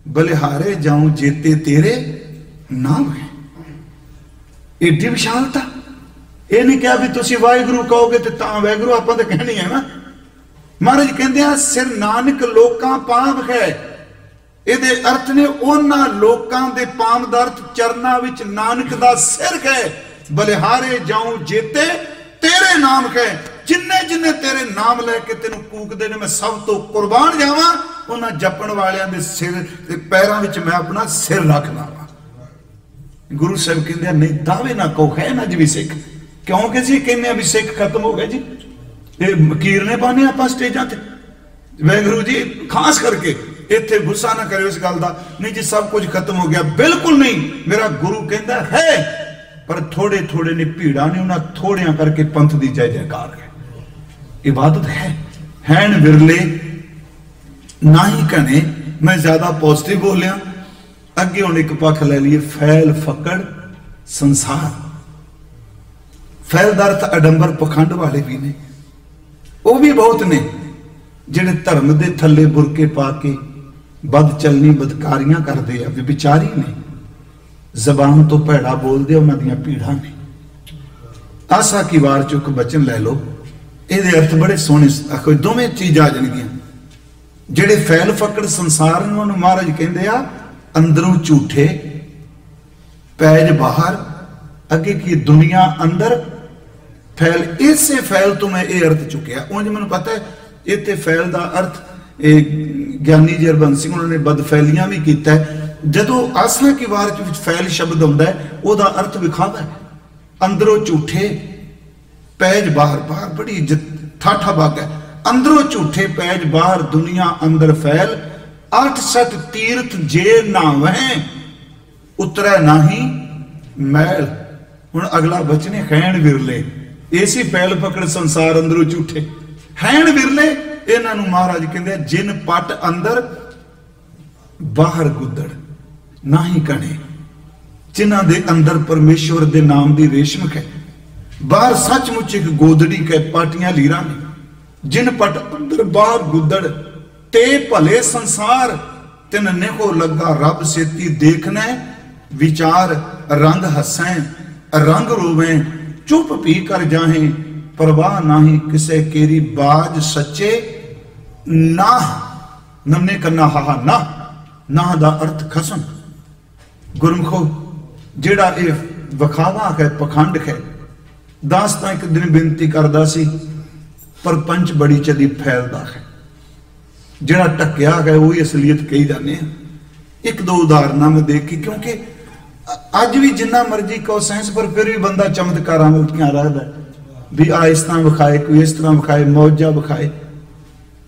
ਬਲਿਹਾਰੇ ਜਾਉ ਜੇਤੇ ਤੇਰੇ ਨਾਮ ਹੈ। ਏਡੀ ਵਿਸ਼ਾਲਤਾ। ਇਹ ਨਹੀਂ ਕਿਹਾ ਵੀ ਤੁਸੀਂ ਵਾਹਿਗੁਰੂ ਕਹੋਗੇ ਤੇ ਤਾਂ ਵਾਹਿਗੁਰੂ, ਆਪਾਂ ਤਾਂ ਕਹਿਣੀ ਹੈ ਨਾ। ਮਹਾਰਾਜ ਕਹਿੰਦੇ ਆ, ਸਿਰ ਨਾਨਕ ਲੋਕਾਂ ਪਾਵ ਹੈ। ਇਹਦੇ ਅਰਥ ਨੇ ਉਹਨਾਂ ਲੋਕਾਂ ਦੇ ਪਾਮ ਦਾ ਅਰਥ ਚਰਨਾਂ ਵਿੱਚ ਨਾਨਕ ਦਾ ਸਿਰ ਹੈ। ਬਲਿਹਾਰੇ ਜਾਉ ਜੇਤੇ ਤੇਰੇ ਨਾਮ ਹੈ। ਜਿੰਨੇ ਜਿੰਨੇ ਤੇਰੇ ਨਾਮ ਲੈ ਕੇ ਤੈਨੂੰ ਕੂਕਦੇ ਨੇ ਮੈਂ ਸਭ ਤੋਂ ਕੁਰਬਾਨ ਜਾਵਾਂ ਉਹਨਾਂ ਜਪਣ ਵਾਲਿਆਂ ਦੇ ਸਿਰ ਤੇ ਪੈਰਾਂ ਵਿੱਚ ਮੈਂ ਆਪਣਾ ਸਿਰ ਰੱਖਦਾ ਵਾਂ ਗੁਰੂ ਸਾਹਿਬ ਕਹਿੰਦੇ ਆ, ਨਹੀਂ ਦਾਵੇ ਨਾ ਕਹੋ ਹੈ ਨਾ ਜੀ ਵੀ ਸਿੱਖ। ਕਿਉਂਕਿ ਜੀ ਕਹਿੰਦੇ ਆ ਵੀ ਸਿੱਖ ਖਤਮ ਹੋ ਗਏ ਜੀ? ਇਹ ਮਕੀਰ ਨੇ ਪਾਣੇ ਆਪਾਂ ਸਟੇਜਾਂ ਤੇ। ਵੈਗੁਰੂ ਜੀ ਖਾਸ ਕਰਕੇ ਇੱਥੇ ਗੁੱਸਾ ਨਾ ਕਰਿਓ ਇਸ ਗੱਲ ਦਾ। ਨਹੀਂ ਜੀ ਸਭ ਕੁਝ ਖਤਮ ਹੋ ਗਿਆ। ਬਿਲਕੁਲ ਨਹੀਂ। ਮੇਰਾ ਗੁਰੂ ਕਹਿੰਦਾ ਹੈ ਪਰ ਥੋੜੇ ਥੋੜੇ ਨੇ ਭੀੜਾਂ ਨੇ ਉਹਨਾਂ ਥੋੜਿਆਂ ਕਰਕੇ ਪੰਥ ਦੀ ਜੈ ਜੈਕਾਰ ਹੈ। ਇਬਾਦਤ ਹੈ। ਹੈਨ ਵਿਰਲੇ ਨਾ ਹੀ ਕਹਨੇ ਮੈਂ ਜ਼ਿਆਦਾ ਪੋਜ਼ਿਟਿਵ ਬੋਲਿਆ ਅੱਗੇ ਹੁਣ ਇੱਕ ਪੱਖ ਲੈ ਲਈਏ। ਫੈਲ ਫਕੜ ਸੰਸਾਰ। ਫੈਲ ਦਾ ਅਰਥ ਅਡੰਬਰ ਪਖੰਡ ਵਾਲੇ ਵੀ ਨੇ। ਉਹ ਵੀ ਬਹੁਤ ਨੇ, ਜਿਹੜੇ ਧਰਮ ਦੇ ਥੱਲੇ ਬੁਰਕੇ ਪਾ ਕੇ ਬਦ ਚਲਨੀ ਬਦਕਾਰੀਆਂ ਕਰਦੇ ਆ ਵਿਚਾਰੀ ਨੇ। ਜ਼ਬਾਨ ਤੋਂ ਭੈੜਾ ਬੋਲਦੇ ਉਹਨਾਂ ਦੀਆਂ ਪੀੜਾਂ ਨੇ। ਆਸਾ ਕੀ ਵਾਰ ਚੁੱਕ ਬਚਨ ਲੈ ਲਓ। ਇਹਦੇ ਅਰਥ ਬੜੇ ਸੋਹਣੇ ਆਖੋ ਦੋਵੇਂ ਚੀਜ਼ਾਂ ਆ ਜਾਣਗੀਆਂ। ਜਿਹੜੇ ਫੈਲ ਫਕੜ ਸੰਸਾਰ ਨੂੰ ਉਹਨੂੰ ਮਹਾਰਾਜ ਕਹਿੰਦੇ ਆ, ਅੰਦਰੋਂ ਝੂਠੇ, ਪੈਜ ਬਾਹਰ, ਅੱਗੇ ਕੀ ਦੁਨੀਆ ਅੰਦਰ, ਫੈਲ, ਇਸੇ ਫੈਲ ਤੋਂ ਮੈਂ ਇਹ ਅਰਥ ਚੁੱਕਿਆ। ਉਂਝ ਮੈਨੂੰ ਪਤਾ ਹੈ, ਇਹ ਤੇ ਫੈਲ ਦਾ ਅਰਥ, ਇਹ ਗਿਆਨੀ ਜਰਬੰਸ ਸਿੰਘ ਉਹਨਾਂ ਨੇ ਬਦਫੈਲੀਆਂ ਵੀ ਕੀਤਾ ਜਦੋਂ ਆਸਾ ਕੀ ਵਾਰ ਚ ਵਿੱਚ ਫੈਲ ਸ਼ਬਦ ਹੁੰਦਾ ਹੈ, ਉਹਦਾ ਅਰਥ ਵਿਖਾਵਾ ਅੰਦਰੋਂ ਝੂਠੇ ਪੈਜ ਬਾਹਰ ਬਾਹਰ ਬੜੀ ਇੱਜ਼ਤ, ਠਾਠਾ ਬਾਗ ਅੰਦਰੋਂ ਝੂਠੇ ਪੈਜ ਬਾਹਰ, ਦੁਨੀਆ ਅੰਦਰ ਫੈਲ। ਅੱਠ ਸੱਤ ਤੀਰਥ ਜੇ ਨਾ ਵਹਿ, ਉਤਰੈ ਨਾਹੀ ਮੈਲ। ਹੁਣ ਅਗਲਾ ਬਚਨ ਹੈ ਖੈਣ ਵਿਰਲੇ। ਏਸੀ ਪੈਲ ਪਕੜ ਸੰਸਾਰ ਅੰਦਰੋਂ ਝੂਠੇ। ਹੈਣ ਵਿਰਲੇ, ਇਹਨਾਂ ਨੂੰ ਮਹਾਰਾਜ ਕਹਿੰਦੇ ਜਿਨ ਪਟ ਅੰਦਰ ਬਾਹਰ ਗੁੱਦੜ, ਨਾਹੀ ਕਣੇ। ਜਿਨ੍ਹਾਂ ਦੇ ਅੰਦਰ ਪਰਮੇਸ਼ਵਰ ਦੇ ਨਾਮ ਦੀ ਰੇਸ਼ਮ ਹੈ। ਬਾਹਰ ਸੱਚਮੁੱਚ ਇੱਕ ਗੋਦੜੀ ਕੈ ਪਾਟੀਆਂ ਲੀਰਾਂ ਨੇ, ਜਿਨ ਪਟ ਅੰਦਰ ਬਾਹਰ ਗੁੱਦੜ, ਤੇ ਭਲੇ ਸੰਸਾਰ, ਤਿਨ ਨਿਹੋ ਲੱਗਾ ਰੱਬ ਸੇਤੀ ਦੇਖਣਾ ਵਿਚਾਰ ਰੰਗ ਹੱਸੈ, ਰੰਗ ਰੋਵੇਂ, ਚੁੱਪ ਪੀ ਕਰ ਜਾਹੇ, ਪਰਵਾਹ ਨਾਹੀ ਕਿਸੇ ਕੇਰੀ ਬਾਜ ਸੱਚੇ ਨਾ ਨੰਨੇ ਕੰਨਾ ਹਾਹਾ ਨਾ ਨਾ ਦਾ ਅਰਥ ਖਸਮ। ਗੁਰਮਖੋ, ਜਿਹੜਾ ਇਹ ਵਖਾਵਾ ਹੈ ਪਖੰਡ ਹੈ ਦਾਸ ਤਾਂ ਇੱਕ ਦਿਨ ਬੇਨਤੀ ਕਰਦਾ ਸੀ, ਪਰ ਪੰਚ ਬੜੀ ਚਲੀ ਫੈਲਦਾ ਹੈ। ਜਿਹੜਾ ਟੱਕਿਆ ਹੈ, ਉਹ ਹੀ ਅਸਲੀਅਤ ਕਹੀ ਜਾਂਦੇ ਆ। ਇੱਕ ਦੋ ਉਦਾਹਰਨਾਂ ਮੈਂ ਦੇਖ ਕੇ, ਕਿਉਂਕਿ ਅੱਜ ਵੀ ਜਿੰਨਾ ਮਰਜ਼ੀ ਕਹੋ ਸਾਇੰਸ ਪਰ ਫਿਰ ਵੀ ਬੰਦਾ ਚਮਤਕਾਰਾਂ ਨੂੰ ਉਠੀਆਂ ਰੱਖਦਾ ਵੀ ਆ ਇਸ ਤਰ੍ਹਾਂ ਵਿਖਾਏ, ਕੋਈ ਇਸ ਤਰ੍ਹਾਂ ਵਿਖਾਏ, ਮੌਜਾ ਵਿਖਾਏ।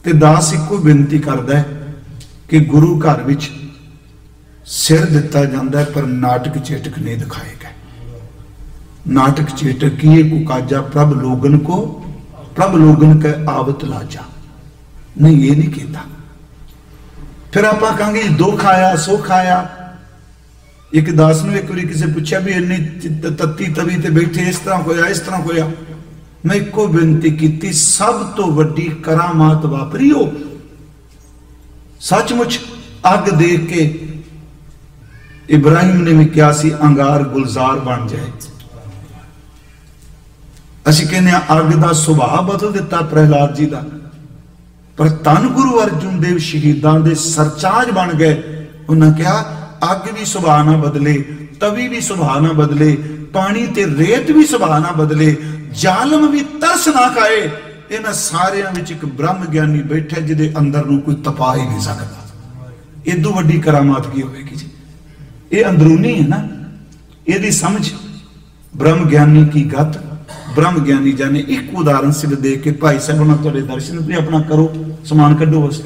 ਤੇ ਦਾਸ ਇੱਕੋ ਬੇਨਤੀ ਕਰਦਾ ਹੈ ਕਿ ਗੁਰੂ ਘਰ ਵਿੱਚ ਸਿਰ ਦਿੱਤਾ ਜਾਂਦਾ ਪਰ ਨਾਟਕ ਚੇਟਕ ਨਹੀਂ ਦਿਖਾਏ ਗਏ ਨਾਟਕ चेटक किए कुकाजा प्रभ लोगन को प्रभ लोगन के आवत लाजा ਨਹੀਂ ਇਹ ਨਹੀਂ ਕੀਤਾ ਫਿਰ ਆਪਾਂ ਕਹਾਂਗੇ ਜੀ ਦੁੱਖ ਆਇਆ ਸੁੱਖ ਆਇਆ ਇੱਕ ਦਾਸ ਨੂੰ ਇੱਕ ਵਾਰੀ ਕਿਸੇ ਪੁੱਛਿਆ ਵੀ ਇੰਨੀ ਤ- ਤੱਤੀ ਤਵੀ ਤੇ ਬੈਠੇ ਇਸ ਤਰ੍ਹਾਂ ਹੋਇਆ ਇਸ ਤਰ੍ਹਾਂ ਹੋਇਆ ਮੈਂ ਇੱਕੋ ਬੇਨਤੀ ਕੀਤੀ ਸਭ ਤੋਂ ਵੱਡੀ ਕਰਾਮਾਤ ਵਾਪਰੀ ਉਹ ਸੱਚਮੁੱਚ ਅੱਗ ਦੇਖ ਕੇ ਇਬਰਾਹਿਮ ਨੇ ਵੀ ਕਿਹਾ ਸੀ ਅੰਗਾਰ ਗੁਲਜ਼ਾਰ ਬਣ ਜਾਏ ਅਸੀਂ ਕਹਿੰਦੇ ਆ ਅੱਗ ਦਾ ਸੁਭਾਅ ਬਦਲ ਦਿੱਤਾ ਪ੍ਰਹਿਲਾਦ ਜੀ ਦਾ। ਪਰ ਧੰਨ ਗੁਰੂ ਅਰਜੁਨ ਦੇਵ ਸ਼ਹੀਦਾਂ ਦੇ ਸਰਚਾਜ ਬਣ ਗਏ। ਉਹਨਾਂ ਕਿਹਾ, ਅੱਗ ਵੀ ਸੁਭਾਅ ਨਾ ਬਦਲੇ, ਤਵੀ ਵੀ ਸੁਭਾਅ ਨਾ ਬਦਲੇ, ਪਾਣੀ ਤੇ ਰੇਤ ਵੀ ਸੁਭਾਅ ਨਾ ਬਦਲੇ, ਜ਼ਾਲਮ ਵੀ ਤਰਸ ਨਾ ਖਾਏ। ਇਹਨਾਂ ਸਾਰਿਆਂ ਵਿੱਚ ਇੱਕ ਬ੍ਰਹਮ ਗਿਆਨੀ ਬੈਠਾ ਜਿਹਦੇ ਅੰਦਰ ਨੂੰ ਕੋਈ ਤਪਾ ਹੀ ਨਹੀਂ ਸਕਦਾ। ਇਦੋਂ ਵੱਡੀ ਕਰਾਮਾਤ ਕੀ ਹੋਵੇਗੀ ਜੀ? ਇਹ ਅੰਦਰੂਨੀ ਹੈ ਨਾ। ਇਹਦੀ ਸਮਝ, ਬ੍ਰਹਮ ਗਿਆਨੀ ਕੀ ਗਤ ਬ੍ਰਹਮ ਗਿਆਨੀ ਜਾਣੇ ਇੱਕ ਉਦਾਹਰਨ ਸਿਰ ਦੇ ਕੇ ਭਾਈ ਸਾਹਿਬ ਨਾਲ ਤੁਹਾਡੇ ਦਰਸ਼ਨ ਵੀ ਆਪਣਾ ਕਰੋ, ਸਮਾਨ ਕੱਢੋ ਬਸ।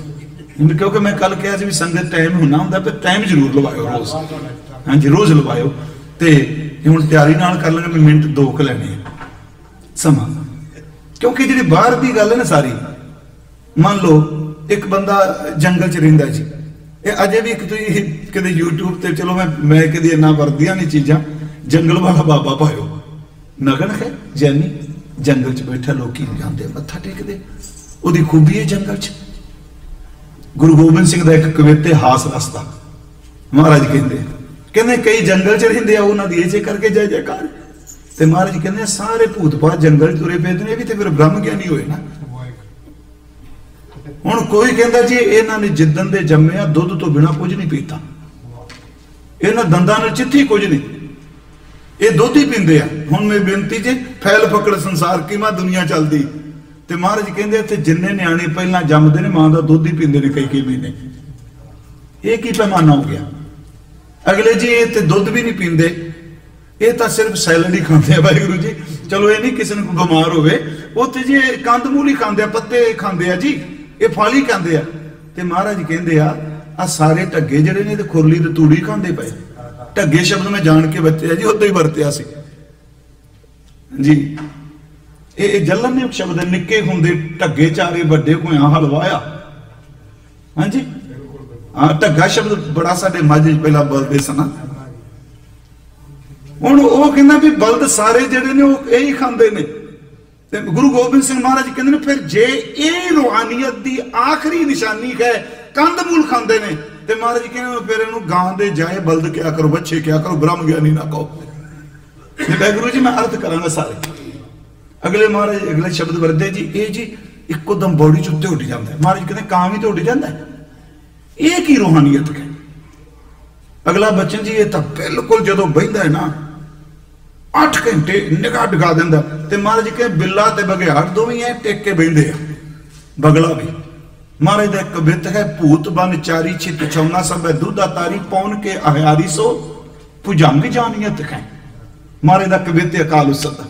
ਕਿਉਂਕਿ ਮੈਂ ਕੱਲ ਕਿਹਾ ਸੀ ਵੀ ਸੰਗਤ ਟਾਈਮ ਹੋਣਾ ਹੁੰਦਾ ਪਰ ਟਾਈਮ ਜ਼ਰੂਰ ਲਵਾਇਓ ਰੋਜ਼। ਹਾਂਜੀ, ਰੋਜ਼ ਲਵਾਇਓ। ਤੇ ਹੁਣ ਤਿਆਰੀ ਨਾਲ ਕਰ ਲਾਂਗੇ ਮਿੰਟ ਦੋ ਕੁ ਲੈਣੇ ਆ। ਸਮਾਂ। ਕਿਉਂਕਿ ਜਿਹੜੀ ਬਾਹਰ ਦੀ ਗੱਲ ਹੈ ਨਾ ਸਾਰੀ, ਮੰਨ ਲਓ ਇੱਕ ਬੰਦਾ ਜੰਗਲ 'ਚ ਰਹਿੰਦਾ ਜੀ। ਇਹ ਅਜੇ ਵੀ ਇੱਕ ਤੁਸੀਂ ਕਦੇ YouTube ਤੇ ਚਲੋ ਮੈਂ ਮੈਂ ਕਦੇ ਇੰਨਾ ਵਰਦੀਆਂ ਨਹੀਂ ਚੀਜ਼ਾਂ, ਜੰਗਲ ਵਾਲਾ ਬਾਬਾ ਪਾਇਓ। ਨਗਨ ਹੈ ਜੈਨੀ ਜੰਗਲ 'ਚ ਬੈਠਾ ਲੋਕੀ ਜਾਂਦੇ ਮੱਥਾ ਟੇਕਦੇ ਉਹਦੀ ਖੂਬੀ ਹੈ ਜੰਗਲ 'ਚ। ਗੁਰੂ ਗੋਬਿੰਦ ਸਿੰਘ ਦਾ ਇੱਕ ਕਵਿਤੇ ਹਾਸ ਰਸਤਾ। ਮਹਾਰਾਜ ਕਹਿੰਦੇ ਕਹਿੰਦੇ ਕਈ ਜੰਗਲ 'ਚ ਰਹਿੰਦੇ ਆ, ਉਹਨਾਂ ਦੀ ਇਸੇ ਕਰਕੇ ਜੈ ਜੈਕਾਰ। ਤੇ ਮਹਾਰਾਜ ਕਹਿੰਦੇ ਸਾਰੇ ਭੂਤ ਬਾਤ ਜੰਗਲ 'ਚ ਤੁਰੇ ਫਿਰਦੇ ਨੇ ਵੀ ਤੇ ਫਿਰ ਬ੍ਰਹਮ ਗਿਆਨੀ ਹੋਏ ਨਾ। ਹੁਣ ਕੋਈ ਕਹਿੰਦਾ ਜੀ, ਇਹਨਾਂ ਨੇ ਜਿੱਦਨ ਦੇ ਜੰਮਿਆ ਦੁੱਧ ਤੋਂ ਬਿਨਾ ਕੁਝ ਨਹੀਂ ਪੀਤਾ। ਇਹਨਾਂ ਦੰਦਾਂ ਨਾਲ ਚਿੱਠੀ ਕੁਝ ਨਹੀਂ। ਇਹ ਦੁੱਧ ਹੀ ਪੀਂਦੇ ਆ। ਹੁਣ ਮੈਂ ਬੇਨਤੀ ਜੇ, ਫੈਲ ਫਕੜ ਸੰਸਾਰ ਕੀ ਦੁਨੀਆ ਚੱਲਦੀ? ਤੇ ਮਹਾਰਾਜ ਕਹਿੰਦੇ ਇੱਥੇ ਜਿੰਨੇ ਨਿਆਣੇ ਪਹਿਲਾਂ ਜੰਮਦੇ ਨੇ, ਮਾਂ ਦਾ ਦੁੱਧ ਹੀ ਪੀਂਦੇ ਨੇ ਕਈ ਕਈ ਮਹੀਨੇ। ਇਹ ਕੀ ਪੈਮਾਨਾ ਹੋ ਗਿਆ? ਅਗਲੇ ਜੀ, ਇਹ ਤੇ ਦੁੱਧ ਵੀ ਨਹੀਂ ਪੀਂਦੇ। ਇਹ ਤਾਂ ਸਿਰਫ ਸੈਲਡ ਹੀ ਖਾਂਦੇ ਆ, ਵਾਹਿਗੁਰੂ ਜੀ। ਚਲੋ, ਇਹ ਨਹੀਂ ਕਿਸੇ ਨੂੰ ਬਿਮਾਰ ਹੋਵੇ। ਉੱਥੇ ਜੀ, ਇਹ ਕੰਦਮੂਲ ਹੀ ਖਾਂਦੇ ਆ, ਪੱਤੇ ਖਾਂਦੇ ਆ ਜੀ। ਇਹ ਫਲ ਹੀ ਖਾਂਦੇ ਆ। ਤੇ ਮਹਾਰਾਜ ਕਹਿੰਦੇ ਆ ਆ ਸਾਰੇ ਢੱਗੇ ਜਿਹੜੇ ਨੇ ਤੇ ਖੁਰਲੀ ਤੇ ਤੂੜੀ ਖਾਂਦੇ ਪਏ। ਢੱਗੇ ਸ਼ਬਦ ਮੈਂ ਜਾਣ ਕੇ ਵਰਤਿਆ ਜੀ, ਉਦੋਂ ਹੀ ਵਰਤਿਆ ਸੀ। ਜੀ। ਇਹ ਇਹ ਜਲਨ ਨੇ ਸ਼ਬਦ ਨਿੱਕੇ ਹੁੰਦੇ ਢੱਗੇ ਚਾਰੇ ਵੱਡੇ ਕੋਇਆ ਹਲਵਾਇਆ ਹਾਂਜੀ? ਹਾਂ, ਢੱਗਾ ਸ਼ਬਦ ਬੜਾ ਸਾਡੇ ਮਾਝੇ 'ਚ ਪਹਿਲਾਂ ਬਲਦੇ ਸਨ ਹੁਣ ਉਹ ਕਹਿੰਦਾ ਵੀ ਬਲਦ ਸਾਰੇ ਜਿਹੜੇ ਨੇ ਉਹ ਇਹੀ ਖਾਂਦੇ ਨੇ। ਤੇ ਗੁਰੂ ਗੋਬਿੰਦ ਸਿੰਘ ਮਹਾਰਾਜ ਕਹਿੰਦੇ ਨੇ, ਫਿਰ ਜੇ ਇਹ ਰੂਹਾਨੀਅਤ ਦੀ ਆਖਰੀ ਨਿਸ਼ਾਨੀ ਹੈ ਕੰਦਮੂਲ ਖਾਂਦੇ ਨੇ। ਤੇ ਮਹਾਰਾਜ ਕਹਿੰਦੇ ਫਿਰ ਇਹਨੂੰ ਗਾਂ ਦੇ ਜਾਏ, ਬਲਦ ਕਿਆ ਕਰੋ, ਬੱਚੇ ਕਿਆ ਕਰੋ ਬ੍ਰਹਮ ਗਿਆਨੀ ਨਾ ਕਹੋ। ਤੇ ਵਾਹਿਗੁਰੂ ਜੀ, ਮੈਂ ਅਰਥ ਕਰਾਂਗਾ ਸਾਰੇ। ਅਗਲੇ ਮਹਾਰਾਜ, ਅਗਲੇ ਸ਼ਬਦ ਵਰਦੇ ਜੀ, ਇਹ ਜੀ ਇੱਕੋ ਦਮ ਬੋਡੀ ਚ ਉੱਤੇ ਉੱਡ ਜਾਂਦਾ ਹੈ। ਮਹਾਰਾਜ ਕਹਿੰਦੇ ਕਾਂ ਵੀ ਤੇ ਉੱਡ ਜਾਂਦਾ ਇਹ ਕੀ ਰੂਹਾਨੀਅਤ ਹੈ? ਅਗਲਾ ਬਚਨ ਜੀ, ਇਹ ਤਾਂ ਬਿਲਕੁਲ ਜਦੋਂ ਬਹਿੰਦਾ ਹੈ ਨਾ 8 ਘੰਟੇ ਨਿਗਾਹ ਡਗਾ ਦਿੰਦਾ। ਤੇ ਮਹਾਰਾਜ ਕਹਿੰਦੇ, ਬਿੱਲਾ ਤੇ ਬਗਿਆੜ ਦੋਵੇਂ ਐ ਟੇਕ ਕੇ ਬਹਿੰਦੇ ਆ। ਬਗਲਾ ਵੀ। ਮਹਾਰਾਜ ਦਾ ਇੱਕ ਬਿੱਤ ਹੈ, ਭੂਤ ਬਨ ਚਾਰੀ ਛਿਤ ਛੌਨਾ ਸਭੈ ਦੁੱਧਾ ਤਾਰੀ, ਪੌਣ ਕੇ ਅਹਿਆਰੀ ਸੋ ਭੁਜੰਗ ਜਾਨੀਅਤ ਹੈ ਮਹਾਰਾਜ ਦਾ ਕਵਿਤ ਹੈ ਅਕਾਲ ਉਸਤ।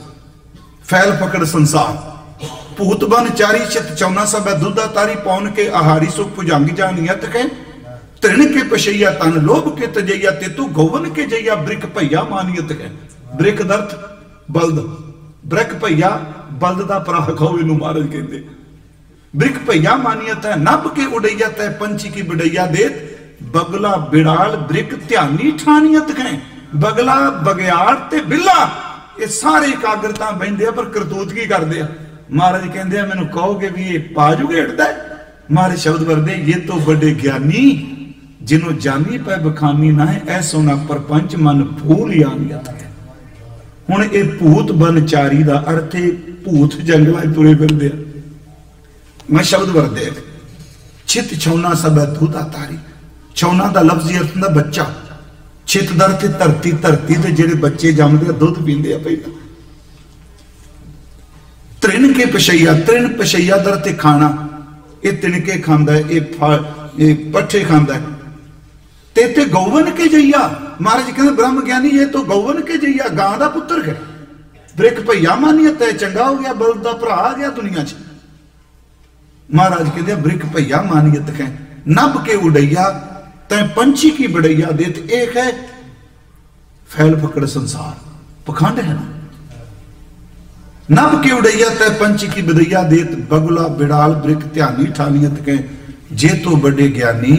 ਫੈਲ ਪਕੜ ਸੰਸਾਰ। ਭੂਤ ਬਨ ਚਾਰੀ ਛਿਤ ਚੌਨਾ ਸਭੈ ਦੁੱਧਾ ਤਾਰੀ, ਪੌਣ ਕੇ ਆਹਾਰੀ ਸੋ ਭੁਜੰਗ ਜਾਨੀਅਤ ਹੈ ਤ੍ਰਿਣ ਕੇ ਪਸ਼ਈਆ ਤਨ, ਲੋਭ ਕੇ ਤਜਈਆ ਤੇ ਤੂੰ ਗੋਵਨ ਕੇ ਜਈਆ ਬ੍ਰਿਕ ਭਈਆ ਮਾਨੀਅਤ ਹੈ ਬ੍ਰਿਕ ਦਰਥ, ਬਲਦ। ਬ੍ਰਿਕ ਭਈਆ, ਬਲਦ ਦਾ ਪ੍ਰਾਖ ਹੋਵੇ ਨੂੰ ਮਹਾਰਾਜ ਕਹਿੰਦੇ। ਬ੍ਰਿਕ ਭਈਆ ਮਾਨੀਅਤ ਹੈ ਨਭ ਕੇ ਉਡਈਆ ਤੈ, ਪੰਛੀ ਕੀ ਬੜਈਆ ਦੇਤ। ਬਗਲਾ ਬਿੜਾਲ ਬ੍ਰਿਕ ਧਿਆਨੀ ਠਾਨੀਅਤ ਹੈ ਬਗਲਾ ਬਗਿਆੜ ਤੇ ਬਿੱਲਾ, ਇਹ ਸਾਰੇ ਇਕਾਗਰਤਾ ਬੈਂਦੇ ਆ, ਪਰ ਕਰਤੂਤ ਕੀ ਕਰਦੇ ਆ? ਮਹਾਰਾਜ ਕਹਿੰਦੇ ਆ, ਮੈਨੂੰ ਕਹੋਗੇ ਵੀ ਇਹ ਪਾਜੂ ਘੇੜਦਾ ਮਹਾਰਾਜ ਸ਼ਬਦ ਵਰਦੇ, ਇਹ ਤੋਂ ਵੱਡੇ ਗਿਆਨੀ, ਜਿਨੂੰ ਜਾਨੀ ਪੈ ਬਖਾਨੀ ਨਾ ਹੈ, ਐ ਸੋਨਾ ਪਰਪੰਚ ਮਨ ਭੂਲ ਯਾਨੀਅਤ ਹੈ ਹੁਣ ਇਹ ਭੂਤ ਬਨਚਾਰੀ ਦਾ ਅਰਥ ਹੈ ਭੂਤ ਜੰਗਲਾਂ ਤੁਰੇ ਫਿਰਦੇ ਆ। ਮੈਂ ਸ਼ਬਦ ਵਰਦੇ ਚਿਤ ਛੌਨਾ ਸਭ ਧੂਤਾ ਤਾਰੀ ਛੌਨਾ ਦਾ ਲਫ਼ਜ਼ੀ ਅਰਥ ਹੁੰਦਾ ਬੱਚਾ। ਚਿਤ ਦਰ ਤੇ ਧਰਤੀ ਧਰਤੀ ਤੇ ਜਿਹੜੇ ਬੱਚੇ ਜੰਮਦੇ ਆ, ਦੁੱਧ ਪੀਂਦੇ ਆ ਪਹਿਲਾਂ। ਤ੍ਰਿਣ ਕੇ ਪਸ਼ਈਆ, ਤ੍ਰਿਣ ਪਸ਼ਈਆ ਦਰ ਤੇ ਖਾਣਾ। ਇਹ ਤਿਣਕੇ ਖਾਂਦਾ ਇਹ ਫਲ, ਇਹ ਪੱਠੇ ਖਾਂਦਾ ਤੇ ਤੇ ਗੌਵਨ ਕੇ ਜਈਆ। ਮਹਾਰਾਜ ਕਹਿੰਦੇ, ਬ੍ਰਹਮ ਗਿਆਨੀ, ਇਹ ਤਾਂ ਗੌਵਨ ਕੇ ਜਈਆ। ਗਾਂ ਦਾ ਪੁੱਤਰ ਹੈ। ਬ੍ਰਿਕ ਭਈਆ ਮਾਨੀਅਤ ਹੈ ਚੰਗਾ ਹੋ ਗਿਆ, ਬਲਦ ਦਾ ਭਰਾ ਆ ਗਿਆ ਦੁਨੀਆ 'ਚ। ਮਹਾਰਾਜ ਕਹਿੰਦੇ ਬ੍ਰਿਕ ਭਈਆ ਮਾਨੀਅਤ ਹੈ ਨਭ ਕੇ ਉਡਈਆ, ਤੈ ਪੰਛੀ ਕੀ ਬੜਈਆ ਦੇਤ ਇਹ ਹੈ ਫੈਲ ਫਕੜ ਸੰਸਾਰ। ਪਖੰਡ ਹੈ ਨਾ? ਨਭ ਕੇ ਉਡਈਆ, ਤੈ ਪੰਛੀ ਕੀ ਬਦਈਆ ਦੇਤ ਬਗੁਲਾ, ਬਿੜਾਲ ਬ੍ਰਿਕ ਧਿਆਨੀ, ਠਾਨੀਅਤ ਕੈ, ਜੇ ਤੋ ਵੱਡੇ ਗਿਆਨੀ,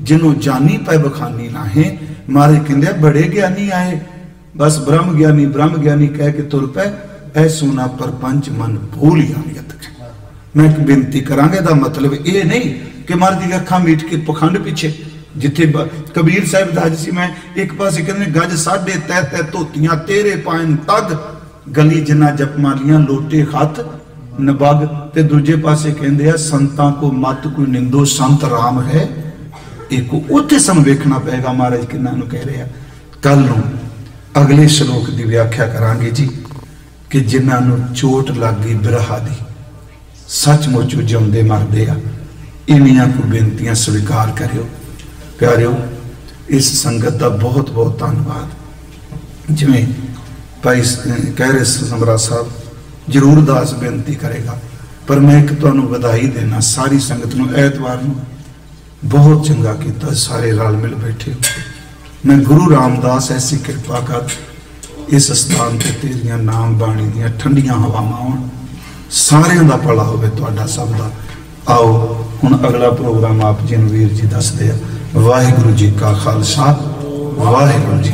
ਜਿਨੂੰ ਜਾਨੀ ਪੈ ਬਖਾਨੀ ਨਾਹੇ ਮਾਰੇ ਕਹਿੰਦੇ ਬੜੇ ਗਿਆਨੀ ਆਏ। ਬਸ ਬ੍ਰਹਮ ਗਿਆਨੀ ਬ੍ਰਹਮ ਗਿਆਨੀ ਕਹਿ ਕੇ ਤੁਰ ਪੈ, ਐ ਸੋਨਾ ਪਰਪੰਚ ਮਨ ਭੂਲ ਜਾਨੀਅਤ ਕੇ। ਮੈਂ ਇੱਕ ਬੇਨਤੀ ਕਰਾਂਗੇ ਦਾ ਮਤਲਬ ਇਹ ਨਹੀਂ ਕਿ ਮਹਾਰਾਜ ਦੀ ਅੱਖਾਂ ਮੀਟ ਕੇ ਪਖੰਡ ਪਿੱਛੇ ਜਿੱਥੇ ਕਬੀਰ ਸਾਹਿਬ ਦਾ ਅੱਜ ਸੀ ਮੈਂ ਇੱਕ ਪਾਸੇ ਕਹਿੰਦੇ ਨੇ, ਗੱਜ ਸਾਢੇ ਤੈ ਤੈ ਧੋਤੀਆਂ ਤੇਰੇ ਪਾਇਨ ਤਗ ਗਲੀ ਜਿੰਨਾ ਜਪ ਜਪਮਾਲੀਆਂ ਲੋਟੇ ਹੱਥ ਨਬਗ ਤੇ ਦੂਜੇ ਪਾਸੇ ਕਹਿੰਦੇ ਆ ਸੰਤਾਂ ਕੋ ਮਤ ਕੋਈ ਨਿੰਦੋ ਸੰਤ ਰਾਮ ਹੈ। ਇੱਕ ਉੱਥੇ ਸਾਨੂੰ ਵੇਖਣਾ ਪਏਗਾ ਮਹਾਰਾਜ ਕਿੰਨਾ ਨੂੰ ਕਹਿ ਰਿਹਾ। ਕੱਲ ਨੂੰ ਅਗਲੇ ਸ਼ਲੋਕ ਦੀ ਵਿਆਖਿਆ ਕਰਾਂਗੇ ਜੀ ਕਿ ਜਿਨ੍ਹਾਂ ਨੂੰ ਚੋਟ ਲੱਗ ਗਈ ਬਿਰਹਾ ਦੀ। ਸੱਚਮੁੱਚ ਉਹ ਜਿਉਂਦੇ ਮਰਦੇ ਆ। ਇਨੀਆਂ ਕੋ ਬੇਨਤੀਆਂ ਸਵੀਕਾਰ ਕਰਿਓ। ਪਿਆਰਿਓ, ਇਸ ਸੰਗਤ ਦਾ ਬਹੁਤ ਬਹੁਤ ਧੰਨਵਾਦ। ਜਿਵੇਂ ਭਾਈ ਕਹਿ ਰਹੇ ਸਮਰਾ ਸਾਹਿਬ, ਜਰੂਰ ਦਾਸ ਬੇਨਤੀ ਕਰੇਗਾ। ਪਰ ਮੈਂ ਇੱਕ ਤੁਹਾਨੂੰ ਵਧਾਈ ਦੇਣਾ, ਸਾਰੀ ਸੰਗਤ ਨੂੰ ਐਤਵਾਰ ਨੂੰ ਬਹੁਤ ਚੰਗਾ ਕੀਤਾ, ਸਾਰੇ ਰਲ ਮਿਲ ਬੈਠੇ ਹੋ। ਮੈਂ ਗੁਰੂ ਰਾਮਦਾਸ, ਐਸੀ ਕਿਰਪਾ ਕਰ ਇਸ ਸਥਾਨ ਤੇ ਤੇਰੀਆਂ ਨਾਮ ਬਾਣੀ ਦੀਆਂ ਠੰਡੀਆਂ ਹਵਾਵਾਂ ਆਉਣ। ਸਾਰਿਆਂ ਦਾ ਭਲਾ ਹੋਵੇ ਤੁਹਾਡਾ ਸਭ ਦਾ। ਆਓ, ਹੁਣ ਅਗਲਾ ਪ੍ਰੋਗਰਾਮ ਆਪ ਜੀ ਨੂੰ ਵੀਰ ਜੀ ਦੱਸਦੇ ਆ। ਵਾਹਿਗੁਰੂ ਜੀ ਕਾ ਖਾਲਸਾ, ਵਾਹਿਗੁਰੂ ਜੀ